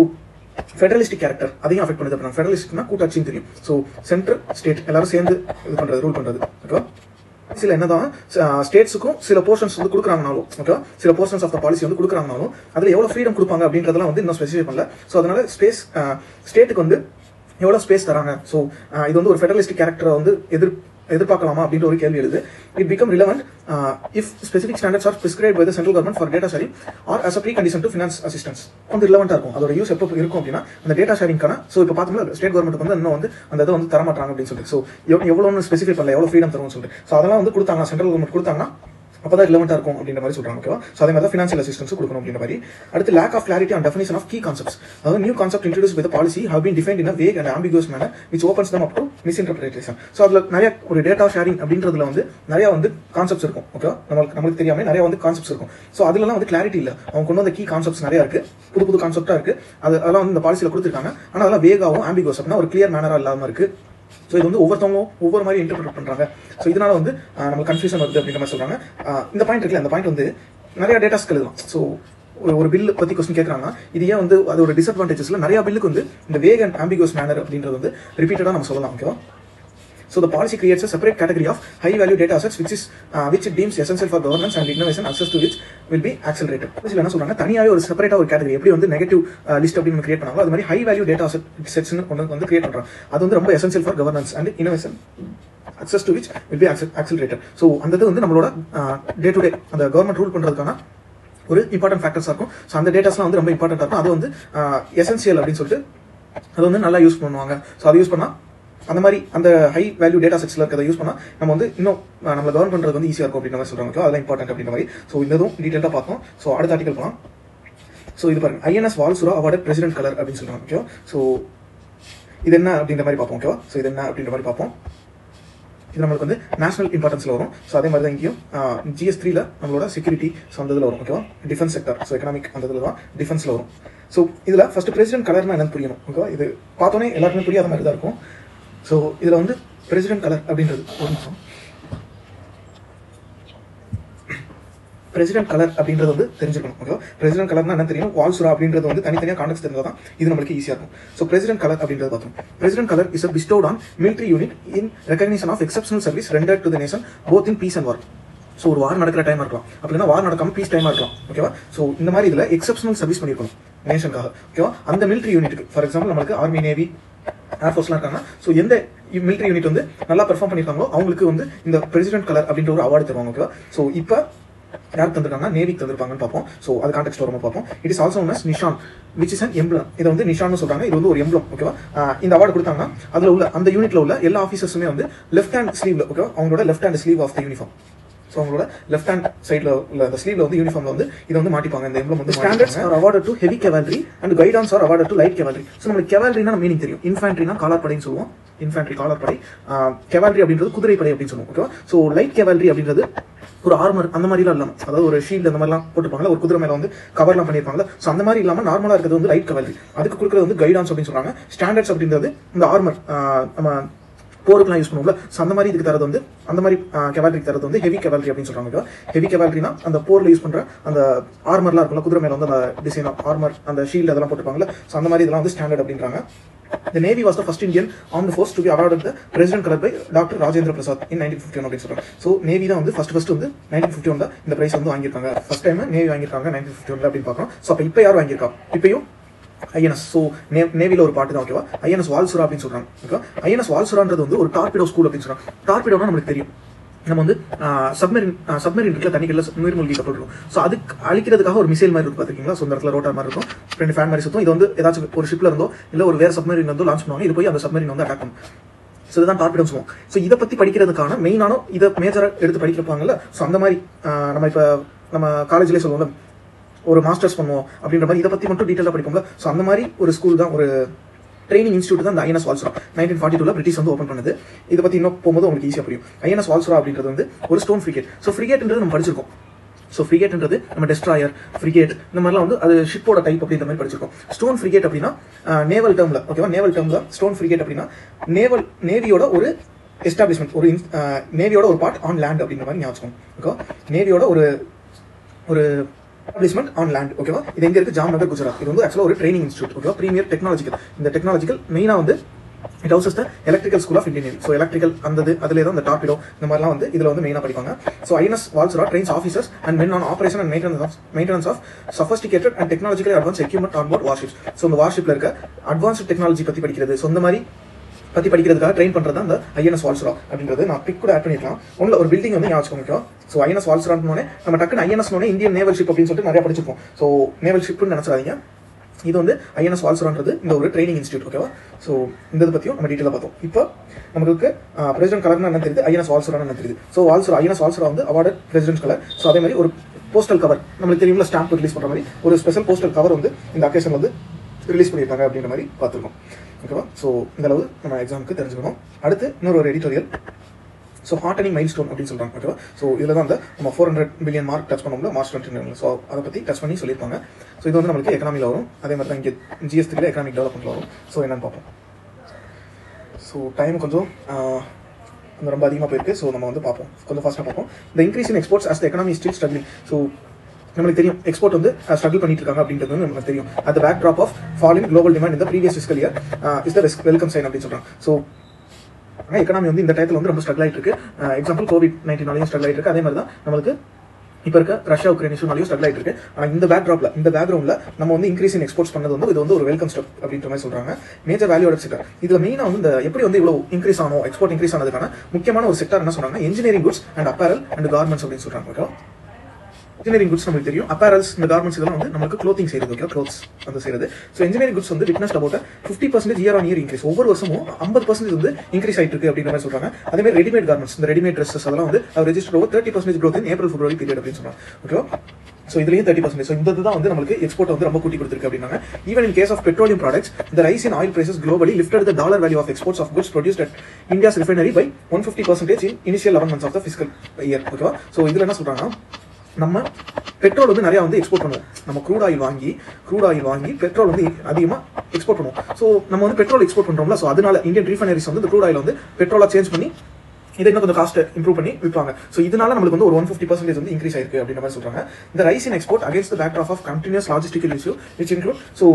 federalistic character அதையும் அஃபெக்ட் பண்ணுது. அப்படின்னா ஃபெடரலிஸ்ட்னா கூட்டாட்சின்னு தெரியும். So central state எல்லாரும் சேர்ந்து இது பண்றது rule பண்றது. ஓகேவா சில என்னதான் ஸ்டேட்ஸுக்கும் சில போர்ஷன்ஸ் வந்து கொடுக்குறாங்கனாலும் ஓகே சில போர்ஷன்ஸ் ஆஃப் த பாலிசி வந்து கொடுக்குறாங்கனாலும் அதில் எவ்வளோ ஃப்ரீடம் கொடுப்பாங்க அப்படின்றதெல்லாம் வந்து இன்னும் ஸ்பெசிஃபை பண்ணல. ஸோ அதனால ஸ்பேஸ் ஸ்டேட்டுக்கு வந்து எவ்வளோ ஸ்பேஸ் தராங்க. ஸோ இது வந்து ஒரு ஃபெடரலிஸ்டிக் கேரக்டரை வந்து எதிர் எதிர்பார்க்கலாமா அப்படின்ற ஒரு கேள்வி எழுது. It become relevant if specific standards are prescribe by central government for data sharing or as a precondition to finance assistance வந்து ரிலவெண்ட்டாக இருக்கும். அதோட யூஸ் எப்போ இருக்கும் அப்படின்னா அந்த டேட்டா ஷேரிங்கான ஸோ இப்போ பார்த்தோம்னா ஸ்டேட் கவர்மெண்ட் வந்து இன்னும் வந்து அந்த இதை வந்து தரமாட்டாங்க அப்படின்னு சொல்லிட்டு. ஸோ எவ்வளோன்னு ஸ்பெசிஃபை பண்ணல எவ்வளோ ஃப்ரீடம் தரும்னு சொல்லிட்டு. ஸோ அதெல்லாம் வந்து கொடுத்தாங்க சென்ட்ரல் கவர்மெண்ட் கொடுத்தாங்கன்னா அப்பதான் ரிலவெண்டா இருக்கும் அப்படின்ற மாதிரி சொல்றாங்க ஓகேவா ஸோ அதே மாதிரி தான் ஃபினான்ஷியல் அசிஸ்டன்ஸ் கொடுக்கணும் அப்படின்ற மாதிரி. அடுத்து lack of clarity and definition of key concepts அதாவது new concept introduce with policy have been define in vague and ambiguous manner which opens them up to misinterpretation so அதில் நிறைய ஒரு டேட்டா ஷேரிங் அப்படின்றதுல வந்து நிறைய வந்து கான்செப்ட்ஸ் இருக்கும் ஓகேவா நம்மளுக்கு நம்மளுக்கு தெரியாம நிறைய வந்து கான்செப்ட்ஸ் இருக்கும். ஸோ அதுலலாம் வந்து கிளாரிட்டி இல்லை. அவங்க கொண்டு வந்த கீ கான்செப்ட்ஸ் நிறைய இருக்கு. புது புது கான்செப்டா இருக்கு. அது அதெல்லாம் வந்து இந்த பாலிசியில் கொடுத்துருக்காங்க. ஆனால் அதெல்லாம் வேகாவும் ஆம்பிகோஸ் அப்படின்னா ஒரு கிளியர் மேனரா இல்லாம இருக்கு. ஸோ இது வந்து ஒவ்வொருத்தவங்களும் ஒவ்வொரு மாதிரி இன்டர்பிரட் பண்றாங்க. ஸோ இதனால வந்து நம்ம கன்ஃபியூஷன் வருது அப்படின்ற மாதிரி சொல்றாங்க. இந்த பாயிண்ட் இருக்குல்ல அந்த பாயிண்ட் வந்து நிறைய டேட்டாஸ்க்கு எழுதலாம் ஸோ ஒரு பில் பற்றி கொஸ்டின் கேட்கறாங்கன்னா இது ஏன் வந்து அதோட டிஸ்அட்வான்டேஜஸ்ல நிறைய பில்லுக்கு வந்து இந்த வேக் அண்ட் ஆம்பிகோஸ் மேனர் அப்படின்றது வந்து ரிப்பீட்டடாக நம்ம சொல்லலாம் ஓகேவா So the policy creates a separate category of high value data assets which is uh, which it deems essential for governance and innovation access to which will be accelerated. என்ன சொல்றாங்க தனியாகவே ஒரு செப்பரேட்டா ஒரு கேட்டகரி எப்படி வந்து நெகட்டிவ் லிஸ்ட் uh, அப்படின்னு create பண்ணாங்களோ அது மாதிரி ஹை வேல்யூ டேட்டா அசெட் செட்ஸ்னு ஒன்று வந்து கிரியேட் பண்றாங்க. அது வந்து ரொம்ப essential for governance and innovation access to which will be accelerated so அந்த இது வந்து நம்மளோட டே டு டே அந்த கவர்மெண்ட் ரூல் பண்ணுறதுக்கான ஒரு இம்பார்ட்டன்ட் ஃபேக்டர்ஸாக இருக்கும். ஸோ அந்த டேட்டாஸ்லாம் வந்து ரொம்ப இம்பார்ட்டண்ட்டாக இருக்கும். அது வந்து uh, எசென்சியல் அப்படின்னு சொல்லிட்டு அது வந்து நல்லா யூஸ் பண்ணுவாங்க. ஸோ அதை யூஸ் பண்ணால் அந்த மாதிரி அந்த ஹை வேல்யூ டேட்டா செட்ஸில் இருக்கிறத யூஸ் பண்ணால் நம்ம வந்து இன்னும் நம்ம கவர்ன் பண்ணுறது வந்து ஈஸியாக இருக்கும் அப்படின்ற மாதிரி சொல்கிறாங்க அதெல்லாம் இம்பார்ட்டன்ட் அப்படின்ற மாதிரி. ஸோ இதுவும் டீட்டெயிலாக பார்த்தோம் ஸோ அடுத்த ஆர்டிகல் போகலாம் ஸோ இது பாருங்க. INS Valsura award president colour அப்படின்னு சொல்கிறாங்க ஓகே ஸோ இது என்ன அப்படின்ற மாதிரி பார்ப்போம். ஓகேவா ஸோ இது என்ன அப்படின்ற மாதிரி பார்ப்போம். இது நம்மளுக்கு வந்து நேஷனல் இம்பார்ட்டன்ஸில் வரும். ஸோ அதே மாதிரி தான் இங்கேயும் ஜிஎஸ் த்ரீல நம்மளோட செக்யூரிட்டி ஸோ அந்த இதில் வரும். ஓகேவா டிஃபென்ஸ் செக்டர் ஸோ எக்கனாமிக் அந்த இதில் தான் டிஃபென்ஸில் வரும். ஸோ இதில் ஃபஸ்ட்டு பிரசிடென்ட் கலர்னா என்னன்னு புரியணும். ஓகேவா இது பார்த்தோன்னே எல்லாருக்குமே புரியாத மாதிரி தான் இருக்கும். ஸோ இதில் வந்து பிரசிடென்ட் கலர் அப்படின்றது ஒரு நிமிஷம். பிரசிடென்ட் கலர் அப்படின்றது வந்து தெரிஞ்சுக்கணும் ஓகேவா பிரசிடென்ட் கலர்னா என்ன தெரியும்? வால்சுரா அப்படின்றது வந்து தனித்தனியாக கான்டெக்ட் தெரிஞ்சா தான் இது நம்மளுக்கு ஈஸியாக இருக்கும். ஸோ பிரசிடென்ட் கலர் அப்படின்றது பார்த்தோம் president colour is a bestowed on military unit in recognition of exceptional service render to the nation both in peace and war so ஒரு வார் நடக்கிற டைம் இருக்கலாம். அப்படின்னா வார் நடக்காம பீஸ் டைமா இருக்கலாம் ஓகேவா ஸோ இந்த மாதிரி இதில் எக்ஸப்ஷனல் சர்வீஸ் பண்ணியிருக்கணும் நேஷனுக்காக ஓகேவா அந்த military யூனிட்டுக்கு ஃபார் எக்ஸாம்பிள் நம்மளுக்கு ஆர்மி நேவி ஏர்ஃபோர்ஸ்லாம் இருக்காங்க. ஸோ எந்த மிலிட்டரி யூனிட் வந்து நல்லா பெர்ஃபார்ம் பண்ணியிருக்காங்களோ அவங்களுக்கு வந்து இந்த பிரசிடென்ட் கலர் அப்படின்ற ஒரு அவார்டு தருவாங்க ஓகேவா ஸோ இப்போ யார் தந்திருக்காங்க நேவிக்கு தந்திருப்பாங்கன்னு பார்ப்போம். ஸோ அது கான்டெக்ட் வரும்போது பார்ப்போம். It is also நஸ் Nishan which is an emblem இதை வந்து நிஷான்னு சொல்றாங்க. இது வந்து ஒரு எம்ப்ளம் ஓகேவா இந்த அவார்டு கொடுத்தாங்கன்னா அதில் உள்ள அந்த யூனிட்ல உள்ள எல்லா ஆஃபீஸர்ஸுமே வந்து லெஃப்ட் ஹேண்ட் ஸ்லீவ்ல ஓகேவா அவங்களோட left hand sleeve of the uniform so அவங்களோட லெஃப்ட் ஹேண்ட் சைடில் உள்ள அந்த ஸ்லீவ்ல வந்து யூனிஃபார்ம்ல வந்து இதை வந்து மாட்டிப்பாங்க. இந்த எம்ப்ளம் வந்து standards are award to heavy cavalry and guidons are award to light cavalry so நம்மளுக்கு கெவால்ரினா மீனிங் தெரியும். இன்ஃபேண்ட்ரினா காலார்படைன்னு சொல்லுவோம். இன்ஃபேண்ட்ரி காலார்படை கெவால்ரி அப்படின்றது குதிரைப்படை அப்படின்னு சொல்லுவோம். ஓகேவா ஸோ லைட் கெவால்ரி அப்படின்றது ஒரு ஆர்மர் அந்த மாதிரிலாம் இல்லாமல் அதாவது ஒரு ஷீல்டு அந்த மாதிரிலாம் போட்டுப்பாங்களா ஒரு குதிரை மேலே வந்து கவர்லாம் பண்ணியிருப்பாங்களா ஸோ அந்த மாதிரி இல்லாமல் நார்மலாக இருக்கிறது வந்து லைட் கவர்லி அதுக்கு கொடுக்குறது வந்து கைடான்ஸ் அப்படின்னு சொல்றாங்க. ஸ்டாண்டர்ட்ஸ் அப்படின்றது இந்த ஆர்மர் நம்ம போருக்குலாம் யூஸ் பண்ணுவோம்ல. ஸோ அந்த மாதிரி இதுக்கு தரது வந்து அந்த மாதிரி கெவாலரிக்கு தரது வந்து ஹெவி கெவாலரி அப்படின்னு சொல்றாங்க ஹெவி கெவாலரினா அந்த போர்ல யூஸ் பண்ற அந்த ஆர்மர்லாம் இருக்கும்ல குதிரை மேல வந்து அந்த டிசைன் ஆர்மர் அந்த ஷீல்டு அதெல்லாம் போட்டுருப்பாங்கல்ல. ஸோ அந்த மாதிரி இதெல்லாம் வந்து ஸ்டாண்டர்ட் அப்படின்றாங்க. The Navy was the first Indian armed force to be awarded the President Color by Dr. Rajendra Prasad in 1951 அப்படின்னு சொல்றாங்க. ஸோ நேவி தான் வந்து ஃபஸ்ட் ஃபஸ்ட் வந்து நைன்டீன் ஃபிஃப்டி ஒன்ல இந்த பிரைஸ் வந்து வாங்கியிருக்காங்க. ஃபஸ்ட் டைம் நேவி வாங்கியிருக்காங்க நைன்டீன் ஃபிஃப்டி ஒன்ல அப்படின்னு பார்க்கணும் ஸோ அப்போ இப்போ யார் வாங்கியிருக்கா? இப்பயும் ஐஎன்எஸ் ஸோ நே நேவியில் ஒரு பாட்டு தான் ஓகேவா ஐஎன்எஸ் வால்சுரா அப்படின்னு சொல்றாங்க. ஓகேவா ஐஎன்எஸ் வால்சுரான்றது வந்து ஒரு டார்பிடோ ஸ்கூல் அப்படின்னு சொல்கிறாங்க டார்பிடோனா நம்மளுக்கு தெரியும். நம்ம வந்து சப்மரின் சப்மரின் இருக்குல்ல தண்ணிக்கல்ல நீர்மூழ்கி கப்பல் இருக்கும். ஸோ அதுக்கு அழிக்கிறதுக்காக ஒரு மிசைல் மாதிரி இருக்கும் பார்த்துருக்கீங்களா? ஸோ இந்த இடத்துல ரோட்டார் மாதிரி இருக்கும். ரெண்டு ஃபேன் மாதிரி சுத்தம். இது வந்து ஏதாச்சும் ஒரு ஷிப்ல இருந்தோ இல்லை ஒரு வேற சப்மரின் இருந்தோ லான்ச் பண்ணுவாங்க. இது போய் அந்த சப்மரின் வந்து அட்டாக் பண்ணும். ஸோ இதுதான் டார்பிடோ சொல்லுவோம். ஸோ இதை பத்தி படிக்கிறதுக்கான மெயினான இதை மேஜராக எடுத்து படிக்கிறப்பாங்கல்ல. ஸோ அந்த மாதிரி நம்ம இப்போ நம்ம காலேஜ்லேயே சொல்லுவோம்ல ஒரு மாஸ்டர்ஸ் பண்ணுவோம் அப்படின்ற மாதிரி இதை பத்தி மட்டும் டீட்டெயிலாக படிப்போம்ல. ஸோ அந்த மாதிரி ஒரு ஸ்கூல் தான் ஒரு ட்ரைனிங் இன்ஸ்டியூட் தான் இந்த ஐஎன்எஸ் வால்சுரா நைன்டீன் ஃபார்ட்டி டூல பிரிட்டிஷ் வந்து ஓப்பன் பண்ணது. இதை பற்றி இன்னும் போகும்போது உங்களுக்கு ஈஸியாக புரியும். ஐஎன்எஸ் வால்சுரா அப்படின்றது வந்து ஒரு ஸ்டோன் ஃப்ரிகேட் ஸோ ஃப்ரிகேட்ன்றது நம்ம படிச்சிருக்கோம். ஸோ ஃப்ரிகேட்ன்றது நம்ம டெஸ்ட்ராயர் ஃப்ரிகேட் இந்த மாதிரிலாம் வந்து அது ஷிப்போட டைப் அப்படின்ற மாதிரி படிச்சிருக்கோம். ஸ்டோன் ஃப்ரிகேட் அப்படின்னா நேவல் டேர்மில் ஓகேவா நேவல் டேர்மில் ஸ்டோன் ஃப்ரிகேட் அப்படின்னா நேவல் நேவியோட ஒரு எஸ்டாப்ளிஷ்மெண்ட் ஒரு நேவியோட ஒரு பார்ட் ஆன் லேண்ட் அப்படின்ற மாதிரி ஞாபகம் ஓகே நேவியோட ஒரு ஒரு எஸ்டாப்ளிஷ்மெண்ட் ஆன் லேண்ட் ஓகேவா இது எங்க இருக்கு? ஜாம்நகர் குஜராத். இது வந்து ஆக்சுவலாக ஒரு ட்ரைனிங் இன்ஸ்டியூட் ஓகேவா பிரீமியர் டெக்னாலஜிக்கல் இந்த டெக்னாலஜிக்கல் மெயினாக வந்து it houses the electrical school of Indian navy so electrical அந்த அதிலே தான் அந்த டாப்பிடோ இந்த மாதிரிலாம் வந்து இதில் வந்து மெயினாக படிப்பாங்க. So INS Valsura trains officers and men on operation and maintenance of maintenance of sophisticated and technological advance equipment on board warships so இந்த வார்ஷிப்ல இருக்க அட்வான்ஸ்ட் டெக்னாலஜி பத்தி படிக்கிறது. ஸோ இந்த மாதிரி பத்தி படிக்கிறதுக்காக ட்ரெயின் பண்றது தான் அந்த ஐஎன்எஸ் வால்சுரா அப்படின்றது. நான் பிக் கூட ஆட் பண்ணிருக்கலாம். ஒன்றும் ஒரு பில்டிங் வந்து ஞாபகம் முக்கியம் ஸோ ஐஎன்எஸ் வால்சுரான்னு நம்ம டக்குன்னு ஐஎன்எஸ் இந்தியன் நேவல் ஷிப் அப்படின்னு சொல்லிட்டு நிறைய படிச்சிருப்போம். ஸோ நேவல் ஷிப்னு நினைச்சாதீங்க இது வந்து ஐஎன்எஸ் வால்சுரான்றது இந்த ஒரு ட்ரைனிங் இன்ஸ்டியூட் ஓகேவா ஸோ இந்த இதை பற்றியும் நம்ம டீட்டெயிலாக பார்த்தோம் இப்போ நமக்கு பிரசிடென்ட் கலர்னா என்ன தெரியுது ஐஎன்எஸ் வால்சரான்னு என்ன தெரியுது. ஸோ வால்சுரா ஐஎன்எஸ் வால்சுரா வந்து அவார்டு பிரசிடென்ட் கலர் ஸோ அதே மாதிரி ஒரு போஸ்டல் கவர் நம்மளுக்கு தெரியும்ல ஸ்டாம்ப் ரிலீஸ் பண்ணுற மாதிரி. ஒரு ஸ்பெஷல் போஸ்டல் கவர் வந்து இந்த அக்கேஷன் வந்து ரிலீஸ் பண்ணியிருக்காங்க அப்படின்ற மாதிரி பார்த்துருக்கோம். ஓகேவா ஸோ இந்த அளவு நம்ம எக்ஸாமுக்கு தெரிஞ்சுக்கணும். அடுத்து இன்னொரு ஒரு editorial so hardening milestone அப்படின்னு சொல்கிறாங்க ஓகேவா ஸோ இதில் தான் வந்து நம்ம four hundred billion mark touch பண்ணோம்ல மார்ச் டுவெண்ட்டி நைன் ஸோ அதை பற்றி டச் பண்ணி சொல்லியிருப்பாங்க. ஸோ இது வந்து நம்மளுக்கு எக்கனாமியில் வரும். அதே மாதிரி தான் இங்கே ஜிஎஸ்டியில் எக்கனாமிக் டெவலப்மெண்ட்டில் வரும். ஸோ என்னன்னு பார்ப்போம். ஸோ டைம் கொஞ்சம் கொஞ்சம் ரொம்ப அதிகமாக போயிருக்கு. ஸோ நம்ம வந்து பார்ப்போம். கொஞ்சம் ஃபாஸ்ட்டாக பார்ப்போம். இந்த increase in exports as the economy still struggling so நம்மளுக்கு தெரியும். எக்ஸ்போர்ட் வந்து ஸ்ட்ரகிள் பண்ணிட்டு இருக்காங்க அப்படின்றது வந்து நமக்கு தெரியும். At backdrop of falling global demand இந்த previous fiscal year is the welcome sign அப்படின்னு சொல்கிறாங்க ஸோ ஆனால் எக்கனாமி வந்து இந்த டயத்தில் வந்து ரொம்ப ஸ்ட்ரகிள் ஆகிட்டு இருக்கு. எக்ஸாம்பிள் கோவிட் நைன்டீனாலையும் ஸ்ட்ரகிள் ஆகிட்டு இருக்கு. அதே மாதிரி தான் நம்மளுக்கு இப்போ இருக்க ரஷ்யா உக்ரைன் இஷ்யூனாலையும் ஸ்ட்ரகிள் ஆகிட்டு இருக்கு. ஆனால் இந்த பேக்ட்ராப்ல இந்த பேக்ரவுண்ட்ல நம்ம வந்து இன்க்ரீஸ் இன் எக்ஸ்போர்ட்ஸ் பண்ணது வந்து இது வந்து ஒரு வெல்கம் ஸ்டெப் அப்படின்ற மாதிரி சொல்றாங்க. மேஜர் வேல்யூ செக்டர் இதுல மெயினாக வந்து இந்த எப்படி வந்து இவ்வளவு இன்க்ரீஸ் ஆனோம் எக்ஸ்போர்ட் இன்க்ரீஸ் ஆனதுக்கான முக்கியமான ஒரு செக்டர் என்ன சொன்னாங்க engineering goods and apparel and garments அப்படின்னு சொல்றாங்க ஓகே இன்ஜினியரிங் குட்ஸ் நமக்கு தெரியும். அப்பேரல்ஸ் இந்த கார்மெண்ட்ஸ் இதெல்லாம் வந்து நமக்கு க்ளோத்திங் செய்யறது ஓகே க்ளோத்ஸ் வந்து செய்யறது. ஸோ இன்ஜினியரிங் குட்ஸ் வந்து witness about fifty percentage year on year increase ஒவ்வொரு வருஷமும் ஐம்பது பர்சன்டேஜ் வந்து இன்க்ரீஸ் ஆயிட்டு இருக்கு அப்படின்ற மாதிரி சொல்றாங்க. அதே மாதிரி ரெடிமேட் கார்மெண்ட்ஸ் இந்த ரெடிமேட் ட்ரெஸ்ஸஸ் அதெல்லாம் வந்து register over thirty percentage growth in April February period அப்படின்னு சொல்றாங்க. ஓகேவா ஸோ இதுலேயும் தேர்ட்டி பர்சன்டேஜ் ஸோ இந்த தான் வந்து நமக்கு எக்ஸ்போர்ட் வந்து ரொம்ப கூட்டி கொடுத்துருக்கு அப்படின்னாங்க. Even in case of petroleum products இந்த rise in oil prices globally lifted the dollar value of exports of goods goods produced at India's refinery by 150 percentage in initial 11 months of the fiscal year. ஓகேவா so இதுல என்ன சொல்றாங்கன்னா நம்ம petrol வந்து நிறையா வந்து export பண்ணுவோம். நம்ம க்ரூட் ஆயில் வாங்கி க்ரூட் ஆயில் வாங்கி பெட்ரோல் வந்து அதிகமாக எக்ஸ்போர்ட் பண்ணுவோம். ஸோ நம்ம வந்து பெட்ரோல் எக்ஸ்போர்ட் பண்ணுறோம்ல ஸோ அதனால இந்தியன் ரீஃபைனரிஸ் வந்து இந்த க்ரூட் ஆயில் வந்து பெட்ரோலாக சேஞ்ச் பண்ணி இதை இன்னும் கொஞ்சம் காஸ்ட் இம்ப்ரூவ் பண்ணி விற்பாங்க. ஸோ இதனால நம்மளுக்கு வந்து ஒரு ஒன் ஃபிஃப்டி பர்சன்டேஜ் வந்து இன்க்ரீஸ் ஆயிருக்கு அப்படின்ற மாதிரி சொல்றாங்க. இந்த rise in export against back of continuous logistical issue which include so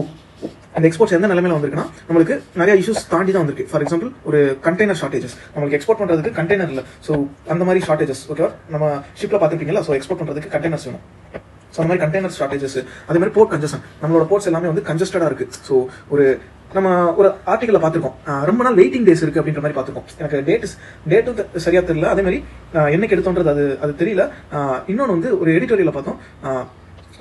அந்த எக்ஸ்போர்ட்ஸ் எந்த நிலமையில வந்திருக்குன்னா நம்மளுக்கு நிறைய இஷ்யூஸ் தாண்டி தான் வந்திருக்கு. ஃபார் எக்ஸாம்பிள் ஒரு கண்டெய்னர் ஷார்டேஜஸ் நம்மளுக்கு எக்ஸ்போர்ட் பண்றதுக்கு கண்டெய்னர் இல்லை. ஸோ அந்த மாதிரி ஷார்டேஜஸ் ஓகேவா நம்ம ஷிப்ல பார்த்துருப்பீங்களா ஸோ எக்ஸ்போர்ட் பண்றதுக்கு கண்டெய்னர்ஸ் வேணும். ஸோ அந்த மாதிரி கண்டெய்னர் ஷார்டேஜஸ் அதே மாதிரி போர்ட் கன்ஜெஷன் நம்மளோட போர்ட்ஸ் எல்லாமே வந்து கன்ஜஸ்டடா இருக்கு. ஸோ ஒரு நம்ம ஒரு ஆர்டிகல்ல பார்த்துருக்கோம். ரொம்ப நாள் வெயிட்டிங் டேஸ் இருக்கு அப்படின்ற மாதிரி பார்த்துருக்கோம். எனக்கு டேட் டேட்டும் சரியா தெரியல. அதே மாதிரி என்னைக்கு எடுத்தோன்றது அது அது தெரியல. இன்னொன்று வந்து ஒரு எடிட்டோரியல பார்த்தோம்.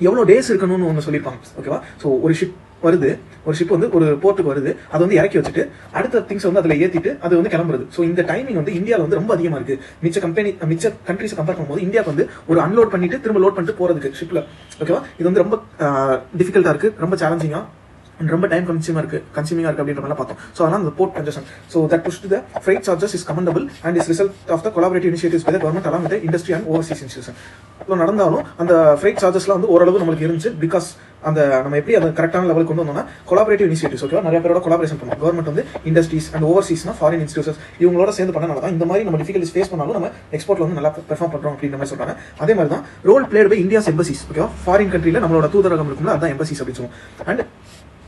எவ்வளோ டேஸ் இருக்கணும்னு ஒன்று சொல்லியிருப்பாங்க. ஓகேவா ஸோ ஒரு ஷிப் வருது. ஒரு ஷிப் வந்து ஒரு போர்ட்டுக்கு வருது. அதை வந்து இறக்கி வச்சுட்டு அடுத்த திங்ஸ் வந்து அதில் ஏற்றிட்டு அது வந்து கிளம்புறது. ஸோ இந்த டைமிங் வந்து இந்தியாவில் வந்து ரொம்ப அதிகமாக இருக்கு. மிச்ச கம்பெனி மிச்ச கண்ட்ரிஸ் கம்பேர் பண்ணும்போது இந்தியாவுக்கு வந்து ஒரு அன்லோட் பண்ணிட்டு திரும்ப லோட் பண்ணிட்டு போறதுக்கு ஷிப்பில் ஓகேவா இது வந்து ரொம்ப டிஃபிகல்ட்டாக இருக்கு. ரொம்ப சேலஞ்சிங்காக ரொம்ப டைம் கன்சியூமர் இருக்கு. கன்சியூமிங்கா இருக்கு அப்படின்ற மாதிரி பார்த்தோம். ஸோ அதனால் அந்த port congestion so that push the freight charges is commendable and is result of the collaborative initiatives by government along with industry and overseas institution இப்போ நடந்தாலும் அந்த ஃப்ரைட் சார்ஜஸ்லாம் வந்து ஓரளவு நம்மளுக்கு இருந்துச்சு பிகாஸ் அந்த நம்ம எப்படி அந்த கரெக்டான லெவலுக்கு கொண்டு வந்தோம்னா கொலாபரேட்டிவ் இனிஷியேட்டிவ்ஸ் ஓகேவா நிறைய பேரோட கொலாபரேஷன் பண்ணுவோம். கவர்மெண்ட் வந்து இண்டஸ்ட்ரீஸ் அண்ட் ஓவர்சீஸ்னா ஃபாரின் இன்ஸ்டியூஷன்ஸ் இவங்களோட சேர்ந்து பண்ணனால தான். இந்த மாதிரி நம்ம டிஃபிகல்டிஸ் ஃபேஸ் பண்ணாலும் நம்ம எக்ஸ்போர்ட்ல வந்து நல்லா பெர்ஃபார்ம் பண்றோம் அப்படின்ற மாதிரி சொல்றாங்க. அதே மாதிரி தான் role played by India's embassies ஓகேவா ஃபாரின் கண்ட்ரியில் நம்மளோட தூதரகம் இருக்கும்ல அதான் எம்பசிஸ் அப்படின்னு சொல்லுவோம். And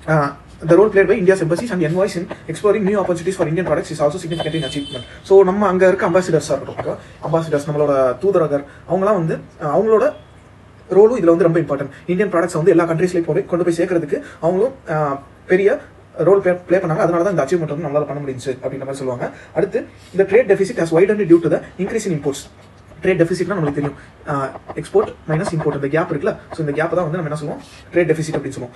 uh, the role played by India's embassies and envoys in exploring new opportunities for Indian products is also significant in achievement. So நம்ம அங்கே இருக்க அம்பாசிடர்ஸாக இருக்கட்டும் அம்பாசிடர்ஸ் நம்மளோட தூதரகர் அவங்களாம் வந்து அவங்களோட ரோலும் இதில் வந்து ரொம்ப இம்பார்ட்டன்ட் இந்தியன் ப்ராடக்ட்ஸ் வந்து எல்லா கண்ட்ரீஸ்லையும் போய் கொண்டு போய் சேர்க்கறதுக்கு அவங்களும் பெரிய ரோல் பிளே ப்ளே பண்ணாங்க. அதனால தான் இந்த அச்சீவ்மெண்ட் வந்து நம்மளால பண்ண முடிஞ்சு அப்படின்ற மாதிரி சொல்லுவாங்க. அடுத்து இந்த trade deficit has wide due to the increase in imports trade டெஃபிசிட்னா நம்மளுக்கு தெரியும். எக்ஸ்போர்ட் மைனஸ் இம்போர்ட் இந்த கேப் இருக்குல்ல. ஸோ இந்த கேப் தான் வந்து நம்ம என்ன சொல்லுவோம்? ட்ரேட் டெஃபிசிட் அப்படின்னு சொல்லுவோம்.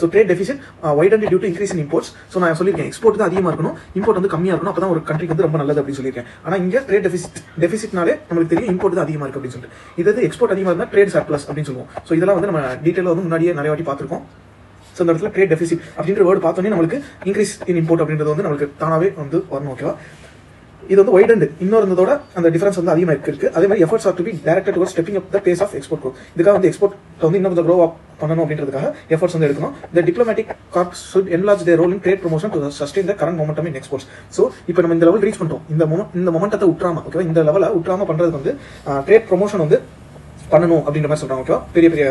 So trade deficit wide and due to increase in imports so நான் சொல்லியிருக்கேன் எக்ஸ்போர்ட் தான் அதிகமாக இருக்கணும் இம்போர்ட் வந்து கம்மியாக இருக்கணும் அப்போ தான் ஒரு கண்ட்ரிக்கு வந்து ரொம்ப நல்லது அப்படின்னு சொல்லியிருக்கேன். ஆனால் இங்கே ட்ரேட் டெஃபிசிட் டெஃபிசிட்னாலே நம்மளுக்கு தெரியும் இம்போர்ட் தான் அதிகமாக இருக்கு அப்படின்னு சொல்லிட்டு. இது எக்ஸ்போர்ட் அதிகமாக இருந்தால் ட்ரேட் சர்ப்ளஸ் அப்படின்னு சொல்லுவோம். ஸோ இதெல்லாம் வந்து நம்ம டீட்டெயிலாக வந்து முன்னாடியே நிறைய வாட்டி பார்த்துருக்கோம். ஸோ இந்த இடத்துல ட்ரேட் டெஃபிசிட் அப்படின்ற வேர்டு பார்த்தோன்னே நம்மளுக்கு இன்க்ரீஸ் இன் இம்போர்ட் அப்படின்றது வந்து நம்மளுக்கு தானாவே வந்து வரணும் ஓகேவா இது வந்து ஒயிட் அண்ட் இன்னொரு இருந்ததோட அந்த டிஃபரன்ஸ் வந்து அதிகமாக இருக்கு அதே மாதிரி efforts are to be directed toward stepping up the pace of export growth. இதுக்காக வந்து எக்ஸ்போர்ட் வந்து இன்னும் கொஞ்சம் க்ரோ அப் பண்ணணும் அப்படின்றதுக்காக எஃபர்ட்ஸ் வந்து எடுக்கணும். இந்த diplomatic corps should enlarge their role in trade promotion to sustain the current momentum in exports so இப்போ நம்ம இந்த லெவல் ரீச் பண்ணுறோம் இந்த மொமெண்ட் இந்த மொமெண்டத்தை விட்டுறாம ஓகேவா இந்த லெவலை விட்டுறாம பண்ணுறது வந்து ட்ரேட் ப்ரொமோஷன் வந்து பண்ணணும் அப்படின்ற மாதிரி சொல்கிறாங்க ஓகேவா பெரிய பெரிய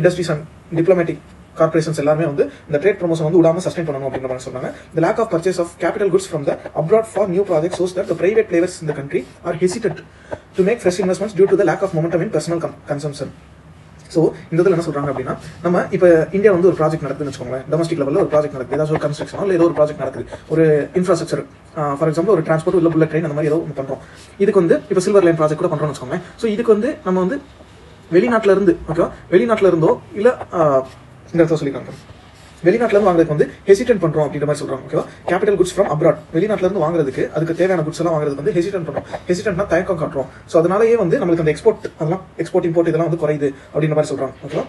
இண்டஸ்ட்ரீஸ் அண்ட் டிப்ளமேட்டிக் கார்பரேஷன்ஸ் எல்லாமே வந்து இந்த ட்ரேட் ப்ரொமோஷன் வந்து விடாம சஸ்டைன் பண்ணணும் அப்படின்ற மாதிரி சொன்னாங்க. The lack of purchase of capital goods from the abroad for new project shows that the private இந்த in our country to make to make fresh investments the to of lack of momentum so இந்த இதில் என்ன சொல்றாங்க அப்படின்னா நம்ம இப்போ India வந்து ஒரு ப்ராஜெக்ட் நடக்குதுன்னு வச்சுக்கோங்களேன். டொமஸ்டிக் லெவலில் ஒரு ப்ராஜெக்ட் நடக்குது. ஏதாவது ஒரு கன்ஸ்ட்ரக்ஷனோ இல்லை ஏதோ ஒரு ப்ராஜெக்ட் நடக்குது. ஒரு இன்ஃப்ராஸ்ட்ரக்சர் ஃபார் எக்ஸாம்பிள் ஒரு டிரான்ஸ்போர்ட் இல்லை புல்லட் ட்ரெயின் அந்த மாதிரி ஏதோ ஒன்று பண்ணுறோம் இதுக்கு வந்து இப்போ சில்வர் லைன் ப்ராஜெக்ட் கூட பண்ணுறோம்னு வச்சுக்கோங்க ஸோ இதுக்கு வந்து நம்ம வந்து வெளிநாட்டில் இருந்து ஓகேவா வெளிநாட்டில் இருந்தோ இல்லை இந்த இடத்துல சொல்லிருக்காங்க வெளிநாட்டுல இருந்து வாங்குறதுக்கு வந்து ஹெசிடென்ட் பண்றோம் அப்படின்ற மாதிரி சொல்றாங்க ஓகேவா கேபிட்டல் குட்ஸ் ஃப்ரம் அப்ராட் வெளிநாட்டுல இருந்து வாங்குறதுக்கு அதுக்கு தேவையான குட்ஸ் எல்லாம் வாங்குறதுக்கு வந்து ஹெசிடென்ட் பண்றோம். ஹெசிடென்ட்னா தயக்கம் காட்டுறோம். ஸோ அதனாலயே வந்து நம்மளுக்கு அந்த எக்ஸ்போர்ட் அதெல்லாம் எக்ஸ்போர்ட் இம்போர்ட் இதெல்லாம் வந்து குறையுது அப்படின்ற மாதிரி சொல்றாங்க ஓகேவா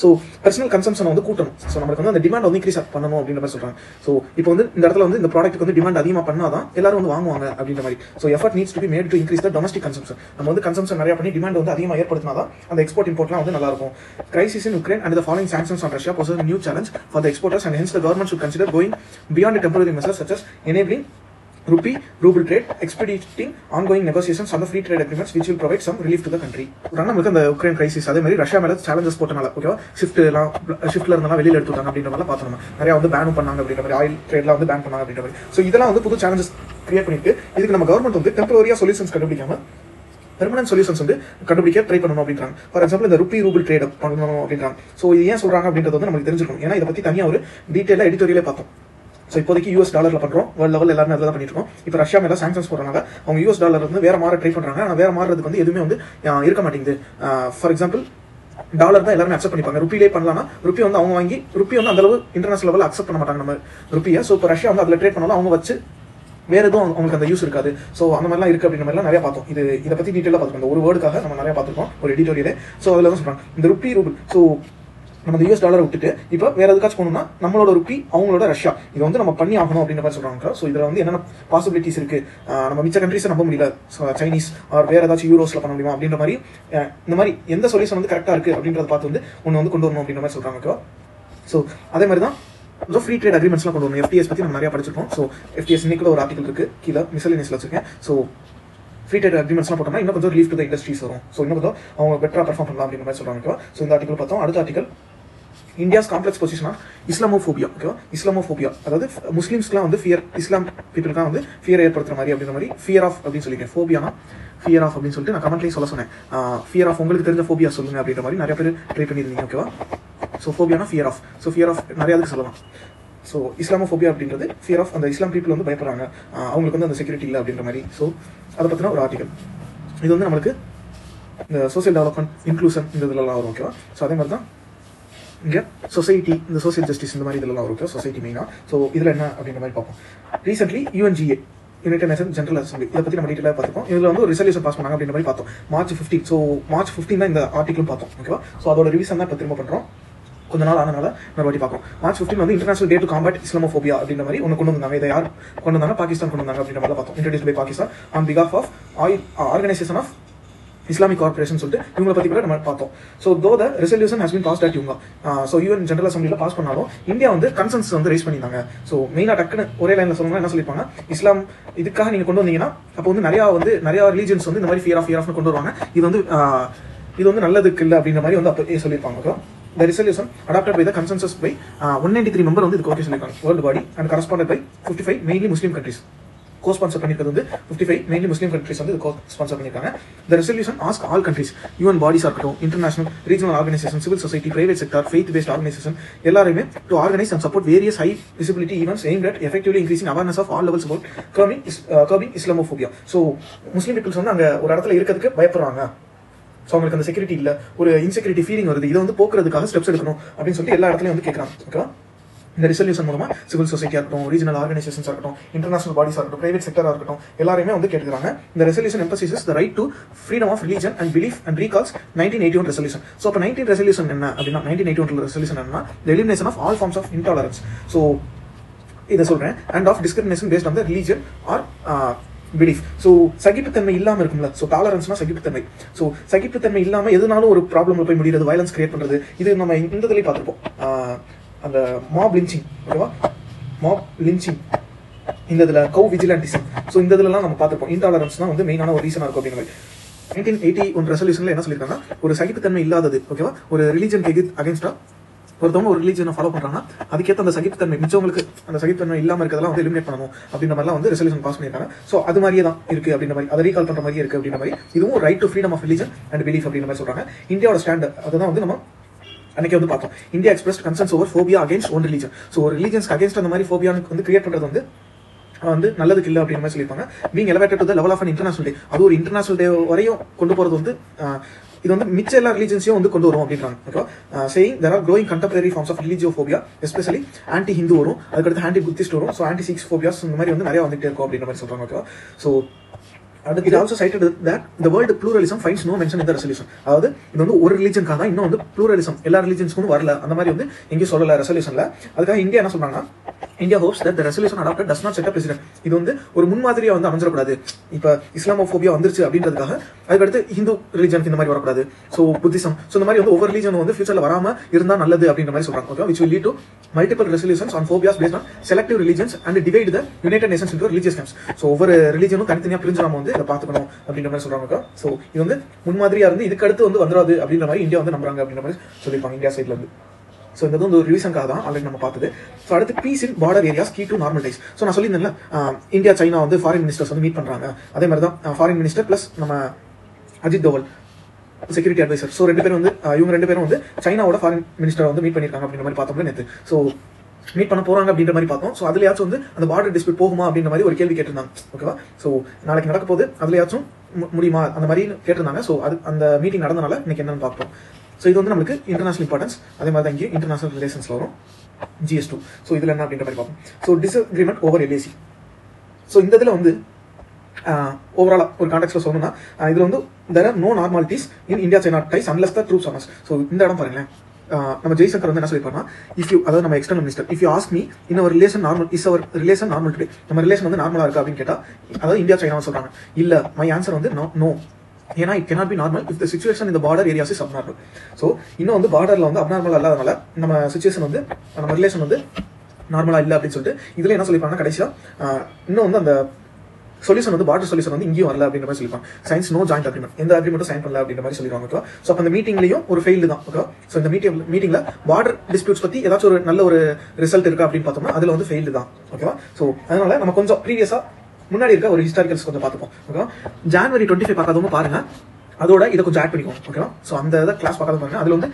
ஸோ பர்சனல் கன்சம்ஷன் வந்து கூட்டணும். ஸோ நம்மளுக்கு வந்து அந்த டிமாண்ட் வந்து இன்க்ரீஸ் பண்ணணும் அப்படின்ற மாதிரி சொல்றாங்க. ஸோ இப்போ வந்து இந்த இடத்துல வந்து இந்த ப்ராடக்ட்டுக்கு வந்து டிமாண்ட் அதிகமாக பண்ணாதான் எல்லாரும் வந்து வாங்குவாங்க அப்படின்ற மாதிரி. So effort needs to be made to increase the domestic consumption நம்ம வந்து கன்சம்ஷன் நிறைய பண்ணி டிமாண்ட் வந்து அதிகமாக ஏற்படுத்தினாதான் அந்த எக்ஸ்போர்ட் இம்போர்ட்லாம் வந்து நல்லா இருக்கும் crisis in Ukraine and the following sanctions on Russia poses new challenge for the exporters and hence the government should consider going beyond temporary the such as enabling rupee ruble trade expediting ongoing negotiations on the free trade agreements which will provide some relief to the country. நம்மளுக்கு அந்த Ukraine crisis அதே மாதிரி Russia மேல challenges போட்டனால ஓகேவா shift எல்லாம் ஷிஃப்ட்ல இருந்தாலும் வெளியில எடுத்துட்டாங்க அப்படின்ற மாதிரி பார்த்தோம் நம்ம. நிறைய வந்து பேனும் பண்ணாங்க அப்படின்ற மாதிரி ஆயில் ட்ரேட்லாம் வந்து பேன் பண்ணாங்க அப்படின்ற மாதிரி. ஸோ இதெல்லாம் வந்து புது சேலஞ்சஸ் கிரியேட் பண்ணிட்டு இதுக்கு நம்ம கவர்மெண்ட் வந்து டெம்பரரியா சொல்யூஷன்ஸ் கண்டுபிடிக்காம பெர்மனன்ட் சொல்யூஷன்ஸ் வந்து கண்டுபிடிக்க ட்ரை பண்ணணும் அப்படின்றாங்க. ஃபார் எக்ஸாம்பிள் இந்த ருப்பி ரூபிள் ட்ரேட் பண்ணணும் அப்படின்றாங்க. ஸோ இது ஏன் சொல்றாங்க அப்படின்றது வந்து நமக்கு தெரிஞ்சிருக்கும் ஏன்னா இதை பத்தி தனியாக ஒரு டீட்டெயிலாக எடிட்டோரியலே பார்த்தோம். ஸோ இப்போதைக்கு யூஎஸ் டாலரில் பண்ணுறோம் வேர்ல்டு லெவல் எல்லாருமே அதில் தான் பண்ணிட்டு இருக்கோம் இப்போ ரஷ்யா மேலே சாங்ஷன்ஸ் போடுறாங்க. அவங்க யூஎஸ் டாலர் வந்து வேற மாற ட்ரை பண்ணுறாங்க ஆனால் வேற மாறதுக்கு வந்து எதுவுமே வந்து இருக்க மாட்டேங்குது. ஃபார் எக்ஸாம்பிள் டாலர் தான் எல்லாருமே அக்செப்ட் பண்ணிப்பாங்க. ருப்பிலே பண்ணலாம்னா ருப்பி வந்து அவங்க வாங்கி ருப்பி வந்து அந்த அளவு இன்டர்நேஷனல் லெவலில் அக்செப்ட் பண்ண மாட்டாங்க நம்ம ருப்பியை ஸோ இப்போ ரஷ்யா வந்து அதில் ட்ரேட் பண்ணாலும் அவங்க வச்சு வேற எதுவும் அவங்க- அவங்களுக்கு அந்த யூஸ் இருக்காது. ஸோ அந்த மாதிரிலாம் இருக்குது அப்படின்ற மாதிரிலாம் நிறையா பார்த்தோம். இது இதை பற்றி டீட்டெயிலாக பார்த்துருக்கோம். இந்த ஒரு வேர்டுக்காக நம்ம நிறையா பார்த்துருக்கோம். ஒரு எடிட்டோரியலே ஸோ அதில் தான் சொல்றாங்க. இந்த ருப்பி ரூபிள் ஸோ நம்ம இந்த யூஎஸ் டாலரை விட்டுட்டு இப்போ வேற எதுக்காச்சும் போகணும்னா நம்மளோட ருப்பி அவங்களோட ரஷ்யா. இது வந்து நம்ம பண்ணி ஆகணும் அப்படின்ற மாதிரி சொல்றாங்க. ஸோ இதில் வந்து என்னென்ன பாசிபிலிட்டிஸ் இருக்கு? நம்ம மிச்ச கண்ட்ரீஸை நம்ப முடியல. சைனீஸ் ஆர் வேற ஏதாச்சும் யூரோஸ்ல பண்ண முடியுமா அப்படின்ற மாதிரி இந்த மாதிரி எந்த சொல்யூஷன் வந்து கரெக்டாக இருக்கு அப்படின்றத பார்த்து வந்து ஒன்று வந்து கொண்டு வரணும் அப்படின்ற மாதிரி சொல்றாங்க ஸோ அதே மாதிரி தான் ஸோ ஃப்ரீ ட்ரேட் அக்ரிமெண்ட்ஸ்லாம் கொண்டு வரணும். எஃப்டிஎஸ் பற்றி நம்ம நிறையா படிச்சிருக்கோம். ஸோ எஃப்டிஎஸ் இன்னைக்கு ஒரு ஆர்டிகல் இருக்கு. கீழே மிசலினியஸில் வச்சிருக்கேன். ஸோ ஃப்ரீ ட்ரேட் அக்ரிமெண்ட்ஸ்லாம் போட்டோம்னா இன்னும் கொஞ்சம் ரிலீஃப் டு த இண்டஸ்ட்ரீஸ் வரும். ஸோ இன்னும் கொஞ்சம் அவங்க பெட்டராக பெர்ஃபார்ம் பண்ணலாம் அப்படின்ற மாதிரி சொல்கிறாங்க ஸோ இந்த ஆர்டிகல் பார்த்தோம். அடுத்த ஆர்டிகல் இந்தியாஸ் காம்ப்ளெக்ஸ் பொசிஷனா ஆஃப் இஸ்லாமோஃபோபியா ஓகேவா இஸ்லாமோஃபோபியா அதாவது முஸ்லீம்ஸ்க்குலாம் வந்து ஃபியர் இஸ்லாம் பீப்புளுக்குலாம் வந்து ஃபியர் ஏற்படுத்துற மாதிரி அப்படின்ற மாதிரி ஃபியர் ஆஃப் அப்படின்னு சொல்லியிருக்கேன். ஃபோபியானா ஃபியர் ஆஃப் அப்படின்னு சொல்லிட்டு நான் கமெண்ட்லேயும் சொல்ல சொன்னேன். ஃபியர் ஆஃப் உங்களுக்கு தெரிஞ்ச ஃபோபியா சொல்லுங்க அப்படின்ற மாதிரி நிறைய பேர் ட்ரை பண்ணியிருந்தீங்க ஓகேவா so ஃபோபியானா fear of so fear of நிறைய அதுக்கு சொல்லலாம். ஸோ இஸ்லாமோஃபோபியா அப்படின்றது ஃபியர் ஆஃப் அந்த இஸ்லாம் பீப்புள் வந்து பயப்படுறாங்க. அவங்களுக்கு வந்து அந்த செக்யூரிட்டி இல்லை அப்படின்ற மாதிரி. ஸோ அதை பற்றின ஒரு ஆர்டிகல் இது வந்து நம்மளுக்கு இந்த சோசியல் டெவலப்மெண்ட் இன்க்ளூஷன் இந்த இதுலலாம் வரும் ஓகேவா ஸோ அதே மாதிரி தான் இங்கே சொசைட்டி இந்த சோசியல் ஜஸ்டிஸ் இந்த மாதிரி இதெல்லாம் இருக்கும் சொசைட்டி மெயினாக ஸோ இதில் என்ன அப்படின்ற மாதிரி பார்ப்போம். Recently UNGA United Nation General Assembly இதை பற்றி நம்ம டீட்டெயிலாக பார்த்துப்போம். இதில் வந்து ஒரு ரிசல்யூஷன் பாஸ் பண்ணாங்க அப்படின்ற மாதிரி பார்த்தோம். March fifteen so March fifteen தான் இந்த ஆர்டிகளும் பார்த்தோம். ஓகேவா ஸோ அதோட ரிவிஷன் தான் இப்போ திரும்ப பண்ணுறோம் கொஞ்ச நாள் ஆனனால ஒரு வாட்டி பார்க்கணும் மார்ச் ஃபிஃப்டின் வந்து international day to combat Islamophobia அப்படின்ற மாதிரி ஒன்று கொண்டு வந்தாங்க. இதை யார் கொண்டு வந்தாங்க பாகிஸ்தான் கொண்டு வந்தாங்க அப்படின்ற மாதிரி பார்த்தோம். Introduce by Pakistan on because of of Organisation of Islamic Corporation சொல்லிட்டு இவங்களை பத்தி கூட நம்ம பார்த்தோம். So though the resolution has been passed at இவங்க ஸோ யூஎன் ஜெனரல் அசம்பிளியில் பாஸ் பண்ணாலும் இந்தியா வந்து கன்சன்ஸ் வந்து ரைஸ் பண்ணியிருந்தாங்க. ஸோ மெயினாக டக்குன்னு ஒரே லைனில் சொல்லணும்னா என்ன சொல்லியிருப்பாங்க? இஸ்லாம் இதுக்காக நீங்கள் கொண்டு வந்தீங்கன்னா அப்போ வந்து நிறையா வந்து நிறையா ரிலீஜன்ஸ் வந்து இந்த மாதிரி ஃபியர் ஆஃப் ஃபியர் ஆஃப்னு கொண்டு வருவாங்க. இது வந்து uh, இது வந்து நல்லதுக்கு இல்லை அப்படின்ற மாதிரி வந்து அப்போ சொல்லியிருப்பாங்க. Okay the resolution adopted by the consensus by one ninety three member வந்து இதுக்கு ஓகே சொல்லியிருக்காங்க. World body and corresponded by 55 mainly Muslim countries co sponsor பண்ணிருக்கிறது வந்து 55 மெயின்லி முஸ்லீம் கண்ட்ரிஸ் வந்து கோ ஸ்பான்சர் பண்ணிருக்காங்க. The resolution ask all countries UN bodies இருக்கட்டும் international regional organisation civil society private sector faith based organisation எல்லாருமே to organise and support various high visibility events aim at effectively increasing awareness of all levels about curbing curbing Islamophobia so Muslim peoples வந்து அங்கே ஒரு இடத்துல இருக்கிறதுக்கு பயப்படுறாங்க. So அவங்களுக்கு அந்த security இல்லை. ஒரு இன்செக்யூரிட்டி ஃபீலிங் வருது. இதை வந்து போக்குறதுக்காக ஸ்டெப்ஸ் எடுக்கணும் அப்படின்னு சொல்லிட்டு எல்லா இடத்துலையும் வந்து கேட்குறாங்க ஓகேவா இந்த ரிசல்யூஷன் மூலமா சிவில் சொசைட்டியாக இருக்கட்டும் ரீஜனல் ஆர்கனைசேஷன்ஸ் இருக்கட்டும் இன்டர்நேஷனல் பாடிஸாக இருக்கட்டும் பிரைவேட் செக்டராக இருக்கட்டும் எல்லாருமே வந்து கேட்டுக்கிறாங்க. இந்த resolution emphasises the right to freedom of religion and belief and recalls nineteen eighty one resolution so அப்போ நைன்டீன் ரெசல்யூஷன் என்ன அப்படின்னா நைன்டீன் எயிட்டி ஒன் ரெசல்யூஷன் என்ன elimination of all forms of intolerance so இதை சொல்றேன். And of discrimination based on the religion or belief so சகிப்புத்தன்மை இல்லாம இருக்கும்ல. So டாலரன்ஸ்னா சகிப்புத்தன்மை. ஸோ சகிப்புத்தன்மை இல்லாம எதுனாலும் ஒரு ப்ராப்ளம் போய் முடியாது வயலன்ஸ் கிரியேட் பண்றது. இது நம்ம இந்த இதுலேயே பார்த்துருப்போம். அந்த மாப் லிஞ்சிங் ஓகேவா மாப் லிஞ்சிங் இந்த இதில் கவு விஜிலாண்டிசம் ஸோ இந்த இதுலலாம் நம்ம பார்த்துருப்போம். இன்டாலரன்ஸ் தான் வந்து மெயினான ஒரு ரீசனாக இருக்கும் அப்படிங்கிற மாதிரி. நைன்டீன் எயிட்டி ஒன் ரெசல்யூஷனில் என்ன சொல்லியிருக்காங்க ஒரு சகிப்புத்தன்மை இல்லாதது ஓகேவா ஒரு ரிலீஜன் அகேன்ஸ்டா ஒருத்தவங்க ஒரு ரிலீஜனை ஃபாலோ பண்ணுறாங்கன்னா அதுக்கேற்ற அந்த சகிப்புத்தன்மை மிச்சவங்களுக்கு அந்த சகிப்புத்தன்மை இல்லாமல் இருக்கிறதெல்லாம் வந்து எலிமினேட் பண்ணணும் அப்படின்ற மாதிரிலாம் வந்து ரெசல்யூஷன் பாஸ் பண்ணியிருக்காங்க. ஸோ அது மாதிரியே தான் இருக்குது அப்படின்ற மாதிரி அதை ரீகால் பண்ணுற மாதிரியே இருக்குது அப்படின்ற மாதிரி. இதுவும் right to freedom of religion and belief அப்படின்ற மாதிரி சொல்கிறாங்க இந்தியாவோட ஸ்டாண்ட் அதுதான் வந்து நம்ம அன்னைக்கு வந்து பார்த்தோம். India expresses concerns over phobia against one religion so ஒரு ரிலீஜன்ஸ்க்கு அகேன்ஸ்ட் அந்த மாதிரி ஃபோபியானுக்கு வந்து கிரியேட் பண்றது வந்து வந்து நல்லதுக்கு இல்லை அப்படின்ற மாதிரி சொல்லியிருப்பாங்க. Being elevated to the level of an international day அது ஒரு இன்டர்நேஷனல் டே வரையும் கொண்டு போறது வந்து இது வந்து மிச்ச எல்லா ரிலீஜன்ஸையும் வந்து கொண்டு வரும் அப்படின்றாங்க. Okay saying there are growing contemporary forms of religiophobia especially anti Hindu வரும். அதுக்கடுத்து ஆன்டி புத்திஸ்ட் வரும். ஸோ ஆன்டி சிக்ஸ் ஃபோபியாஸ் இந்த மாதிரி வந்து நிறைய வந்துட்டே இருக்கும் அப்படின்ற மாதிரி சொல்றாங்க. ஓகே ஸோ அடுத்து இது ஆல்சோ சைட்டட் தட் இந்த world pluralism finds no mention இந்த ரெசல்யூஷன் அதாவது இது வந்து ஒரு ரிலீஜனுக்காக தான் இன்னும் வந்து ப்ளூரலிசம் எல்லா ரிலிஜன்ஸ்க்கும் வரல. அந்த மாதிரி வந்து எங்கேயும் சொல்லல ரெசல்யூஷன்ல அதுக்காக இந்தியா என்ன சொல்றாங்கன்னா India hopes that the resolution adopted does not set up precedent இது வந்து ஒரு முன்மாதிரியா வந்து அமைஞ்சிடக்கூடாது. இப்போ இஸ்லாமோஃபோபியா வந்துருச்சு அப்படின்றதுக்காக அதுக்கடுத்து ஹிந்து ரிலிஜனுக்கு இந்த மாதிரி வரக்கூடாது. So Buddhism. ஸோ இந்த மாதிரி வந்து ஒவ்வொரு ரிலிஜன் வந்து ஃபியூச்சர்ல வராம இருந்தா நல்லது அப்படின்ற மாதிரி சொல்றாங்க. Okay which will lead to multiple resolutions on phobias based on selective religions and divide the United Nations into religious camps so ஒவ்வொரு ரிலிஜனும் தனித்தனியாக பிரிஞ்சு நம்ம வந்து இதை பார்த்துக்கணும் அப்படின்ற மாதிரி சொல்றாங்க ஸோ இது வந்து முன்மாதிரியா இருந்து இதுக்கு அடுத்து வந்து வந்துடாது அப்படின்ற மாதிரி இந்தியா வந்து நம்புறாங்க அப்படின்ற மாதிரி சொல்லியிருப்பாங்க இந்தியா சைட்ல இருந்து. ஸோ இந்த வந்து ஒரு ரிவிஷனுக்காக தான் ஆல்ரெடி நம்ம பார்த்தது. ஸோ அடுத்து peace in border areas key to normalise so நான் சொல்லியிருந்தேன்ல இந்தியா சைனா வந்து ஃபாரின் மினிஸ்டர்ஸ் வந்து மீட் பண்ணுறாங்க அதே மாதிரி தான் ஃபாரின் மினிஸ்டர் ப்ளஸ் நம்ம Ajit Doval security adviser so ரெண்டு பேரும் வந்து இவங்க ரெண்டு பேரும் வந்து சைனாவோட ஃபாரின் மினிஸ்டர் வந்து மீட் பண்ணியிருக்காங்க அப்படின்ற மாதிரி பார்த்தோம்னா நேற்று ஸோ மீட் பண்ண போறாங்க அப்படின்ற மாதிரி பார்த்தோம். ஸோ அதுலயாச்சும் வந்து அந்த பார்டர் டிஸ்பியூட் போகுமா அப்படின்ற மாதிரி ஒரு கேள்வி கேட்டிருந்தாங்க. ஓகேவா ஸோ நாளைக்கு நடக்க போது அதுலயாச்சும் முடியுமா அந்த மாதிரி கேட்டிருந்தாங்க. ஸோ அது அந்த மீட்டிங் நடந்தனால இன்னைக்கு என்னன்னு பார்ப்போம். ஸோ இது வந்து நம்மளுக்கு இன்டர்நேஷனல் இம்பார்ட்டன்ஸ் அதே மாதிரி தான் இங்கே இன்டர்நேஷனல் ரிலேஷன்ஸ்ல வரும். ஜிஎஸ் டூ ஸோ இதில் என்ன அப்படின்ற மாதிரி பார்ப்போம். So disagreement over LAC so இந்த இதில் வந்து ஓவராலாக ஒரு கான்டெக்ட்ல சொல்லணும்னா இதில் வந்து there are no normalities in India China ties unless the troops sums so இந்த இடம் பாருங்களேன். நம்ம ஜெய்சங்கர் வந்து என்ன சொல்லியிருப்பாருன்னா இஃப் யூ அதாவது நம்ம external minister if you ask me in our relation normal is our relation normal today நம்ம ரிலேஷன் வந்து நார்மலாக இருக்கு அப்படின்னு கேட்டால் அதாவது இந்தியா சைனா சொல்றாங்க. இல்ல மை ஆன்சர் வந்து நோ நோ ஏன்னா it cannot be normal if the situation இந்த border areas is abnormal so இன்னும் வந்து பார்டரில் வந்து அப்நார்மல் இல்லாதனால நம்ம சுச்சுவேஷன் வந்து நம்ம ரிலேஷன் வந்து நார்மலாக இல்லை அப்படின்னு சொல்லிட்டு இதில் என்ன சொல்லியிருப்பாங்கன்னா கடைசியாக இன்னும் வந்து அந்த சொல்யூஷன் வந்து பார்டர் சொல்யூஷன் வந்து இங்கேயும் வரல அப்படின்ற மாதிரி சொல்லிருப்பாங்க சயின்ஸ் நோ ஜாயிண்ட் அக்ரிமெண்ட் எந்த அக்ரிமெண்ட்டும் சைன் பண்ணல அப்படின்ற மாதிரி சொல்லிடுவாங்க ஓகே ஸோ அந்த மீட்டிங்லையும் ஒரு ஃபெயில் தான் ஓகே ஸோ இந்த மீட்டிங் மீட்டிங்ல பார்டர் டிஸ்பியூட்ஸ் பத்தி ஏதாச்சும் ஒரு நல்ல ஒரு ரிசல்ட் இருக்கா அப்படின்னு பார்த்தோம்னா அதுல வந்து ஃபெயில் தான் ஓகேவா ஸோ அதனால நம்ம கொஞ்சம் ப்ரீவியஸா முன்னாடி இருக்க ஒரு ஹிஸ்டாரிக்கல்ஸ் கொஞ்சம் பார்த்துப்போம் ஓகேவா ஜான்வரி டுவெண்ட்டி ஃபைவ் பார்க்காதவங்க பாருங்க. அதோட இதை கொஞ்சம் ஆட் பண்ணிக்கோங்க ஓகேவா ஸோ அந்த இதை கிளாஸ் பார்க்காத பாருங்க. அதுல வந்து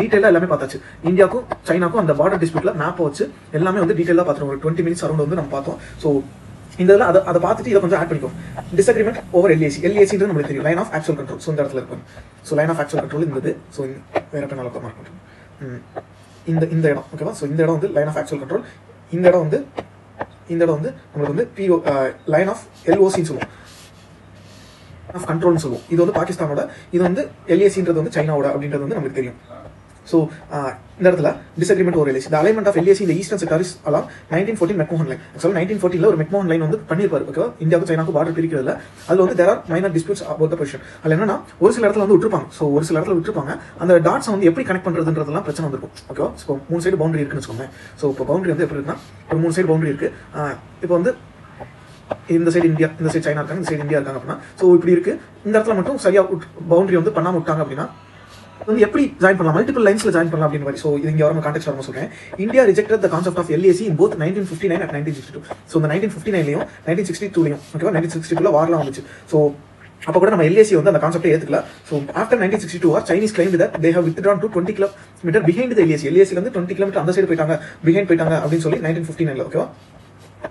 டீட்டெயிலாக எல்லாமே பார்த்தாச்சு. இந்தியாவுக்கும் சைனாக்கும் அந்த பார்டர் டிஸ்பியூட்ல மேப் வச்சு எல்லாமே வந்து டீட்டெயிலாக பார்த்துருவோம். ஒரு டுவெண்ட்டி மினிட்ஸ் அரௌண்ட் வந்து நம்ம பார்த்தோம். ஸோ இந்த இதில் அதை அதை பார்த்துட்டு இதை கொஞ்சம் ஆட் பண்ணிக்கோ. டிஸ்அக்ரிமெண்ட் ஓவர் எல்ஏசி எல்ஏசின்றது நம்மளுக்கு தெரியும். Line of actual control so இந்த இடத்துல இருக்கும். So line of actual control இருந்தது ஸோ வேற பெண்ணால் மார்க் பண்ணுறோம் இந்த இந்த இடம். ஓகேவா ஸோ இந்த இடம் வந்து லைன் ஆஃப் ஆக்சுவல் கண்ட்ரோல் இந்த இடம் வந்து இந்த இடம் வந்து நம்மளுக்கு வந்து பிஓ லைன் ஆஃப் எல்ஓசின்னு சொல்லுவோம். ஆஃப் கண்ட்ரோல்னு சொல்லுவோம். இது வந்து பாகிஸ்தானோட இது வந்து எல்ஏசின்றது வந்து சைனாவோட அப்படின்றது வந்து நமக்கு தெரியும். ஸோ இந்த இடத்துல டிஸ்அக்ரிமெண்ட் ஒரு எல்ஏசி த ஆஃப் எல்ஏசி இந்த eastern sector is along nineteen fourteen McMahon line ஆக்சுவலாக நைன்டீன் ஃபோர்ட்டியில் ஒரு மெக்மோகன் லைன் வந்து பண்ணியிருப்பாரு ஓகே இந்தியாவுக்கு சைனாக்கு பார்டர் பிரிக்கிறதுல. அதில் வந்து there are minor disputes about the position அதில் என்னன்னா ஒரு சில இடத்துல வந்து விட்டுருப்பாங்க. ஸோ ஒரு சில இடத்துல விட்டுருப்பாங்க. அந்த டாட்ஸ் வந்து எப்படி கனெக்ட் பண்ணுறதுன்றதுலாம் பிரச்சனை வந்திருக்கும். ஓகே ஸோ மூணு சைடு பவுண்டரி இருக்குன்னு வச்சுக்கோங்க ஸோ இப்போ பவுண்டரி வந்து எப்படி இருக்குன்னா ஒரு மூணு சைடு பவுண்டரி இருக்கு. இப்போ வந்து இந்த சைடு இந்தியா இந்த சைடு சைனா இருக்காங்க இந்த சைடு இந்தியா இருக்காங்க அப்படின்னா ஸோ இப்படி இருக்கு. இந்த இடத்துல மட்டும் சரியாக பவுண்டரி வந்து பண்ணாம விட்டாங்க அப்படின்னா வந்து எப்படி ஜாயின் பண்ணலாம்? மல்டிபிள் லைன்ஸ்ல ஜாயின் பண்ணலாம் அப்படின்னு மாதிரி. ஸோ இது இங்க வர கான்டெக்ட் வர சொல்றேன். India rejected the concept of LAC in both nineteen fifty nine at nineteen sixty two so இந்த நைன்டீன் ஃபிஃப்டி நைன்லையும் நைன்டீன் சிக்ஸ்டி டூலையும் ஓகேவா நைன்டீன் சிக்ஸ்டி டூல வாரலாம் வந்துச்சு. ஸோ அப்போ கூட நம்ம எல்ஏசி வந்து அந்த கான்செப்டே ஏற்றுக்கல so after nineteen sixty two or Chinese claim that they have withdrawn to twenty kilometre behind the LAC LAC வந்து டுவெண்ட்டி கிலோமீட்டர் அந்த சைடு போயிட்டாங்க பிஹைண்ட் போயிட்டாங்க அப்படின்னு சொல்லி நைன்டீன் ஃபிஃப்டி நைன்ல ஓகேவா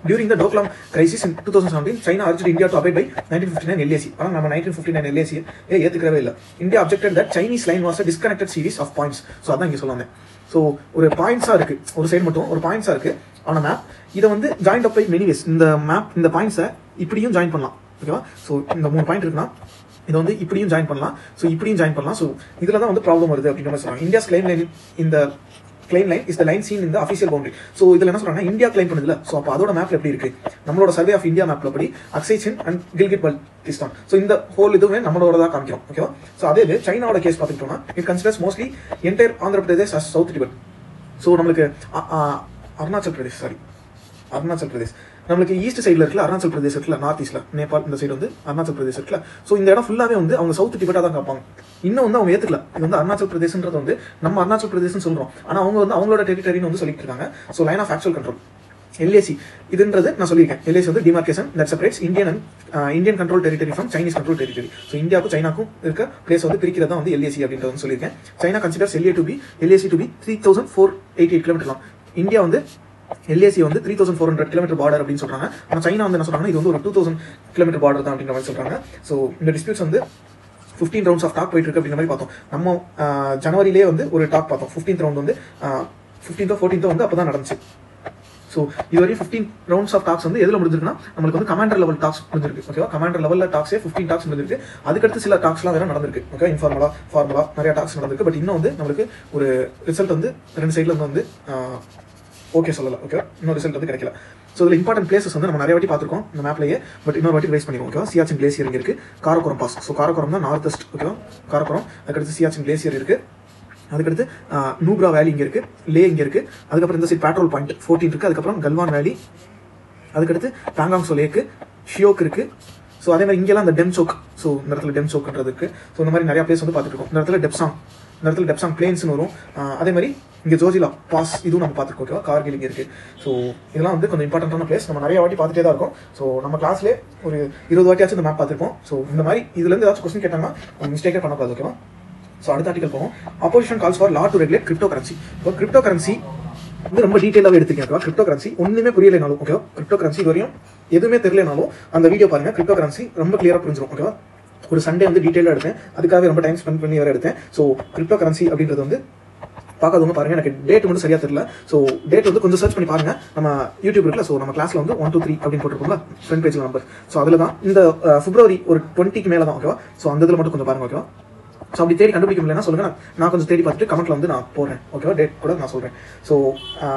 During the Doklam crisis in 2017, China urged India to abide by 1959 LAC. ஆனால் நம்ம 1959 LAC ஏ ஏத்துக்கவே இல்லை. India objected that Chinese line was a disconnected series of points so அதான் இங்கே சொல்லுவாங்க ஸோ ஒரு பாயிண்ட்ஸாக இருக்கு. ஒரு சைடு மட்டும் ஒரு பாயிண்ட்ஸாக இருக்கு. ஆனால் மேப் இதை வந்து ஜாயிண்ட் அப் பை மெனி இந்த மேப் இந்த பாயிண்ட்ஸை இப்படியும் ஜாயின் பண்ணலாம். ஓகேவா ஸோ இந்த மூணு பாயிண்ட் இருக்குன்னா இதை வந்து இப்படியும் ஜாயின் பண்ணலாம். ஸோ இப்படியும் ஜாயின் பண்ணலாம். ஸோ இதில் தான் வந்து ப்ராப்ளம் வருது அப்படின்ற மாதிரி சொல்றாங்க. இந்தியாஸ் கிளைம் லைன் இந்த claim line is the line seen இந்த அஃபிஷியல் பவுண்டரி ஸோ இதில் என்ன சொல்றாங்கன்னா இந்தியா கிளைம் பண்ணுதுல. ஸோ அப்போ அதோட மேப் எப்படி இருக்கு? நம்மளோட சர்வே ஆஃப் இந்தியா மேப்ல படி அக்சைச்சின் அண்ட் கில்கிட் பல்டிஸ்தான் ஸோ இந்த ஹோல் இதுவுமே நம்மளோட தான் காமிக்கிறோம் ஓகேவா ஸோ அதே இது சைனாவோட case பார்த்துக்கிட்டோம்னா it considers mostly entire Andhra Pradesh south Tibet so நம்மளுக்கு அருணாச்சல் பிரதேஷ் சாரி அருணாச்சல் பிரதேஷ் நம்மளுக்கு ஈஸ்ட் சைடில் இருக்குல்ல அருணாச்சல் பிரதேஷ் இருக்குல்ல நார்த் ஈஸ்ட்ல நேபாள் இந்த சைடு வந்து அருணாச்சல் பிரதேஷ் இருக்குல்ல ஸோ இந்த இடம் ஃபுல்லாவே வந்து அவங்க சவுத் டிபெட்டாக தான் காப்பாங்க. இன்னும் வந்து அவங்க ஏற்றுக்கல இது வந்து அருணாச்சல் பிரதேசன்றது வந்து நம்ம அருணாச்சல் பிரதேசம் சொல்கிறோம் ஆனால் அவங்க வந்து அவங்களோட டெரிட்டரின்னு வந்து சொல்லிட்டு இருக்காங்க. So line of actual control LAC இதுன்றது நான் சொல்லியிருக்கேன். எல்ஏசி வந்து demarcation that separates Indian and Indian control territory from Chinese control territory so இந்தியாவுக்கும் சைனாக்கும் இருக்க பிளேஸ் வந்து பிரிக்கிறதா வந்து எல்ஏசி அப்படின்றது வந்து சொல்லியிருக்கேன். China considers LA to be LAC to be three thousand four eighty eight kilometre India வந்து எல்ஏசி வந்து three thousand four hundred kilometre border அப்படின்னு சொல்றாங்க. ஆனால் சைனா வந்து என்ன சொல்றாங்க இது வந்து ஒரு டூ தௌசண்ட் கிலோமீட்டர் பார்டர் தான் அப்படின்ற மாதிரி சொல்றாங்க. ஸோ இந்த டிஸ்பியூட்ஸ் வந்து ஃபிஃப்டீன் ரவுண்ட்ஸ் ஆஃப் டாக் போயிட்டு இருக்கு அப்படின்ற மாதிரி பார்த்தோம். நம்ம ஜனவரியிலே வந்து ஒரு டாக் பார்த்தோம். ஃபிஃப்டீன்த் ரவுண்ட் வந்து ஃபிஃப்டீன்த்தோ ஃபோர்டீன்த்தோ வந்து அப்போ தான் நடந்துச்சு. ஸோ இதுவரை ஃபிஃப்டீன் ரவுண்ட்ஸ் ஆஃப் டாக்ஸ் வந்து எதில் முடிஞ்சிருக்குன்னா நம்மளுக்கு வந்து கமாண்டர் லெவல் டாக்ஸ் முடிஞ்சிருக்கு. ஓகேவா கமாண்டர் லெவலில் டாக்ஸே ஃபிஃப்டீன் டாக்ஸ் முடிஞ்சிருக்கு. அதுக்கடுத்து சில டாக்ஸ்லாம் வேற நடந்திருக்கு. ஓகே இன்ஃபார்மலா ஃபார்மலா நிறைய டாக்ஸ் நடந்திருக்கு. பட் இன்னும் வந்து நம்மளுக்கு ஒரு ரிசல்ட் வந்து ரெண்டு சைடில் வந்து ஓகே சொல்லலாம் ஓகே இன்னொரு ரிசல்ட் வந்து கிடைக்கல. ஸோ இதில் இம்பார்ட்டன்ட் பிளேசஸ் வந்து நம்ம நிறைய வாட்டி பார்த்துருக்கோம் இந்த மேப்லேயே பட் இன்னொரு வாட்டி ரைஸ் பண்ணிடுவோம் ஓகேவா சியாச்சின் கிளேசியர் இங்கே இருக்குது காரக்குரம் பாஸ் ஸோ காரக்குரம் தான் நார்த் வெஸ்ட் ஓகேவா காரக்குரம் அதுக்கடுத்து சியாச்சின் கிளேசியர் இருக்குது அதுக்கடுத்து நூப்ரா வேலி இங்கே இருக்குது லே இங்கே இருக்குது அதுக்கப்புறம் இந்த சைட் பேட்ரோல் பாயிண்ட் ஃபோர்டீன் இருக்குது அதுக்கப்புறம் கல்வான் வேலி அதுக்கடுத்து பேங்காங்ஸோ லேக்கு ஷியோக் இருக்குது ஸோ அதே மாதிரி இங்கெல்லாம் அந்த டெம் சோக் ஸோ இந்த இடத்துல டெம் சோக்ன்றது இருக்குது ஸோ இந்த மாதிரி நிறைய பிளேஸ் வந்து பார்த்துட்டு இருக்கோம் இந்த இடத்துல டெப்சாங் இந்த இடத்துல டெப்சாங் பிளேன்ஸ்னு வரும். அதே மாதிரி இங்கே ஜோஜிலா பாஸ் இதுவும் நம்ம பார்த்துருக்கோம் ஓகேவா கார்கில் இங்கே இருக்குது ஸோ இதெல்லாம் வந்து கொஞ்சம் இம்பார்ட்டன்டான பிளேஸ் நம்ம நிறைய வாட்டி பார்த்துட்டே தான் இருக்கும். ஸோ நம்ம கிளாஸ்லேயே ஒரு இருபது வாட்டியாச்சும் இந்த மேப் பார்த்துருப்போம். ஸோ இந்த மாதிரி இதுலேருந்து ஏதாச்சும் கொஸ்டின் கேட்டாங்கன்னா மிஸ்டேக்கே பண்ணக்கூடாது ஓகேவா ஸோ அடுத்த ஆர்டிகல் போவோம். Opposition calls for law to regulate cryptocurrency இப்போ கிரிப்டோ கரன்சி வந்து ரொம்ப டீட்டெயிலாக எடுத்துக்கேன் ஓகேவா கிரிப்டோ கரன்சி ஒன்றுமே புரியலைனாலும் ஓகேவா கிரிப்டோ கரன்சி வரையும் எதுவுமே தெரியலனாலும் அந்த வீடியோ பாருங்க. கிரிப்டோ கரன்சி ரொம்ப கிளியராக புரிஞ்சிடும் ஓகேவா ஒரு சண்டே வந்து டீட்டெயிலாக எடுத்தேன். அதுக்காகவே ரொம்ப டைம் ஸ்பெண்ட் பண்ணி வர எடுத்தேன். ஸோ கிரிப்டோ கரன்சி அப்படின்றது வந்து பார்க்காதவங்க பாருங்க. எனக்கு டேட் மட்டும் சரியா தெரியல. ஸோ டேட் வந்து கொஞ்சம் சர்ச் பண்ணி பாருங்க. நம்ம யூடியூப் இருக்குல்ல. ஸோ நம்ம கிளாஸ்ல வந்து ஒன் டூ த்ரீ அப்படின்னு போட்டிருக்கோம்ல ஃப்ரண்ட் பேஜ்ல நம்பர் ஸோ அதில் தான் இந்த பிப்ரவரி ஒரு டுவெண்ட்டிக்கு மேலே தான் ஓகேவா ஸோ அந்த இதில் மட்டும் கொஞ்சம் பாருங்க ஓகேவா ஸோ அப்படி தேடி கண்டுபிடிக்க முடியலன்னா சொல்லுங்க. நான் நான் கொஞ்சம் தேடி பார்த்துட்டு கமெண்ட்ல வந்து நான் போடுறேன் ஓகேவா டேட் கூட நான் சொல்றேன். ஸோ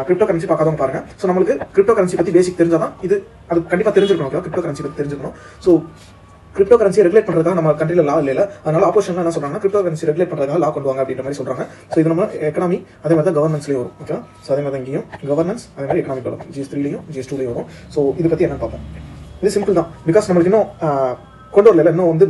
கிரிப்டோ கரன்சி பார்க்காதவங்க பாருங்க. ஸோ நம்மளுக்கு கிரிப்டோ கரன்சி பத்தி பேசிக் தெரிஞ்சாதான் இது அது கண்டிப்பா தெரிஞ்சிருக்கணும் ஓகேவா கிரிப்டோ கரன்சி பத்தி தெரிஞ்சிருக்கணும். ஸோ கிரிப்டோ கரன்சி ரெகுலேட் பண்றதுக்காக நம்ம கண்ட்ரில லா இல்ல அதனால ஆப்போசிஷன் என்ன சொல்றாங்க கிரிப்டோ கரன்சி ரெகுலேட் பண்றதுக்காக லா கொண்டு வாங்க அப்படின்ற மாதிரி சொல்றாங்க. ஸோ இது நம்ம எக்கனாமி அதே மாதிரி தான் கவர்னன்ஸ்லயும் வரும். ஓகே ஸோ அதே மாதிரி தான் இங்கேயும் கவர்னன்ஸ் அதே மாதிரி எக்கனாமிக் வரும் ஜிஎஸ் த்ரீலையும் ஜிஎஸ் டூலையும் வரும். ஸோ இதை பத்தி என்ன பார்ப்போம். இது சிம்பிள் தான். பிகாஸ் நம்மளுக்கு இன்னும் கொண்டு வரல இன்னும் வந்து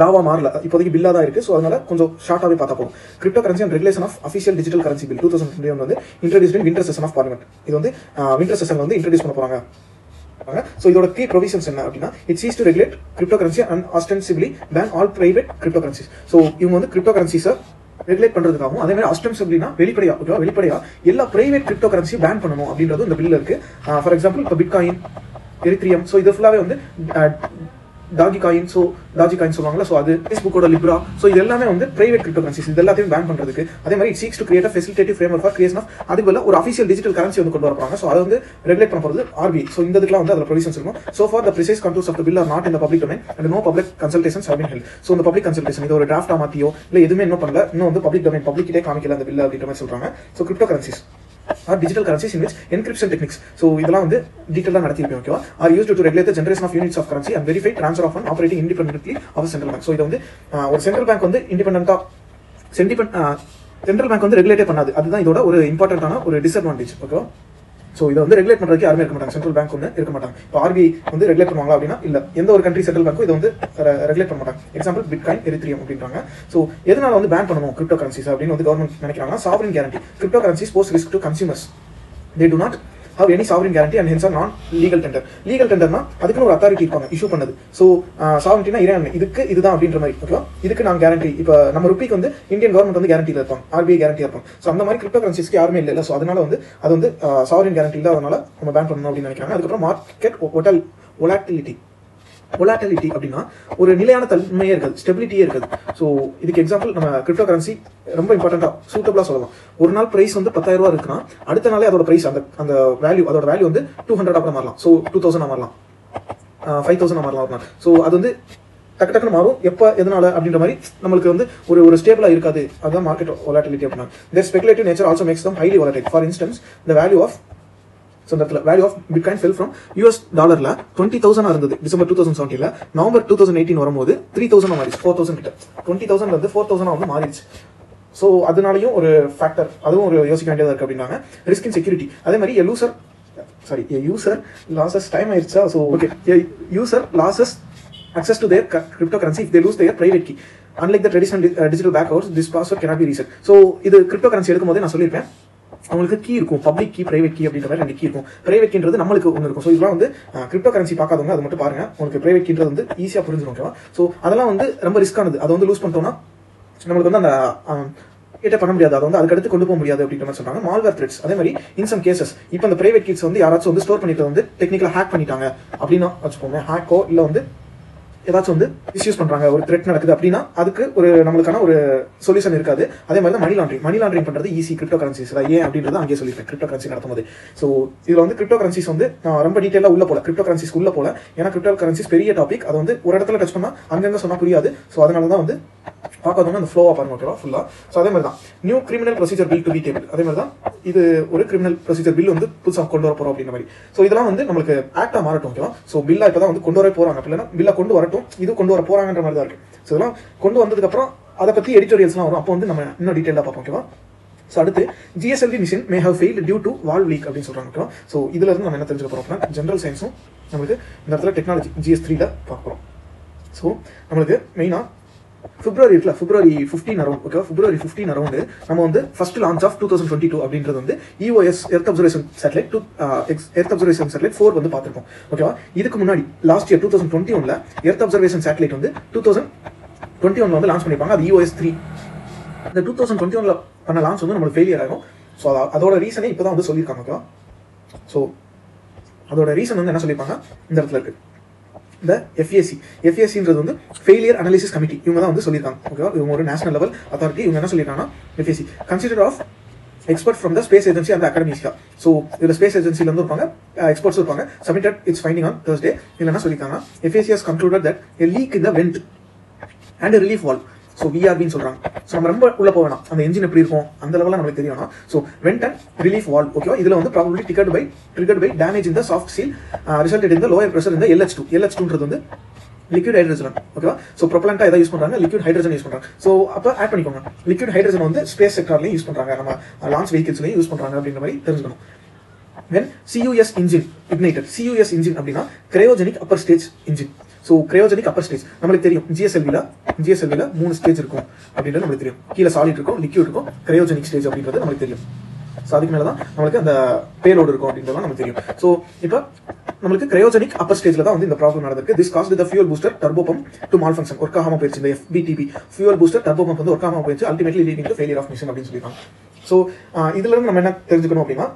லாவா மாறல. இப்போதைக்கு பில்லா தான் இருக்கு. ஸோ அதனால கொஞ்சம் ஷார்ட்டாவே பார்த்தா போகும் cryptocurrency and regulation of official digital currency bill two thousand twenty வந்து introduce in winter session of parliament இது வந்து விண்டர் செஷன் வந்து இன்ட்ரடியூஸ் பண்ண போறாங்க. ஸோ இதோட கீ ப்ரொவிஷன்ஸ் என்ன அப்படின்னா it cheese to regulate cryptocurrency and ostensibly ban all private cryptocurrencies so இவங்க வந்து கிரிப்டோ கரன்சிஸை ரெகுலேட் பண்ணுறதுக்காகவும் அதே மாதிரி ஆஸ்டென்சிபிளினா வெளிப்படையா ஓகேவா வெளிப்படையா எல்லா பிரைவேட் கிரிப்டோ கரன்சி பேன் பண்ணணும் அப்படின்றது இந்த பில்ல இருக்கு. ஃபார் எக்ஸாம்பிள் இப்போ பிட்காயின் எரித்ரியம் ஸோ இது ஃபுல்லாகவே வந்து டாகி காயின் ஸோ டாஜி காயின் சொல்லுவாங்கல்ல ஸோ அது ஃபேஸ்புக்கோட லிப்ரா ஸோ இது எல்லாமே வந்து பிரைவேட் கிரிப்டோ கரன்சிஸ் இது எல்லாத்தையும் பேன் பண்றதுக்கு. அதே மாதிரி it seeks to create facilitative frame for creation of அது போல ஒரு அஃபிஷியல் டிஜிட்டல் கரன்சி வந்து கொண்டு வரப்பாங்க ஸோ அதை வந்து ரெகுலேட் பண்ண போறது ஆர்பி ஸோ இந்த இதுக்கெல்லாம் வந்து அதில் ப்ரொவிஷன்ஸ் இருக்கும். So for the precise controls of the bill are not இந்த public domain and no public consultation have held so இந்த பப்ளிக் கன்சல்டேஷன் இது ஒரு டிராஃப்டா மாத்தியோ இல்லை எதுவுமே என்ன பண்ணல இன்னும் வந்து பப்ளிக் டொமைன் பப்ளிக்கிட்டே காமிக்கல அந்த பில் அப்படின்ற மாதிரி சொல்றாங்க. So cryptocurrencies are digital currencies in which encryption techniques so இதெல்லாம் வந்து டீட்டெயிலாக நடத்திருப்பேன் ஓகேவா are use to regulate generation of units of currency and verify transfer of an operating independently of central bank so இதை வந்து ஒரு சென்ட்ரல் பேங்க் வந்து இண்டிபெண்டாக சென்டிபெண்ட் central bank வந்து ரெகுலேட்டே பண்ணாது. அதுதான் இதோட ஒரு இம்பார்ட்டன்டான ஒரு டிஸ்அட்வான்டேஜ் ஓகேவா ஸோ இதை வந்து ரெகுலேட் பண்றதுக்கு யாருமே இருக்க மாட்டாங்க. சென்ட்ரல் பேங்க் ஒன்று இருக்க மாட்டாங்க. இப்போ ஆர்பிஐ வந்து ரெகுலேட் பண்ணுவாங்க அப்படின்னா இல்ல. எந்த ஒரு கண்ட்ரி சென்ட்ரல் பேங்க்கும் இதை வந்து ரெகுலேட் பண்ண மாட்டாங்க. எக்ஸாம்பிள் பிட்காயின் எரித்ரியம் அப்படின்றாங்க. ஸோ எதனால வந்து பேன் பண்ணணும் கிரிப்டோ கரன்சிஸ் அப்படின்னு வந்து கவர்மெண்ட் நினைக்கிறாங்க sovereign guarantee cryptocurrencies pose risk to consumers they do not have any sovereign guarantee and hence are non legal tender legal டெண்டர்னா அதுக்குன்னு ஒரு அத்தாரிட்டி இருப்பாங்க இஷ்யூ பண்ணது. ஸோ சாவரிட்டினா uh, இறையாண்மை. இதுக்கு இதுதான் அப்படின்ற மாதிரி ஓகேவா இதுக்கு நான் கேரண்டி இப்போ நம்ம ருப்பிக்கு வந்து இந்தியன் கவர்மெண்ட் வந்து கேரண்டியில் இருப்பாங்க ஆர்பிஐ கேரண்டி இருப்பாங்க ஸோ அந்த மாதிரி கிரிப்டோ கரன்சிஸ்க்கு யாருமே இல்லை ஸோ அதனால வந்து அது வந்து சாவரின் கேரண்டி இல்லாதனால நம்ம பேன் பண்ணணும் அப்படின்னு நினைக்கிறாங்க. அதுக்கப்புறம் மார்க்கெட் ஒட்டல் ஒலாட்டிலிட்டி ஒலாட்டிலிட்டி அப்படின்னா ஒரு நிலையான தன்மையே இருக்காது ஸ்டெபிலிட்டியே இருக்காது. ஸோ இதுக்கு எக்ஸாம்பிள் நம்ம கிரிப்டோ கரன்சி ரொம்ப இம்பார்ட்டண்ட்டாக சூட்டபிளாக சொல்லலாம். ஒரு நாள் பிரைஸ் வந்து பத்தாயிரம் ரூபா இருக்குன்னா அடுத்த நாளே அதோட பிரைஸ் அந்த அந்த வேல்யூ அதோட வேல்யூ வந்து டூ ஹண்ட்ரட் அப்புறம் மாறலாம். ஸோ டூ தௌசண்ட் மாறலாம். ஃபைவ் தௌசண்ட் மாறலாம் ஒரு நாள். ஸோ அது வந்து டக்கு டக்குன்னு மாறும். எப்போ எதனால அப்படின்ற மாதிரி நம்மளுக்கு வந்து ஒரு ஒரு ஸ்டேபிளாக இருக்காது. அதுதான் மார்க்கெட் ஒலாட்டிலிட்டி அப்படின்னா. Their speculative nature also makes them highly volatile for instance the value of so இந்த இடத்துல value of bitcoin fell from US டாலரில் டுவெண்ட்டி தௌசண்ட் இருந்தது டிசம்பர் டூ தௌசண்ட் செவன்டீனில் நவம்பர் டூ தௌசண்ட் எயிட்டீன் வரும்போது three thousand மாறிச்சு four thousand கிட்ட. Twenty thousand வந்து four thousand வந்து மாறிச்சு ஸோ அதனாலையும் ஒரு ஃபேக்டர் அதுவும் ஒரு யோசிக்க வேண்டியதாக இருக்குது அப்படின்னாங்க. ரிஸ்க் இன் செக்யூரிட்டி அதே மாதிரி user sorry user losses time ஆயிடுச்சா? So okay user losses access to their cu- cryptocurrency if they lose their private key. Unlike the traditional di- uh, digital backhouse, this password cannot be reset. So இது crypto currency எடுக்கும்போது நான் சொல்லியிருப்பேன். அவங்களுக்கு key இருக்கும். Public key private key அப்படின்ற மாதிரி ரெண்டு key இருக்கும். பிரைவேட் கீன்றது நம்மளுக்கு ஒன்று இருக்கும். ஸோ இதெல்லாம் வந்து கிரிப்டோ கரன்சி பார்க்காதவங்க அது மட்டும் பாருங்க. உங்களுக்கு பிரைவேட் கீன்றது வந்து ஈஸியாக புரிஞ்சிடும் ஓகேவா ஸோ அதெல்லாம் வந்து ரொம்ப ரிஸ்க்கானது அதை வந்து லூஸ் பண்ணிட்டோம்னா நம்மளுக்கு வந்து அந்த கிட்ட பண்ண முடியாது. அதை வந்து அதுக்கடுத்து கொண்டு போக முடியாது அப்படின்ற மாதிரி சொல்றாங்க. மால்வேர் த்ரெட்ஸ் அதே மாதிரி இன் சம் கேசஸ் இப்போ அந்த பிரைவேட் கிட்ஸ் வந்து யாராச்சும் வந்து ஸ்டோர் பண்ணிட்டு வந்து டெக்னிக்கலாக ஹேக் பண்ணிட்டாங்க அப்படின்னா வச்சுக்கோங்க ஹேக்கோ இல்லை வந்து ஏதாச்சும் வந்து மிஸ்யூஸ் பண்றாங்க ஒரு த்ரெட் நடக்குது அப்படின்னா அதுக்கு ஒரு நம்மளுக்கான ஒரு சொல்யூஷன் இருக்காது. அதே மாதிரி தான் மணி லாண்ட்ரிங் மணி லாண்ட்ரிங் பண்றது ஈஸி கிரிப்டோ கரன்சிஸ் ஏன் அப்படின்றது அங்கேயே சொல்லியிருக்கேன். கிரிப்டோ கரன்சி நடத்தும்போது. ஸோ இதுல வந்து கிரிப்டோ கரன்சிஸ் வந்து நான் ரொம்ப டீட்டெயிலாக உள்ள போல. கிரிப்டோ கரன்சிஸ் உள்ள போல. ஏன்னா கிரிப்டோ கரன்சிஸ் பெரிய டாபிக் அது வந்து ஒரு இடத்துல டச் பண்ணா அங்கங்க சொன்னா புரியாது. ஸோ அதனால தான் வந்து பார்க்காதவங்க அந்த ஃப்ளோவாக பாருங்க ஓகேவா ஃபுல்லாக ஸோ அதே மாதிரி தான். New criminal procedure bill to be table அதே மாதிரி தான். இது ஒரு கிரிமினல் ப்ரொசீஜர் பில் வந்து புதுசாக கொண்டு வர போகிறோம் அப்படின்ற மாதிரி. ஸோ இதெல்லாம் வந்து நம்மளுக்கு ஆக்டாக மாறட்டும் ஓகேவா ஸோ பில்லாக இப்போ தான் வந்து கொண்டு வர போகிறாங்க அப்படின்னா பில்லை கொண்டு வரட்டும். இது கொண்டு வர போகிறாங்கன்ற மாதிரி தான் இருக்குது ஸோ இதெல்லாம் கொண்டு வந்ததுக்கப்புறம் அதை பற்றி எடிட்டோரியல்ஸ்லாம் வரும். அப்போ வந்து நம்ம இன்னும் டீட்டெயிலாக பார்ப்போம் ஓகேவா ஸோ அடுத்து GSLV mission may have fail due to valve leak அப்படின்னு சொல்கிறாங்க ஓகேவா ஸோ இதுல இருந்து நம்ம என்ன தெரிஞ்சுக்க போகிறோம் அப்படின்னா ஜென்ரல் சயின்ஸும் நம்மளுக்கு இந்த இடத்துல டெக்னாலஜி ஜிஎஸ் த்ரீல பார்க்குறோம் ஸோ நம்மளுக்கு மெயினாக பிப்ரவரி இருக்குல்ல February fifteen around okay February fifteen around நம்ம வந்து first launch of two thousand twenty two அப்படின்றது வந்து EOS earth observation satellite two earth observation satellite four வந்து பார்த்துருக்கோம். ஓகேவா இதுக்கு முன்னாடி last year two thousand twenty ஒன்ல எர்த் அப்சர்வேஷன் சேட்டலைட் வந்து டூ தௌசண்ட் டுவெண்ட்டி ஒன்ல வந்து லான்ச் பண்ணிப்பாங்க அது இஓஎஸ் த்ரீ அந்த டூ தௌசண்ட் டுவெண்ட்டி ஒன்ல பண்ண லான்ச் வந்து நம்மளுக்கு ஃபெயிலியர் ஆகும். ஸோ அதோட ரீசனே இப்போ தான் வந்து சொல்லியிருக்காங்க ஓகேவா ஸோ அதோட ரீசன் வந்து என்ன சொல்லியிருப்பாங்க? இந்த இடத்துல இருக்கு. இந்த எஃப்ஏசி எஃப்ஏசின்றது வந்து ஃபெயிலியர் அனாலிசிஸ் கமிட்டி இவங்க தான் வந்து சொல்லியிருக்காங்க. ஓகேவா இவங்க ஒரு நேஷனல் லெவல் அத்தாரிட்டி இவங்க என்ன சொல்லியிருக்காங்கன்னா FAC consider of expert from the space agency அந்த அகாடமிஸ்கா ஸோ இதில் ஸ்பேஸ் ஏஜென்சில இருந்து இருப்பாங்க. எக்ஸ்பர்ட்ஸ் இருப்பாங்க. Submitted its finding on Thursday இல்லைன்னா என்ன சொல்லியிருக்காங்க FAC has concluded that a leak in the vent and relief valve so விஆர்பின்னு சொல்கிறாங்க ஸோ நம்ம ரொம்ப உள்ள போக வேணாம். அந்த என்ஜின் எப்படி இருக்கும்? அந்த லெவலில் நமக்கு தெரிய வேணாம். So went and relief valve ஓகேவா இதில் வந்து probably ticket by triggered by damage இந்த சாஃப்ட் சீல் ரிசல்டட் இந்த லோயர் ப்ரெஷர் இந்த எல்ஹெச் டூ எல்ஹெச் டூன்றது வந்து லிக்விட் ஹைட்ரஜன் ஓகேவா ஸோ ப்ரொப்ளண்ட்டாக எதாவது யூஸ் பண்றாங்க? லிக்விட் ஹைட்ரஜன் யூஸ் பண்றாங்க. ஸோ அப்போ ஆட் பண்ணிக்கோங்க. லிக்விட் ஹைட்ரஜன் வந்து ஸ்பேஸ் செக்டார்லையும் யூஸ் பண்றாங்க. நம்ம லான்ச் வெஹிக்கிள்ஸ்லையும் யூஸ் பண்றாங்க அப்படின்ற மாதிரி தெரிஞ்சுக்கணும். When CUS engine ignited CUS engine அப்படின்னா cryogenic upper stage engine so cryogenic upper stage நம்மளுக்கு தெரியும். ஜிஎஸ்எல்வியில் ஜிஎஸ்எல்வியில் மூணு ஸ்டேஜ் இருக்கும் அப்படின்றது நம்மளுக்கு தெரியும். கீழே சாலிட் இருக்கும் லிக்யூட் இருக்கும் கிரையோஜெனிக் ஸ்டேஜ் அப்படின்றது நம்மளுக்கு தெரியும். ஸோ அதுக்கு மேலே தான் நம்மளுக்கு அந்த பேலோடு இருக்கும் அப்படின்றதுலாம் நமக்கு தெரியும். ஸோ இப்போ நம்மளுக்கு கிரையோஜெனிக் அப்பர் ஸ்டேஜில் தான் வந்து இந்த ப்ராப்ளம் நடந்திருக்கு. This caused the fuel booster turbo pump to malfunction work ஆகாம போயிடுச்சு இந்த FBTP fuel booster turbo pump வந்து ஒர்க் ஆகாம போயிடுச்சு ultimately leading to failure of mission அப்படின்னு சொல்லியிருக்காங்க. ஸோ இதுல இருந்து நம்ம என்ன தெரிஞ்சுக்கணும் அப்படின்னா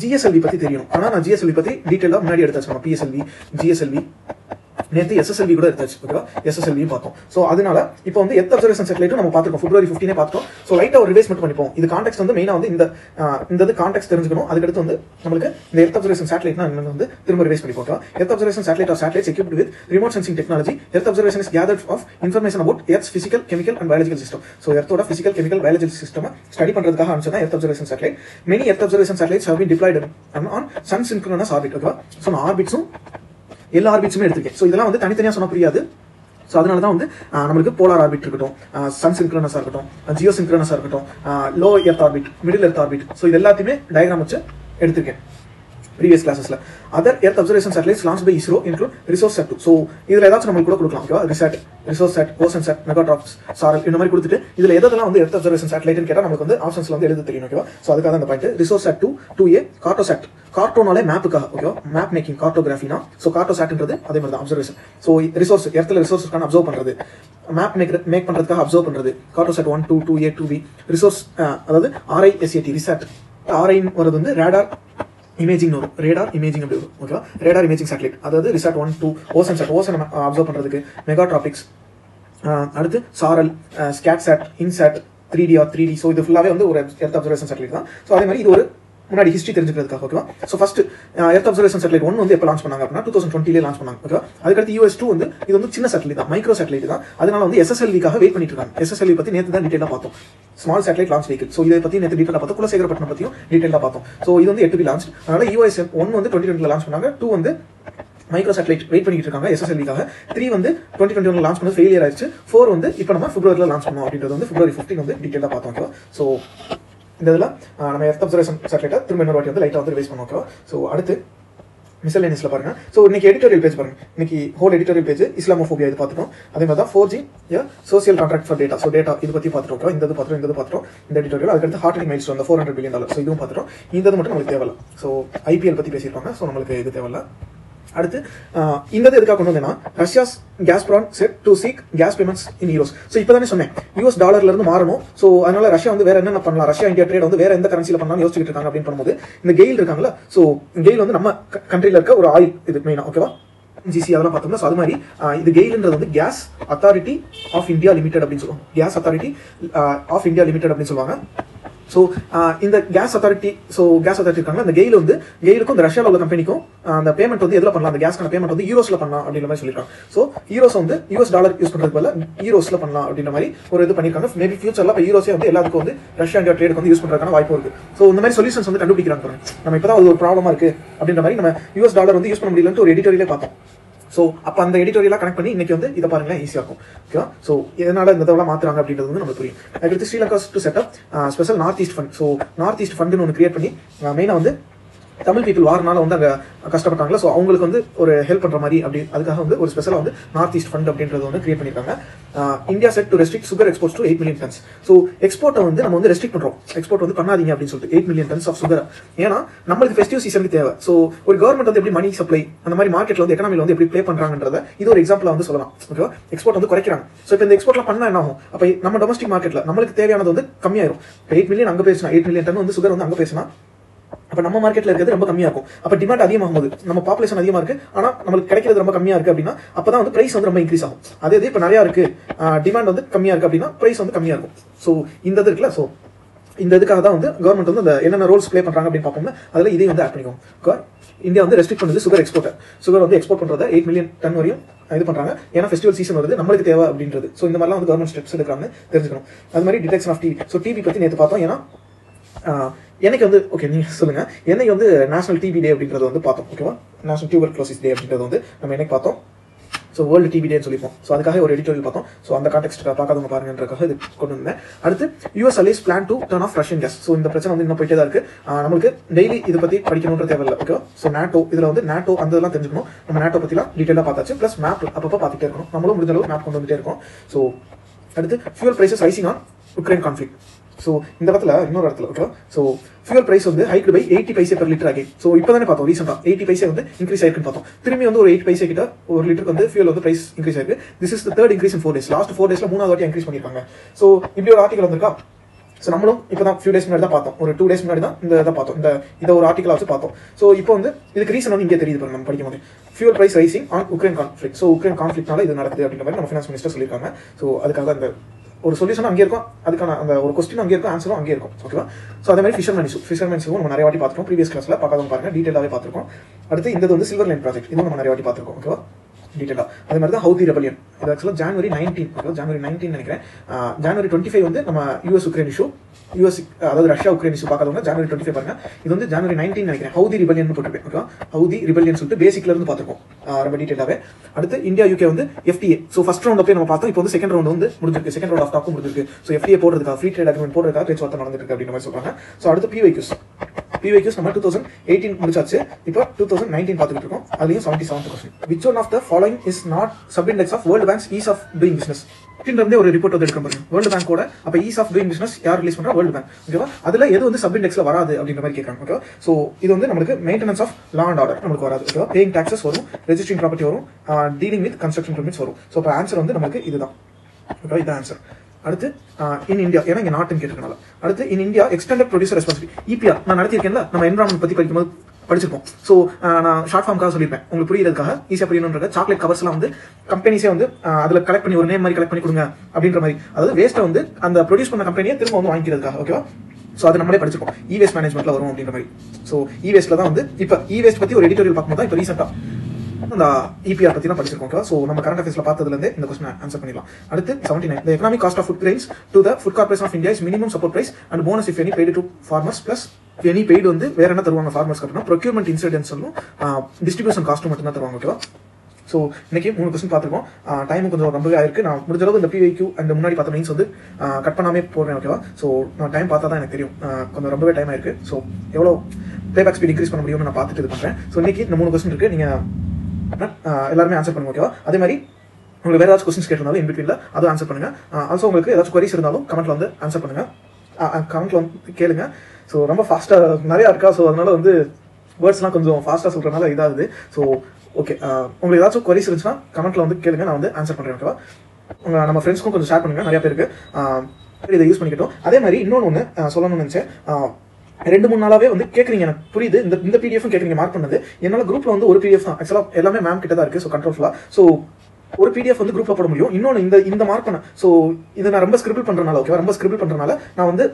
ஜிஎஸ்எல்வி பத்தி தெரியும். ஆனா நான் ஜிஎஸ்எல்வி பத்தி டீட்டெயிலாக முன்னாடி எடுத்து வச்சுக்கணும். பிஎஸ்எல்வி ஜிஎஸ்எல்வி நேற்று எஸ்எஸ்எல்வி கூட எடுத்தாச்சு ஓகேவா எஸ்எஸ்எல்வியும் பார்த்தோம். ஸோ அதனால இப்போ வந்து எத் அப்சர்வேஷன் சேட்டலைட்டும் நம்ம பார்த்துருக்கோம். பிப்ரவரி ஃபிஃப்டினே பார்த்தோம் ஸோ லைட்டாக ஒரு ரிவைஸ் மட்டும் பண்ணிப்போம். இது கான்டெக்ட் வந்து மெயினாக வந்து இந்த இந்த இது கான்டெக்ட் தெரிஞ்சுக்கணும். அதுக்கடுத்து வந்து நம்மளுக்கு இந்த எர்த் அப்சர்வேஷன் சேட்டலைட்னா வந்து திரும்ப ரிவைஸ் பண்ணி போட்டோம் earth observation satellite are satellites equipped with remote sensing technology earth observation is gathered of information about earth physical chemical and biological system so எர்த்தோட physical chemical biological system study பண்றதுக்காக அனுப்பிச்சது earth observation satellite many earth observation satellites have been deployed on sun synchronous orbit ஓகேவா so ஆர்பிட்ஸும் எல்லா ஆர்பிட்ஸுமே எடுத்திருக்கேன். So இதெல்லாம் வந்து தனித்தனியாக சொன்ன புரியாது. ஸோ அதனால தான் வந்து நம்மளுக்கு போலார் ஆர்பிட் இருக்கட்டும் சன் சின்க்ரனஸாக இருக்கட்டும் ஜியோ சின்க்ரனஸாக இருக்கட்டும் low earth orbit middle earth orbit so இது எல்லாத்தையுமே டயக்ராம் வச்சு எடுத்திருக்கேன். Previous கிளாஸஸ்ல other earth observation satellites launch by ISRO include resource sat so இதுல ஏதாச்சும் நம்மளுக்கு கூட கொடுக்கலாம். ஓகேவா RISAT resource sat ocean sat megatropics SARAL இந்த மாதிரி கொடுத்துட்டு இதுல எதெல்லாம் வந்து எர்த் அப்சர்வேஷன் சேட்டலைட்னு கேட்டால் நமக்கு வந்து ஆப்ஷன்ஸ்ல வந்து எழுத தெரியும். ஓகேவா ஸோ அதுக்காக அந்த point resource sat two two A carto sat கார்ட்டோனாலே மேப்புக்காக ஓகேவா மேப் மேக்கிங் கார்ட்டோகிராஃபினா ஸோ கார்ட்டோ சாட்ன்றது அதே மாதிரி தான் அப்சர்வேஷன் ஸோ ரிசோர்ஸ் எர்த்தில் ரிசோர்ஸ்க்கான அப்சர்வ் பண்றது. மேப் மேக் மேக் பண்றதுக்காக அப்சர்வ் பண்றது. Carto sat one two two A two B resource அதாவது R I S A T S A T RISAT ஆர்ஐன்னு வரது வந்து ரேடார் இமேஜிங் வரும் ரேடார் இமேஜிங் அப்படி வரும் ஓகேவா ரேடார் இமேஜிங் சேட்டலைட் அதாவது RISAT one two ocean sat ocean observe mega tropics அடுத்து SARAL scatsat INSAT three D R three D so இது ஃபுல்லாகவே வந்து ஒரு எர்த் அப்சர்வேஷன் சேட்டலைட் தான். ஸோ அதே மாதிரி இது ஒரு முன்னாடி ஹிஸ்ட்ரி தெரிஞ்சுக்கிறதுக்காக ஓகேவா so first earth observation satellite one வந்து எப்போ லான்ச் பண்ணாங்க அப்படின்னா டூ தௌசண்ட் டுவெண்ட்டிலே லான்ச் பண்ணாங்க ஓகேவா அதுக்கடுத்து யூஎஸ் டூ வந்து இது வந்து சின்ன சேட்டலைட் தான் மைக்ரோ சேட்டலைட் தான். அதனால வந்து எஸ்எஸ்எல்விக்காக வெயிட் பண்ணிட்டு இருக்காங்க. எஸ்எஸ்எல்வி பற்றி நேற்று தான் டீட்டெயிலாக பார்த்தோம். Small satellite launch vehicle so இதை பற்றி நேற்று டீட்டெயிலாக பார்த்தோம். குலசேகரப்பட்டினம் பற்றியும் டீட்டெயிலாக பார்த்தோம். ஸோ இது வந்து எட்டு பி லான்ச் அதனால யூஎஸ் ஒன் வந்து டுவெண்ட்டி டுவெண்ட்டில் லான்ச் பண்ணாங்க டூ வந்து மைக்ரோ சேட்டலைட் வெயிட் பண்ணிட்டு இருக்காங்க எஸ்எஸ்எல்விக்காக த்ரீ வந்து டுவெண்ட்டி டுவெண்ட்டி ஒன் லான்ச் பண்ணது ஃபெயிலியர் ஆயிடுச்சு. ஃபோர் வந்து இப்போ நம்ம பிப்ரவரியில் லான்ச் பண்ணோம் அப்படின்றது வந்து பிப்ரவரி ஃபிஃப்டின் வந்து டீட்டெயிலாக பார்த்தோம் ஸோ இந்த இதில் நம்ம எர்த் அப்சர்வேஷன் சேட்டலைட்டை திரும்ப இன்னொரு வாட்டி வந்து லைட்டாக வந்து ரிவைஸ் பண்ணோம் ஓகேவா ஸோ அடுத்து மிசலேனியஸ்ல பாருங்க. ஸோ இன்னைக்கு எடிட்டோரியல் பேஜ் பாருங்கள் இன்னைக்கு ஹோல் எடிட்டோரியல் பேஜ் இஸ்லாமோஃபோபியா இது பார்த்துட்டோம். அதே மாதிரி தான் forge social contract for data so data இது பற்றி பார்த்துட்டோம் இந்த இது பார்த்துட்டோம் இந்த பார்த்துட்டோம். இந்த எடிட்டோரியல் அதுக்கடுத்து ஹார்ட் மைல்ஸ் அந்த four hundred billion dollar so இதுவும் பார்த்துட்டோம். இந்த இது மட்டும் நம்மளுக்கு தேவையில்ல. ஸோ ஐபிஎல் பற்றி பேசியிருப்பாங்க. ஸோ நம்மளுக்கு இது தேவையில்ல. அடுத்து இந்த இது எதுக்காக கொண்டு வந்தேன்னா Russia's Gazprom set to seek gas payments in euros so இப்போ தானே சொன்னேன் யூஎஸ் டாலர்ல இருந்து மாறணும். ஸோ அதனால ரஷ்யா வந்து வேற என்னென்ன பண்ணலாம்? ரஷ்யா இந்தியா ட்ரேட் வந்து வேற எந்த கரன்சியில் பண்ணலாம் யோசிச்சுட்டு இருக்காங்க அப்படின்னு பண்ணும்போது இந்த கெயில் இருக்காங்கல்ல ஸோ கெயில் வந்து நம்ம கண்ட்ரியில் இருக்க ஒரு ஆயில் இது மெயினா ஓகேவா ஜிசி அதெல்லாம் பார்த்தோம்னா ஸோ அது மாதிரி இது கெயில்ன்றது வந்து gas authority of India limited அப்படின்னு சொல்லுவாங்க. Gas authority of India limited அப்படின்னு சொல்லுவாங்க. ஸோ இந்த gas authority so gas authority இருக்காங்க அந்த கெயில் வந்து கெயிலுக்கும் இந்த ரஷ்யாவில் உள்ள கம்பெனிக்கும் uh, அந்த பேமெண்ட் வந்து எதில் பண்ணலாம்? அந்த கேஸ்க்கான பேமெண்ட் வந்து யூரோஸில் பண்ணலாம் அப்படின்ற மாதிரி சொல்லியிருக்காங்க ஸோ யூரோஸ் வந்து யூஎஸ் டாலர் யூஸ் பண்ணுறது பதில் யூரோஸ்ல பண்ணலாம் அப்படின்ற மாதிரி ஒரு இது பண்ணியிருக்காங்க மேபி ஃபியூச்சரில் இப்போ யூரோஸே வந்து எல்லாத்துக்கும் வந்து ரஷ்யா இந்தியா ட்ரேடுக்கு வந்து யூஸ் பண்ணுறதுக்கான வாய்ப்பு இருக்குது ஸோ இந்த மாதிரி சொல்யூஷன்ஸ் வந்து கண்டுபிடிக்கிறாங்க நம்ம இப்போ தான் அது ஒரு ப்ராப்ளமாக இருக்குது அப்படின்ற மாதிரி நம்ம யூஎஸ் டாலர் வந்து யூஸ் பண்ண முடியலன்ட்டு ஒரு எடிட்டோரியலே பார்த்தோம். ஸோ அப்போ அந்த எடிட்டோரியலாக கனெக்ட் பண்ணி இன்னைக்கு வந்து இதை பாருங்களேன் ஈஸியாக இருக்கும். ஓகேவா ஸோ எதனால இந்த தவிர மாற்றுறாங்க அப்படின்றது வந்து நம்ம புரியும். அதுக்கடுத்து Sri Lanka to set up special north east fund so north east ஃபண்டுன்னு ஒன்று கிரியேட் பண்ணி மெயினாக வந்து தமிழ் பீப்புள் வாரனால வந்து அங்கே கஷ்டப்பட்டாங்களா? ஸோ அவங்களுக்கு வந்து ஒரு ஹெல்ப் பண்ணுற மாதிரி அப்படி அதுக்காக வந்து ஒரு ஸ்பெஷலாக வந்து நார்த் ஈஸ்ட் ஃபண்ட் அப்படின்றது வந்து கிரியேட் பண்ணியிருக்காங்க India set to restrict sugar exports to eight million tons so எக்ஸ்போர்ட்டை வந்து நம்ம வந்து ரெஸ்ட்ரிக்ட் பண்ணுறோம் எக்ஸ்போர்ட் வந்து பண்ணாதீங்க அப்படின்னு சொல்லிட்டு eight million tons of sugar ஏன்னா நம்மளுக்கு ஃபெஸ்டிவ் சீசனுக்கு தேவை. ஸோ ஒரு கவர்மெண்ட் வந்து எப்படி மணி சப்ளை அந்த மாதிரி மார்க்கெட்ல வந்து எக்கனாமியில் வந்து எப்படி ப்ளே பண்ணுறாங்கன்றத இது ஒரு எக்ஸாம்பிள் வந்து சொல்லலாம். ஓகேவா எக்ஸ்போர்ட் வந்து குறைக்கிறாங்க. ஸோ இப்போ இந்த எக்ஸ்போர்ட்லாம் பண்ணா என்ன ஆகும் அப்போ நம்ம டொமஸ்டிக் மார்க்கெட்ல நம்மளுக்கு தேவையானது வந்து கம்மியாயிரும். எயிட் மில்லியன் அங்கே பேசினா எயிட் மில்லியன் டன் வந்து சுகர் வந்து அங்கே பேசினா அப்போ நம்ம மார்க்கெட்டில் இருக்கிறது ரொம்ப கம்மியாக இருக்கும். அப்போ டிமாண்ட் அதிகமாகும் போது நம்ம பாப்புலேஷன் அதிகமாக இருக்கு. ஆனால் நம்மளுக்கு கிடைக்கிறது ரொம்ப கம்மியாக இருக்குது அப்படின்னா அப்போ தான் வந்து ப்ரைஸ் வந்து ரொம்ப இன்க்ரீஸ் ஆகும். அதே இது இப்போ நிறையா இருக்குது டிமாண்ட் வந்து கம்மியாக இருக்குது அப்படின்னா ப்ரைஸ் வந்து கம்மியாக இருக்கும். ஸோ இந்த இது இருக்குல்ல ஸோ இந்த இதுக்காக தான் வந்து கவர்மெண்ட் வந்து அந்த என்னென்ன ரோல்ஸ் ப்ளே பண்ணுறாங்க அப்படின்னு பார்ப்போம்னா அதில் இதையும் வந்து ஆட் பண்ணிக்கோங்க இந்தியா வந்து ரெஸ்ட்ரிக்ட் பண்ணுது சுகர் எக்ஸ்போர்ட்டர் சுகர் வந்து எக்ஸ்போர்ட் பண்ணுறது எயிட் மில்லியன் டன் வரையும் இது பண்ணுறாங்க ஏன்னா ஃபெஸ்டிவல் சீசன் வருது நம்மளுக்கு தேவை அப்படின்றது. ஸோ இந்த மாதிரிலாம் வந்து கவர்மெண்ட் ஸ்டெப்ஸ் எடுக்கிறாங்க தெரிஞ்சுக்கணும். அது மாதிரி detection of TV so TV பற்றி நேற்று பார்த்தோம். ஏன்னா எனக்கு வந்து ஓகே நீங்க சொல்லுங்க. என்னைக்கு வந்து நேஷனல் டிவி டே அப்படின்றது வந்து பார்த்தோம் ஓகேவா நேஷனல் டியூபர் க்ளோசிஸ் டே அப்படின்றது வந்து நம்ம என்னைக்கு பார்த்தோம்? ஸோ வேர்ல்டு டிவி டேன்னு சொல்லிப்போம். ஸோ அதுக்காக ஒரு எடிட்டோரியல் பார்த்தோம். ஸோ அந்த கான்டெக்ட் பார்க்காதவங்க பாருங்கன்றக்காக இது கொண்டு வந்தேன். அடுத்து US allies plan to turn off Russian gas so இந்த பிரச்சனை வந்து இன்னும் போயிட்டே தான் இருக்கு. நம்மளுக்கு டெய்லி இதை பற்றி படிக்கணுன்ற தேவையில்லை ஓகே ஸோ நாட்டோ இதில் வந்து நேட்டோ அந்த இதெல்லாம் தெரிஞ்சுக்கணும். நம்ம நேட்டோ பற்றிலாம் டீட்டெயிலாக பார்த்தாச்சு. ப்ளஸ் மேப் அப்பப்போ பார்த்துட்டே இருக்கணும். நம்மளும் முடிஞ்ச அளவு மேப் கொண்டு வந்துட்டே இருக்கோம். ஸோ அடுத்து fuel prices rising on Ukraine conflict so இந்த இடத்துல இன்னொரு இடத்துல ஓகே ஸோ ஃபியூல் பிரைஸ் வந்து hike by eighty paise per litre ஆகி ஸோ இப்போ தானே பார்த்தோம் ரீசெண்டாக எயிட்டி பைசே வந்து இன்க்ரீஸ் ஆயிருக்குன்னு பார்த்தோம். திரும்பி வந்து ஒரு எயிட் பைசே கிட்ட ஒரு லிட்டருக்கு வந்து ஃபியூல் வந்து பிரைஸ் இன்க்ரீஸ் ஆயிருக்கு. This is third increase in four days last four டேஸ்ல மூணாவது வாட்டி இன்க்ரீஸ் பண்ணியிருக்காங்க. ஸோ இப்படி ஒரு ஆர்டிகல் வந்திருக்கா? ஸோ நம்மளும் இப்போ தான் ஃபியூ டேஸ் முன்னாடி தான் பார்த்தோம். ஒரு டூ டேஸ் முன்னாடி தான் இந்த இதை பார்த்தோம். இந்த இதை ஒரு ஆர்டிகலாக வச்சு பார்த்தோம். ஸோ இப்போ வந்து இதுக்கு ரீசன் வந்து இங்கே தெரியுது பாருங்க நம்ம படிக்கும் போது fuel price rising on Ukraine conflict so Ukraine கான்ஃப்ளிக்னால இது நடக்குது அப்படின்ற மாதிரி நம்ம ஃபினான்ஸ் மினிஸ்டர் சொல்லியிருக்காங்க. ஸோ அதுக்காக அந்த ஒரு சொல்யூஷன் அங்கே இருக்கும். அதுக்கான அந்த ஒரு கொஸ்டின் அங்கே இருக்கும் ஆன்சரும் அங்கே இருக்கும். ஓகேவா ஸோ அதே மாதிரி ஃபிஷர்மேன் இஷ்யூ ஃபிஷர்மேன் இஷ்யூ நம்ம நிறைய வாட்டி பார்த்துருக்கோம். ப்ரீவியஸ் கிளாஸ்ல பார்க்காதவங்க பாருங்க டீட்டெயிலாகவே பார்த்துருக்கோம். அடுத்து இந்த வந்து சில்வர் லைன் ப்ராஜெக்ட் இதுவும் நம்ம நிறைய வாட்டி பார்த்துருக்கோம். ஓகேவா டீட்டெயிலாக அது மாதிரி தான் ஹவுதி ரெபலியன் இது ஆக்சுவலாக January nineteen okay January nineteen நினைக்கிறேன். ஜான்வரி டுவெண்ட்டி ஃபைவ் வந்து நம்ம யூஎஸ் உக்ரைன் இஷ்யூ யூஎஸ் அதாவது ரஷ்யா உக்ரைன் இஷ்யூ பார்க்கறவங்க ஜான்வரி டுவெண்ட்டி ஃபைவ் பாருங்க. இது வந்து ஜான்வரி நைன்டீன் நினைக்கிறேன். ஹவுதி ரிபலியன் போட்டுருப்பேன் ஓகே ஹவுதி ரிபலியன் சொல்லிட்டு பேசிக்ல இருந்து பார்த்துருக்கோம். ரொம்ப டீட்டெயிலாகவே அடுத்து இந்தியா யூகே வந்து எஃப்டிஏ ஸோ ஃபஸ்ட் ரவுண்ட் போய் நம்ம பார்த்தோம். இப்போ வந்து செகண்ட் ரவுண்ட் வந்து முடிஞ்சிருக்கு. செகண்ட் ரவுண்ட் ஆஃப் டாக்கும் முடிஞ்சிருக்கு. ஸோ எஃப்டிஏ போடுறதுக்காக ஃப்ரீ ட்ரேட் அக்ரிமெண்ட் போடுறதுக்காக பேச்சுவார்த்தை நடந்துருக்கு அப்படின்ற மாதிரி சொல்றாங்க. ஸோ அடுத்து பிவைக்யூஸ் பிவைக்யூஸ் நம்ம டூ தௌசண்ட் எயிட்டீன் முடிச்சாச்சு. இப்போ டூ தௌசண்ட் நைன்டீன் பார்த்துட்டு இருக்கோம். அதுலயும் seventy seventh question which one of the following is not sub index of World Bank's ease of doing business இருந்தே ஒரு ரிப்போர்ட் வந்து எடுக்க பாருங்க. வேர்ல்டு பேங்கோட அப்ப ஈஸ் ஆஃப் டூயிங் பிசினஸ் யார் ரிலீஸ் பண்றா? வேர்ல்டு பேங்க் ஓகேவா அதுல எது வந்து சப் இண்டெக்ஸ்ல வராது அப்படின்ற மாதிரி கேட்கறாங்க ஓகேவா சோ இது வந்து நமக்கு maintenance of law and order நமக்கு வராது. ஓகேவா பேயிங் டாக்ஸஸ் வரும் ரெஜிஸ்ட்ரிங் ப்ராப்பர்ட்டி வரும் டீலிங் வித் கன்ஸ்ட்ரக்ஷன் பெர்மிட்ஸ் வரும். ஸோ இப்போ ஆன்சர் வந்து நமக்கு இதுதான். ஓகேவா இதான் ஆன்சர் அடுத்து uh, இன் இந்தியா ஏன்னா இங்க நாட்டுன்னு கேட்டிருக்கனால. அடுத்து in India extended producer responsibility EPR நான் நடத்தியிருக்கேன்ல? நம்ம என்வரான்மெண்ட் பத்தி படிக்கும்போது படிச்சிருப்போம். ஸோ நான் ஷார்ட் ஃபார்ம்காக சொல்லியிருப்பேன். உங்களுக்கு புரியறதுக்காக ஈஸியாக புரியணுன்ற சாக்லேட் கவர்ஸ்லாம் வந்து கம்பெனிஸே வந்து அதில் கலெக்ட் பண்ணி ஒரு நேம் மாதிரி கலெக்ட் பண்ணி கொடுங்க அப்படின்ற மாதிரி. அதாவது வேஸ்ட்டை வந்து அந்த ப்ரொடியூஸ் பண்ண கம்பெனியை திரும்ப வந்து வாங்கிக்கிறதுக்காக ஓகேவா ஸோ அது நம்மளே படிச்சிருக்கோம் இ வேஸ்ட் மேனேஜ்மெண்ட்ல வரும் அப்படின்ற மாதிரி. ஸோ இ வேஸ்ட்ல தான் வந்து இப்போ இ வேஸ்ட் பத்தி ஒரு எடிட்டோரியல் பார்க்கும்போது தான் இப்போ ரீசெண்டாக அந்த இபிஆர் பத்தி தான் படிச்சிருக்கோம் ஸோ நம்ம கரண்ட் அஃபேர்ஸ்ல பார்த்ததுல இருந்து இந்த கொஸ்டின் ஆன்சர் பண்ணிடலாம். அடுத்து seventy nine economic cost of food grains to the Food Corporation of India is minimum support price and bonus if any paid to farmers plus any paid வந்து வேற என்ன தருவாங்க ஃபார்மர்ஸ் அப்படின்னா ப்ரொக்யூர்மெண்ட் இன்சூரன்ஸ் சொல்லும். Distribution காஸ்ட்டும் மட்டும் தான் தருவாங்க ஓகேவா ஸோ இன்னைக்கு மூணு கொஸ்டின் பார்த்துருக்கோம். டைம் கொஞ்சம் ரொம்பவே ஆயிருக்கு. நான் முடிஞ்ச அளவுக்கு இந்த பிவைக்கு அந்த முன்னாடி பார்த்த மீன்ஸ் வந்து கட் பண்ணாமே போடுறேன் ஓகேவா ஸோ நான் டைம் பார்த்தா தான் எனக்கு தெரியும். கொஞ்சம் ரொம்பவே டைம் ஆயிருக்கு. ஸோ எவ்வளோ பேக் ஸ்பீட் இன்க்ரீஸ் பண்ண முடியும்னு நான் பார்த்துட்டு இது பண்ணுறேன் ஸோ இன்னைக்கு இந்த மூணு கொஸ்டின் இருக்கு. நீங்கள் எல்லாருமே ஆன்சர் பண்ணுங்க ஓகேவா அதே மாதிரி உங்களுக்கு வேறு ஏதாச்சும் கொஸ்டின்ஸ் கேட்டிருந்தாலும் இன் பிட்வீனில் அதுவும் ஆன்சர் பண்ணுங்க. ஆல்சோ உங்களுக்கு ஏதாச்சும் கொரிஸ் இருந்தாலும் கமெண்ட்ல வந்து ஆன்சர் பண்ணுங்க. கமெண்ட்ல வந்து கேளுங்க. ஸோ ரொம்ப ஃபாஸ்ட்டாக நிறையா இருக்கா? ஸோ அதனால வந்து வேர்ட்ஸ்லாம் கொஞ்சம் ஃபாஸ்ட்டாக சொல்கிறனால இதாகுது. ஸோ ஓகே உங்களுக்கு ஏதாச்சும் கொரிஸ் இருந்துச்சுன்னா கமெண்ட்டில் வந்து கேளுங்க. நான் வந்து ஆன்சர் பண்ணுறேன் ஓகேவா உங்கள் நம்ம ஃப்ரெண்ட்ஸ்க்கும் கொஞ்சம் ஷேர் பண்ணுங்க. நிறையா பேருக்கு. இதை யூஸ் பண்ணிக்கிட்டோம். அதே மாதிரி இன்னொன்று ஒன்று சொல்லணும்னு நினச்சேன். ரெண்டு மூணு நாளாவே வந்து கேட்குறீங்க எனக்கு புரியுது. இந்த இந்த பிடிஎஃப் கேட்குறீங்க மார்க் பண்ணது. என்னால் குரூப்பில் வந்து ஒரு பிடிஎஃப் தான். ஆக்சுவலாக எல்லாமே மேம் கிட்ட தான் இருக்குது ஸோ கண்ட்ரோல்ஃபுல்லாக ஸோ ஒரு பிடிஎஃப் வந்து குரூப்பில் போட முடியும். இன்னொன்று இந்த இந்த மார்க் பண்ண ஸோ இதை நான் ரொம்ப ஸ்கிரிபிள் பண்ணுறனால ஓகேவா ரொம்ப ஸ்கிரிபிள் பண்ணுறனால நான் வந்து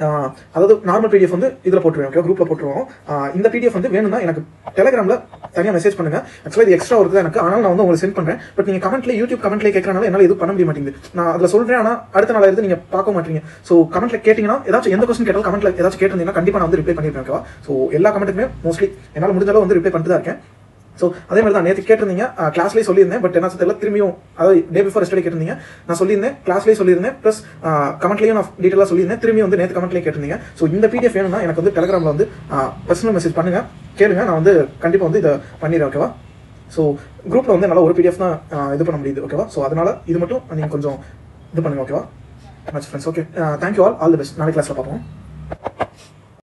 அதாவது நார்மல் பிடிஎஃப் வந்து இதில் போட்டுருவோம் ஓகே குரூப்பில் போட்டுருவோம். இந்த பிடிஎஃப் வந்து வேணும்னா எனக்கு டெலிகிராமில் தனியாக மெசேஜ் பண்ணுங்க. ஆக்சுவலாக இது எக்ஸ்ட்ரா ஒர்க் எனக்கு. ஆனால் நான் வந்து உங்களுக்கு சென்ட் பண்ணுறேன் பட் நீங்கள் கமெண்ட்ல யூடியூப் கமெண்ட்ல கேட்கறனால என்னால் எதுவும் பண்ண முடிய மாட்டேங்குது. நான் அதில் சொல்கிறேன் ஆனால் அடுத்த நாள் இருந்து நீங்கள் பார்க்க மாட்டீங்க. ஸோ கமெண்ட்ல கேட்டிங்கன்னா ஏதாச்சும் எந்த கொஸ்டின் கேட்டாலும் கமெண்ட்ல ஏதாச்சும் கேட்டிருந்தீங்கன்னா கண்டிப்பாக நான் வந்து ரிப்ளை பண்ணியிருக்கேன் ஓகேவா ஸோ எல்லா கமெண்ட்டுக்குமே மோஸ்ட்லி என்னால் முடிஞ்ச அளவு வந்து ரிப்ளை பண்ணிட்டு தான் இருக்கேன். ஸோ அதே மாதிரி தான் நேற்று கேட்டிருந்தீங்க கிளாஸ்லேயே சொல்லியிருந்தேன் பட் என்ன தெரியல திரும்பியும் அதாவது டே பிஃபோர் ஸ்டடி கேட்டிருந்தீங்க நான் சொல்லியிருந்தேன் கிளாஸ்லேயே சொல்லியிருந்தேன் ப்ளஸ் கமெண்ட்லேயும் நான் டீட்டெயிலாக சொல்லியிருந்தேன் திரும்பி வந்து நேற்று கமெண்ட்லேயே கேட்டிருந்தீங்க. ஸோ இந்த பிடிஎஃப் வேணும்னா எனக்கு வந்து டெலிகிராமில் வந்து பர்சனல் மெசேஜ் பண்ணுங்க கேளுங்க நான் வந்து கண்டிப்பாக வந்து இதை பண்ணிடுறேன் ஓகேவா ஸோ குரூப்பில் வந்து என்னால் ஒரு பிடிஎஃப் தான் இது பண்ண முடியுது ஓகேவா ஸோ அதனால இது மட்டும் நீங்கள் கொஞ்சம் இது பண்ணுங்க ஓகேவா much friends okay thank you all all the best நாளைக்கு கிளாஸில் பார்ப்போம்.